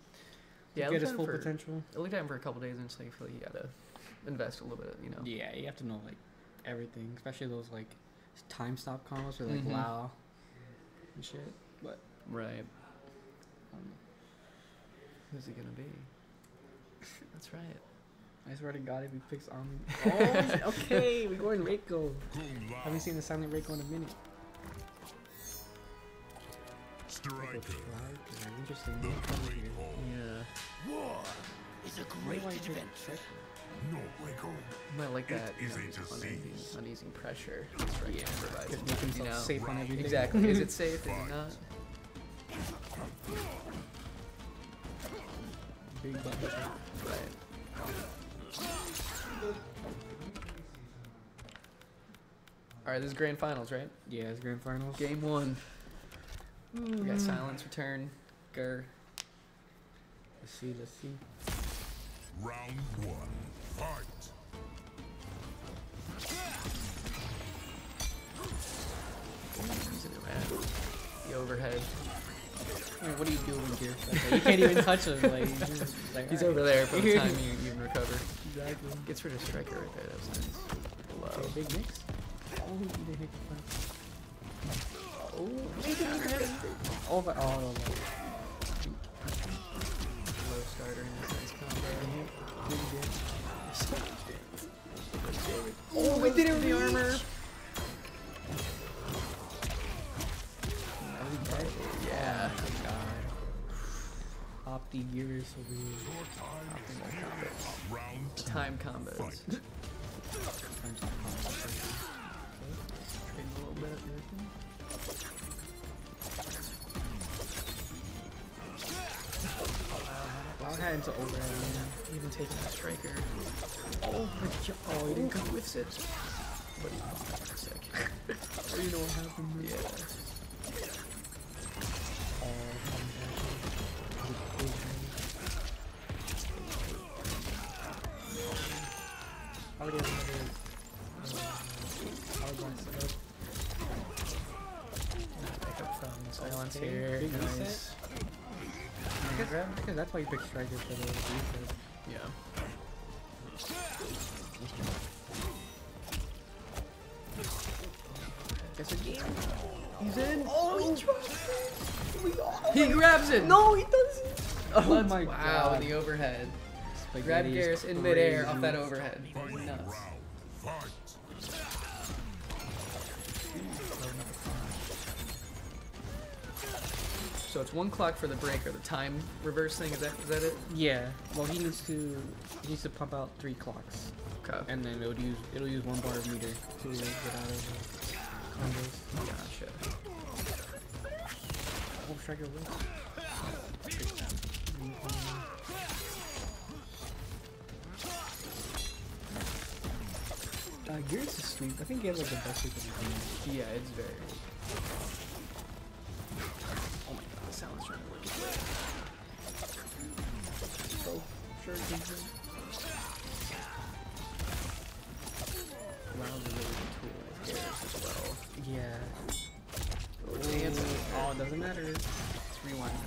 Yeah, to looked get his at him full for- potential. I looked at him for a couple days and it's like I feel like you gotta invest a little bit, you know. Yeah, you have to know like everything, especially those like time stop combos or like Mhm. Lao and shit. But Right. um, Who's it gonna be? That's right. I swear to God, if he picks Army. Oh, okay, we're going Reiko. Haven't seen the silent Reiko in a minute. Striker. Striker, interesting. The Great. Hall. Yeah. War is a great do I pick adventure. Striker? No, Reiko. I might like that. It is you a know, uneasy, disease. uneasy pressure. That's right. Yeah, provides, Could make you know. safe on everything. Exactly. Is it safe? Is it not? Big butt. Right. All right, this is grand finals, right? Yeah, it's grand finals. Game one. We got hmm. silence return. Grr. Let's see, let's see. Round one. Fight. Using it. The overhead. Wait, what are you doing here? Like, you can't even touch him. Like, he's, just, like, He's alright. over there by the time you even recover. Exactly. Gets rid of striker right there. That's nice. Low. Okay, big mix. Oh, you didn't hit the Oh, Oh, but oh, no, no. low starter and that's nice combo. Oh, we Oh, did it the reach. armor. Yeah. Thank God. Opti gears over here. Optimal combos. Time combos. Fight. Times not complicated. Trade a little bit. Wow, had into overhead, man. Even taking a striker. Oh, my God. oh, he didn't come with it. But he for a sec. Oh, you know what happened? man. Yeah. Oh. I have another. Um, Setup. Pick up from silence Okay, here. Nice. Because, that's why you pick striker for the reset. Yeah. Guess again. He's in. Oh, he oh. dropped He grabs it. No, he doesn't. Oh Let's- my wow, god. the overhead. Grab Spaghetti's Geras in midair off that overhead. Final Nuts. So it's one clock for the break or the time reverse thing. Is that is that it? Yeah. Well, he needs to he needs to pump out three clocks, Okay. and then it'll use it'll use one bar of meter to get out of the combos. Gotcha. Oh, striker wins. Uh, Geras is sweet. I think he has like the best sweep of the game. Yeah, it's very. Trying to work its way. Sure. Round tool as well. Yeah. Oh. It doesn't matter. Let's rewind.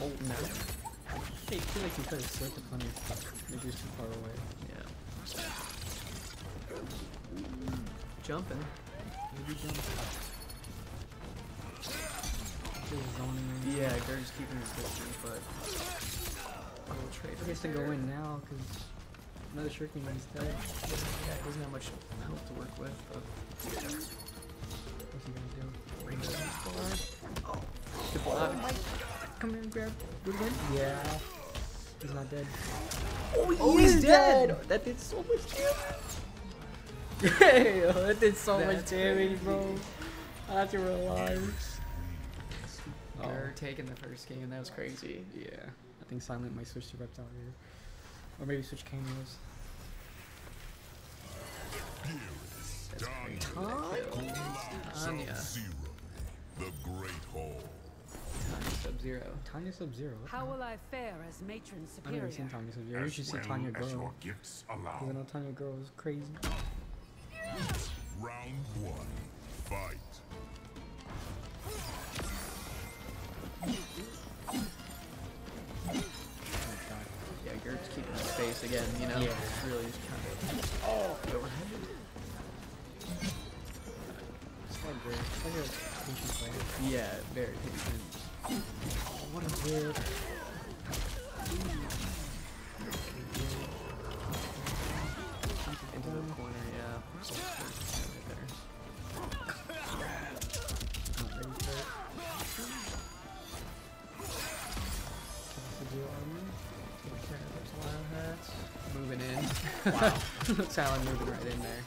Oh, no. Hey, I feel like you could have slipped upon your stuff. Maybe it's too far away. Yeah. Jumping. Maybe jump. Just zoning right Yeah, keeping his distance, but. I will trade. He gets to go in now because another shuriken is dead. Yeah, he doesn't have much health to work with, but. What's he gonna do? Rainbow bar. Oh, the block. Oh come here and grab. it again? Yeah. He's not dead. Oh, Oh, he's dead! That did so much damage. Hey, oh, that did so much That's damage, bro. I you were alive. Oh. They're taking the first game. That was crazy. Yeah. I think Silent might switch to Reptile here. Or maybe switch cameos. Geras. Tanya. Tanya. Sub-Zero. The Great Hall. Tanya Sub Zero. Tanya Sub Zero. How will I fare as matron superior? I've superior? never seen Tanya Sub Zero. I As usually see well Tanya as Girl. your gifts allow. Because I know Tanya Girl is crazy. Round one. Fight. Yeah, Gert's keeping his space again, you know? Yeah. It's really just kind of. Oh! Overhead. It's like great. It's like a patient player. Yeah, very patient. Oh, what a hit. Into the corner, yeah. Wow. Talon moving right in there.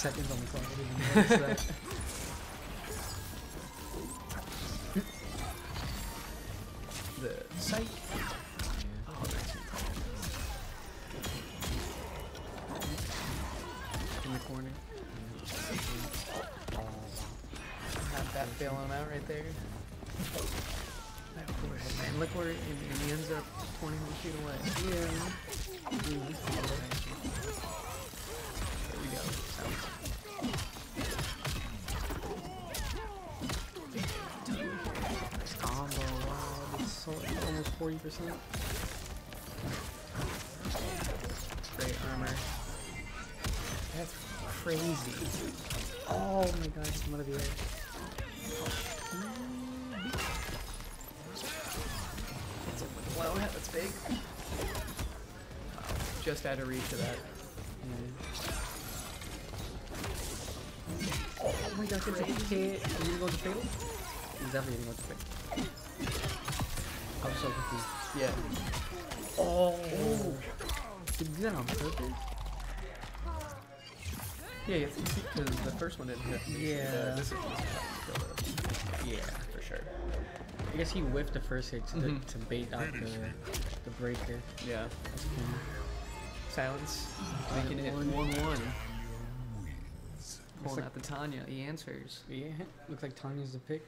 Second on the clock. Just out of reach of that. Oh my god, it's a hit. Are you gonna go to fatal? He's definitely gonna go to fatal. I was so confused. Yeah. Oh. Did you do that on purpose? Yeah, yeah, because the first one didn't hit. Yeah. Uh, Yeah, for sure. I guess he whiffed the first hit to, Mhm. to bait out the, the breaker. Yeah. That's. Silence, making it One. 1 1. Wins. Pulling like- out the Tanya, he answers. Yeah, looks like Tanya's the pick.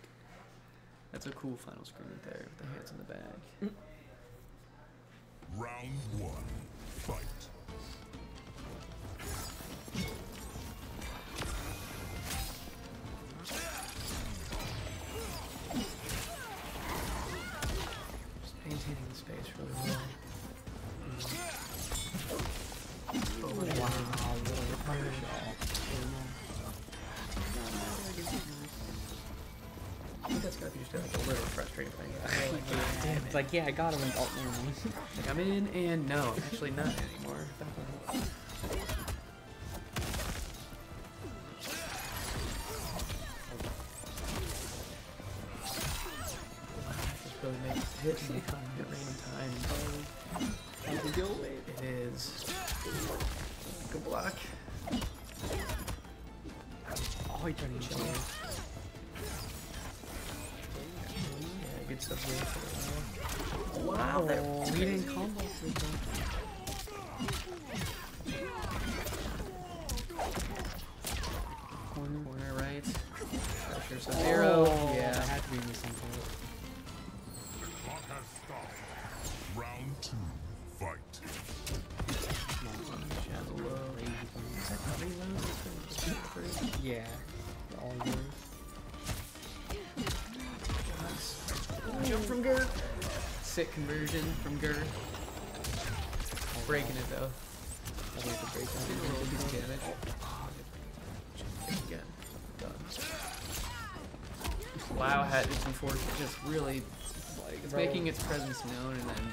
That's a cool final screen right there with the hands in the bag. Round one. Fight. Just maintaining that's gotta be just like a little frustrating. It's like, yeah, I got him. in never mind. Like I'm in and um, no, uh, um, actually not anymore. Really makes hit me time, hit rain in. How's it going? It is. Good block. Oh, tried to chill. Yeah, good stuff. Wow, that didn't combo. Corner, corner right. Pressure sub zero. Oh, yeah. Sick conversion from Grr. Breaking it though. I think it's a break damage. Again. Done. Wow is unfortunate. Just really like it's making its presence known and then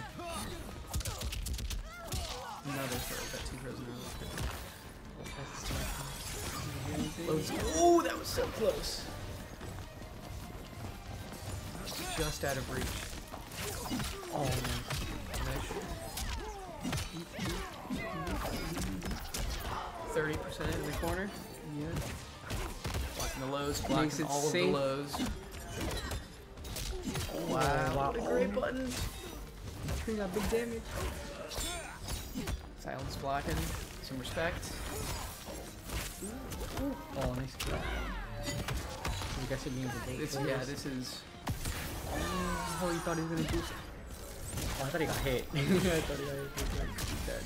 another throw. Two. Oh, that was so close. Just out of reach. Oh. Thirty percent in the corner. Yeah. Blocking the lows, Makes blocking it all of the lows. Oh, Wow, wow. what a great button. He got big damage. Silence blocking. Some respect. Oh, nice kill. I guess it means the This, yeah, this is. Oh, he thought he was gonna do something. Oh, I thought he got hit. I thought he got hit. Dead.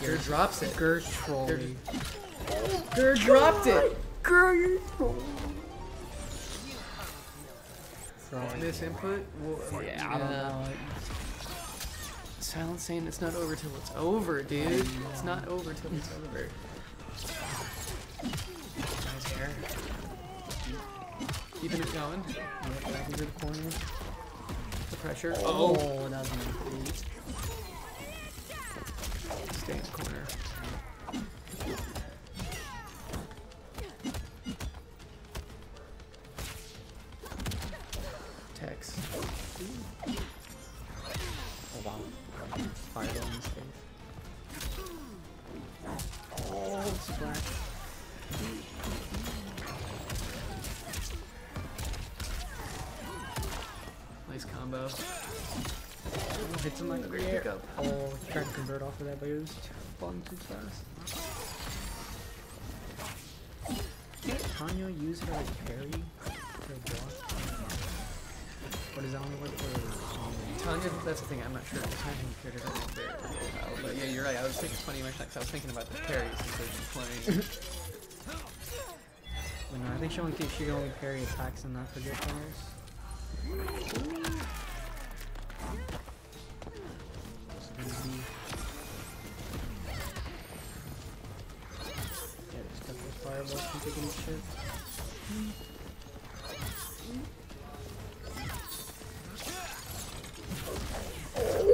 Grr drops it. Grr trolling. Grr dropped it. Trolling. Throwing. This input. Will, Yeah, I don't know. Silence saying it's not over till it's over, dude. It's not over till it's over. Keeping it going. Yep, back into the corner. The pressure. Oh, Oh. that was. Stay in the corner. Off of that, but it was too, falling too fast. Can't Tanya use her like parry for a block? What does that only work for? Um, Tanya, that's the thing, I'm not sure. I haven't figured it out very. But yeah, you're right. I was thinking, it's funny you mentioned I was thinking about the parry since they've been playing. but no, I think she only can, she can only parry attacks and not projectiles. It's fireballs from taking shit.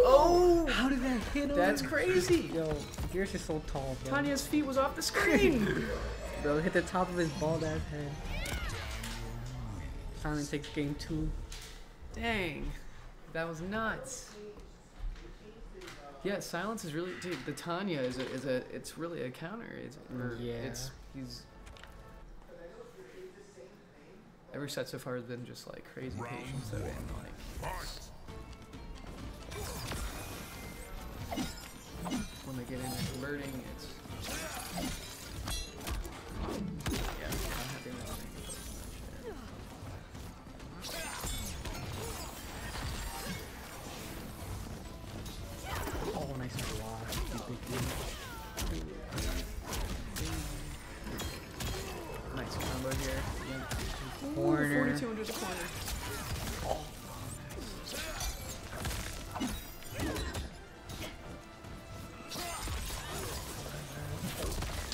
Oh! How did that hit him? That's crazy! Yo, Geras is so tall, bro. Tanya's feet was off the screen! Bro, hit the top of his bald ass head. Finally takes game two. Dang. That was nuts. Yeah, silence is really, dude. The Tanya is a, is a, it's really a counter. It's, Yeah. It's he's. Every set so far has been just like crazy patience though, and like when they get in converting, it's. Corner. 42 under the corner.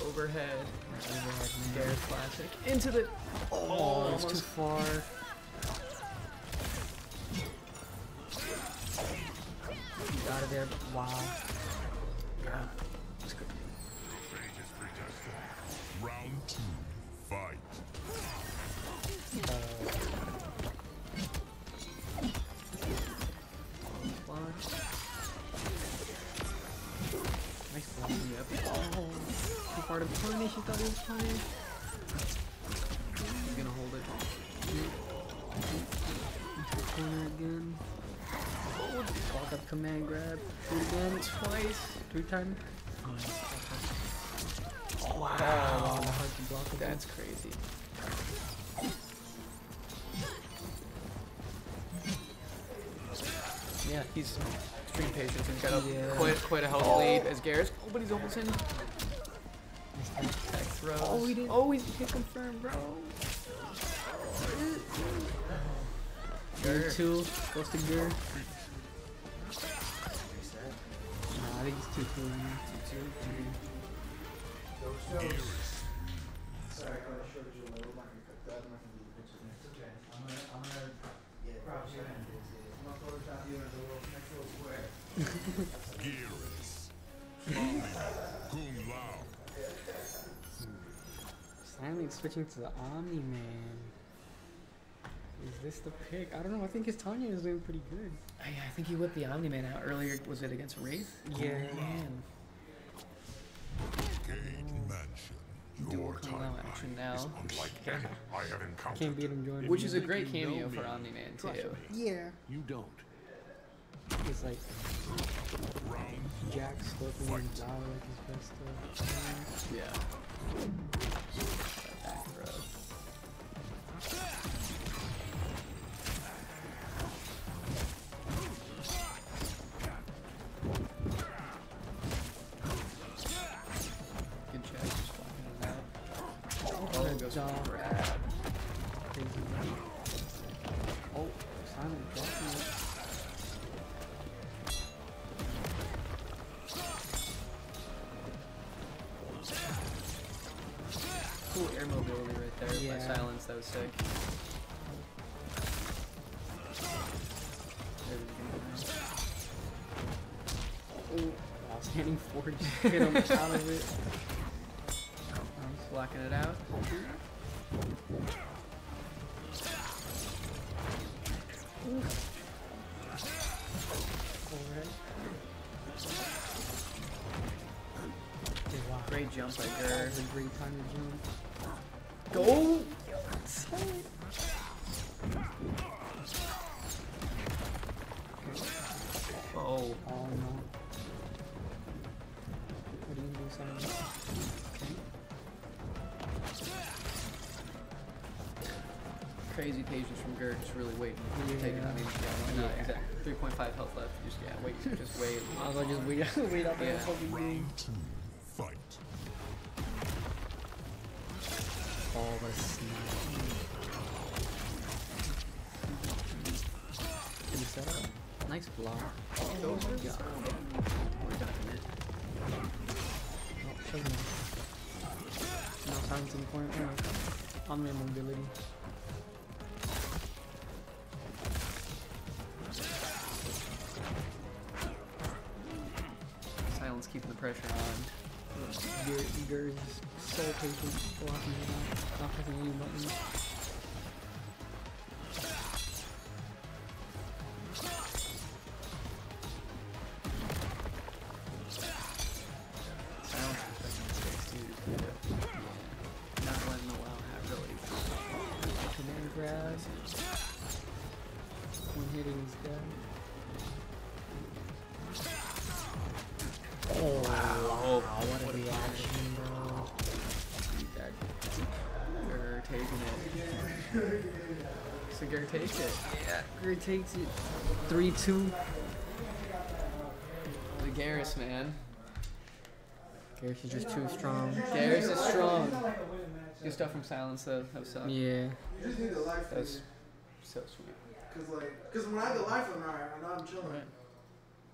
Overhead. Bear classic. Into the. Oh, it's too far. He got it there, but wow. Far to punish. He thought he was punish. He's gonna hold it. Into the corner again. Oh, block up command grab. Shoot again. Twice. Three times. Oh. Oh, wow. Oh, hard to block again. That's crazy. Yeah, he's extreme patience and got a Yeah. quite quite a healthy oh. lead as Geras. Oh, but he's almost in. Nice time. Tech throws. Oh, he didn't. Oh, he's hit confirmed, bro. Gear two. Goes to gear. Nah, I think it's two two. man. Sorry, I showed you a little. I'm not gonna cut that. I'm not gonna do the pictures next. Okay. I'm gonna, I'm gonna, yeah, probably gonna. I'm gonna Photoshop you in the little, next little square. Switching to the Omni Man. Is this the pick? I don't know. I think his Tanya is doing pretty good. Oh, I, I think he whipped the Omni Man out earlier. Was it against Wraith? Yeah. Oh, man. Gate Mansion. Your action timeline now. is unlike any I have encountered. Can't beat him, Jordan. Which is a great cameo for Omni Man too. me, Yeah. You don't. It's like Round Jack, Scorpion, and Zao like his best stuff. Yeah. Yeah. by silence. That was sick. There we go. Oh, wow, standing forward, just hit him out of it. Crazy patience from Grr, just really waiting. Take it. I mean, yeah, no, Yeah. exactly. 3.5 health left. Just, yeah, wait. Just wait. I was like, just wait, wait out there. Yeah. fucking game. Fight. All the snap. Good setup. Nice block. Oh, Those are yeah. We're oh, done oh, in it. Oh, shove him. Now silence in the corner. Oh, Omni mobility. Pressure on. Gear, Gear is so patient blocking out. Not pressing any buttons. So Grr takes it. Yeah, Gray takes it. 3 2. The Geras, man. Geras is just too strong. Geras is strong. Good stuff from Silence, though. That was suck. Yeah. You just need the life That's thing. so sweet. Cause like, cause when I had the life on, alright, and I'm chilling. Right.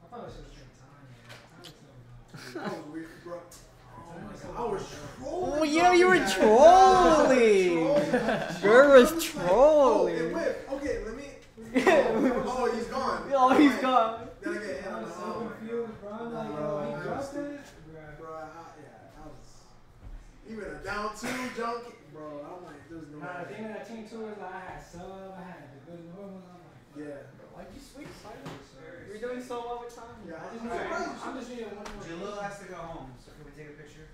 I thought it was just time, man. That was weird, bro. Oh my god, I was trolling. Oh, yeah, you were trolling. Trolling. Grr was Oh, trolling. whipped. Okay, let me. oh, he's gone. Oh, he's Alright. gone. Then I get hit on I the so confused, bro. I'm like, yo, he uh, dropped it? Bro, I, yeah, I was. Even a down two jump, bro. I'm like, there's no. Nah, the way. thing that team two is like, I had sub, I had the good normal. I'm like, Yeah. like you sweet, silence. You're doing so well with time. Yeah, I I just I'm. I'm just needing one more. Jalil has to go home, so can we take a picture?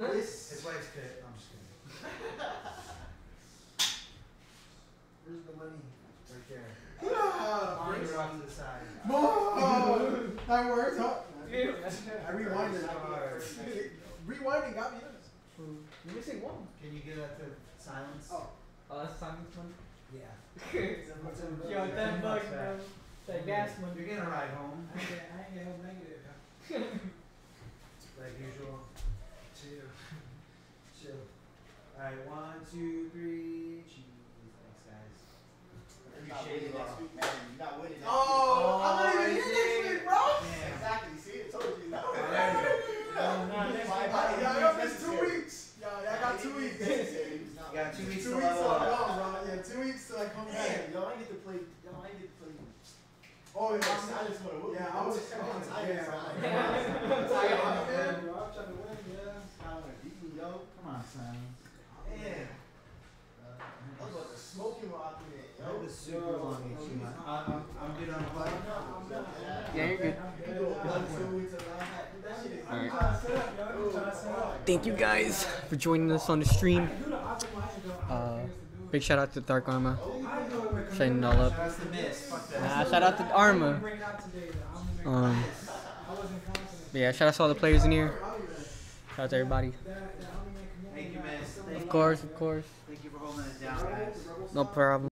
Yes. His wife's pit. I'm just kidding. Where's the money? Right there. Yeah. Bring it to the side. Oh, that works, huh? Yeah. I rewinded. Rewinding got me this. You're missing one. Can you get that to silence? Oh. Oh, that's silence one? Yeah. Yo, ten bucks, bro. That gas money. You're getting a ride home. I ain't get, I get no negative. Like usual. Chill. Chill. Alright, one, two, three. Cheese. Thanks, guys. Appreciate it. next week, man. You're not winning next Oh, I'm not even here next week, bro. Yeah. Exactly. See, I told you. No. Oh, nah, next Five week. hours Yeah, I got two necessary. weeks. Yeah, yeah, I got two weeks. Necessary. It's not You got two weeks Two weeks till level I'm gone, bro. Yeah, two weeks till I come back. Damn, yo, I get to play. Yo, I get to play. Oh, yeah. I just want to whoop Yeah. I was. I'm oh, tired, I'm tired. I'm trying to win, yeah. I wanna beat me, yo. Come on, son. Yeah. I was about to smoke him while I'm in it, That was super long, I'm, I'm good on play. Yeah, you're good. You go one, two weeks and I had that. Alright. Trying to set up, yo. I'm trying to set up. Thank you guys for joining us on the stream. Do the optimizer, though. Uh, big shout out to DarthArma. I do it with Setting it all up. That's the miss. Fuck that. Nah, shout out to Arma. Bring it out today, though. I'm gonna make Um, I wasn't confident. but yeah, shout out to all the players in here. Shout out to everybody. That, that I'm gonna make Thank you, man. Thank Of course, of course. Thank you for holding it down, guys. No problem.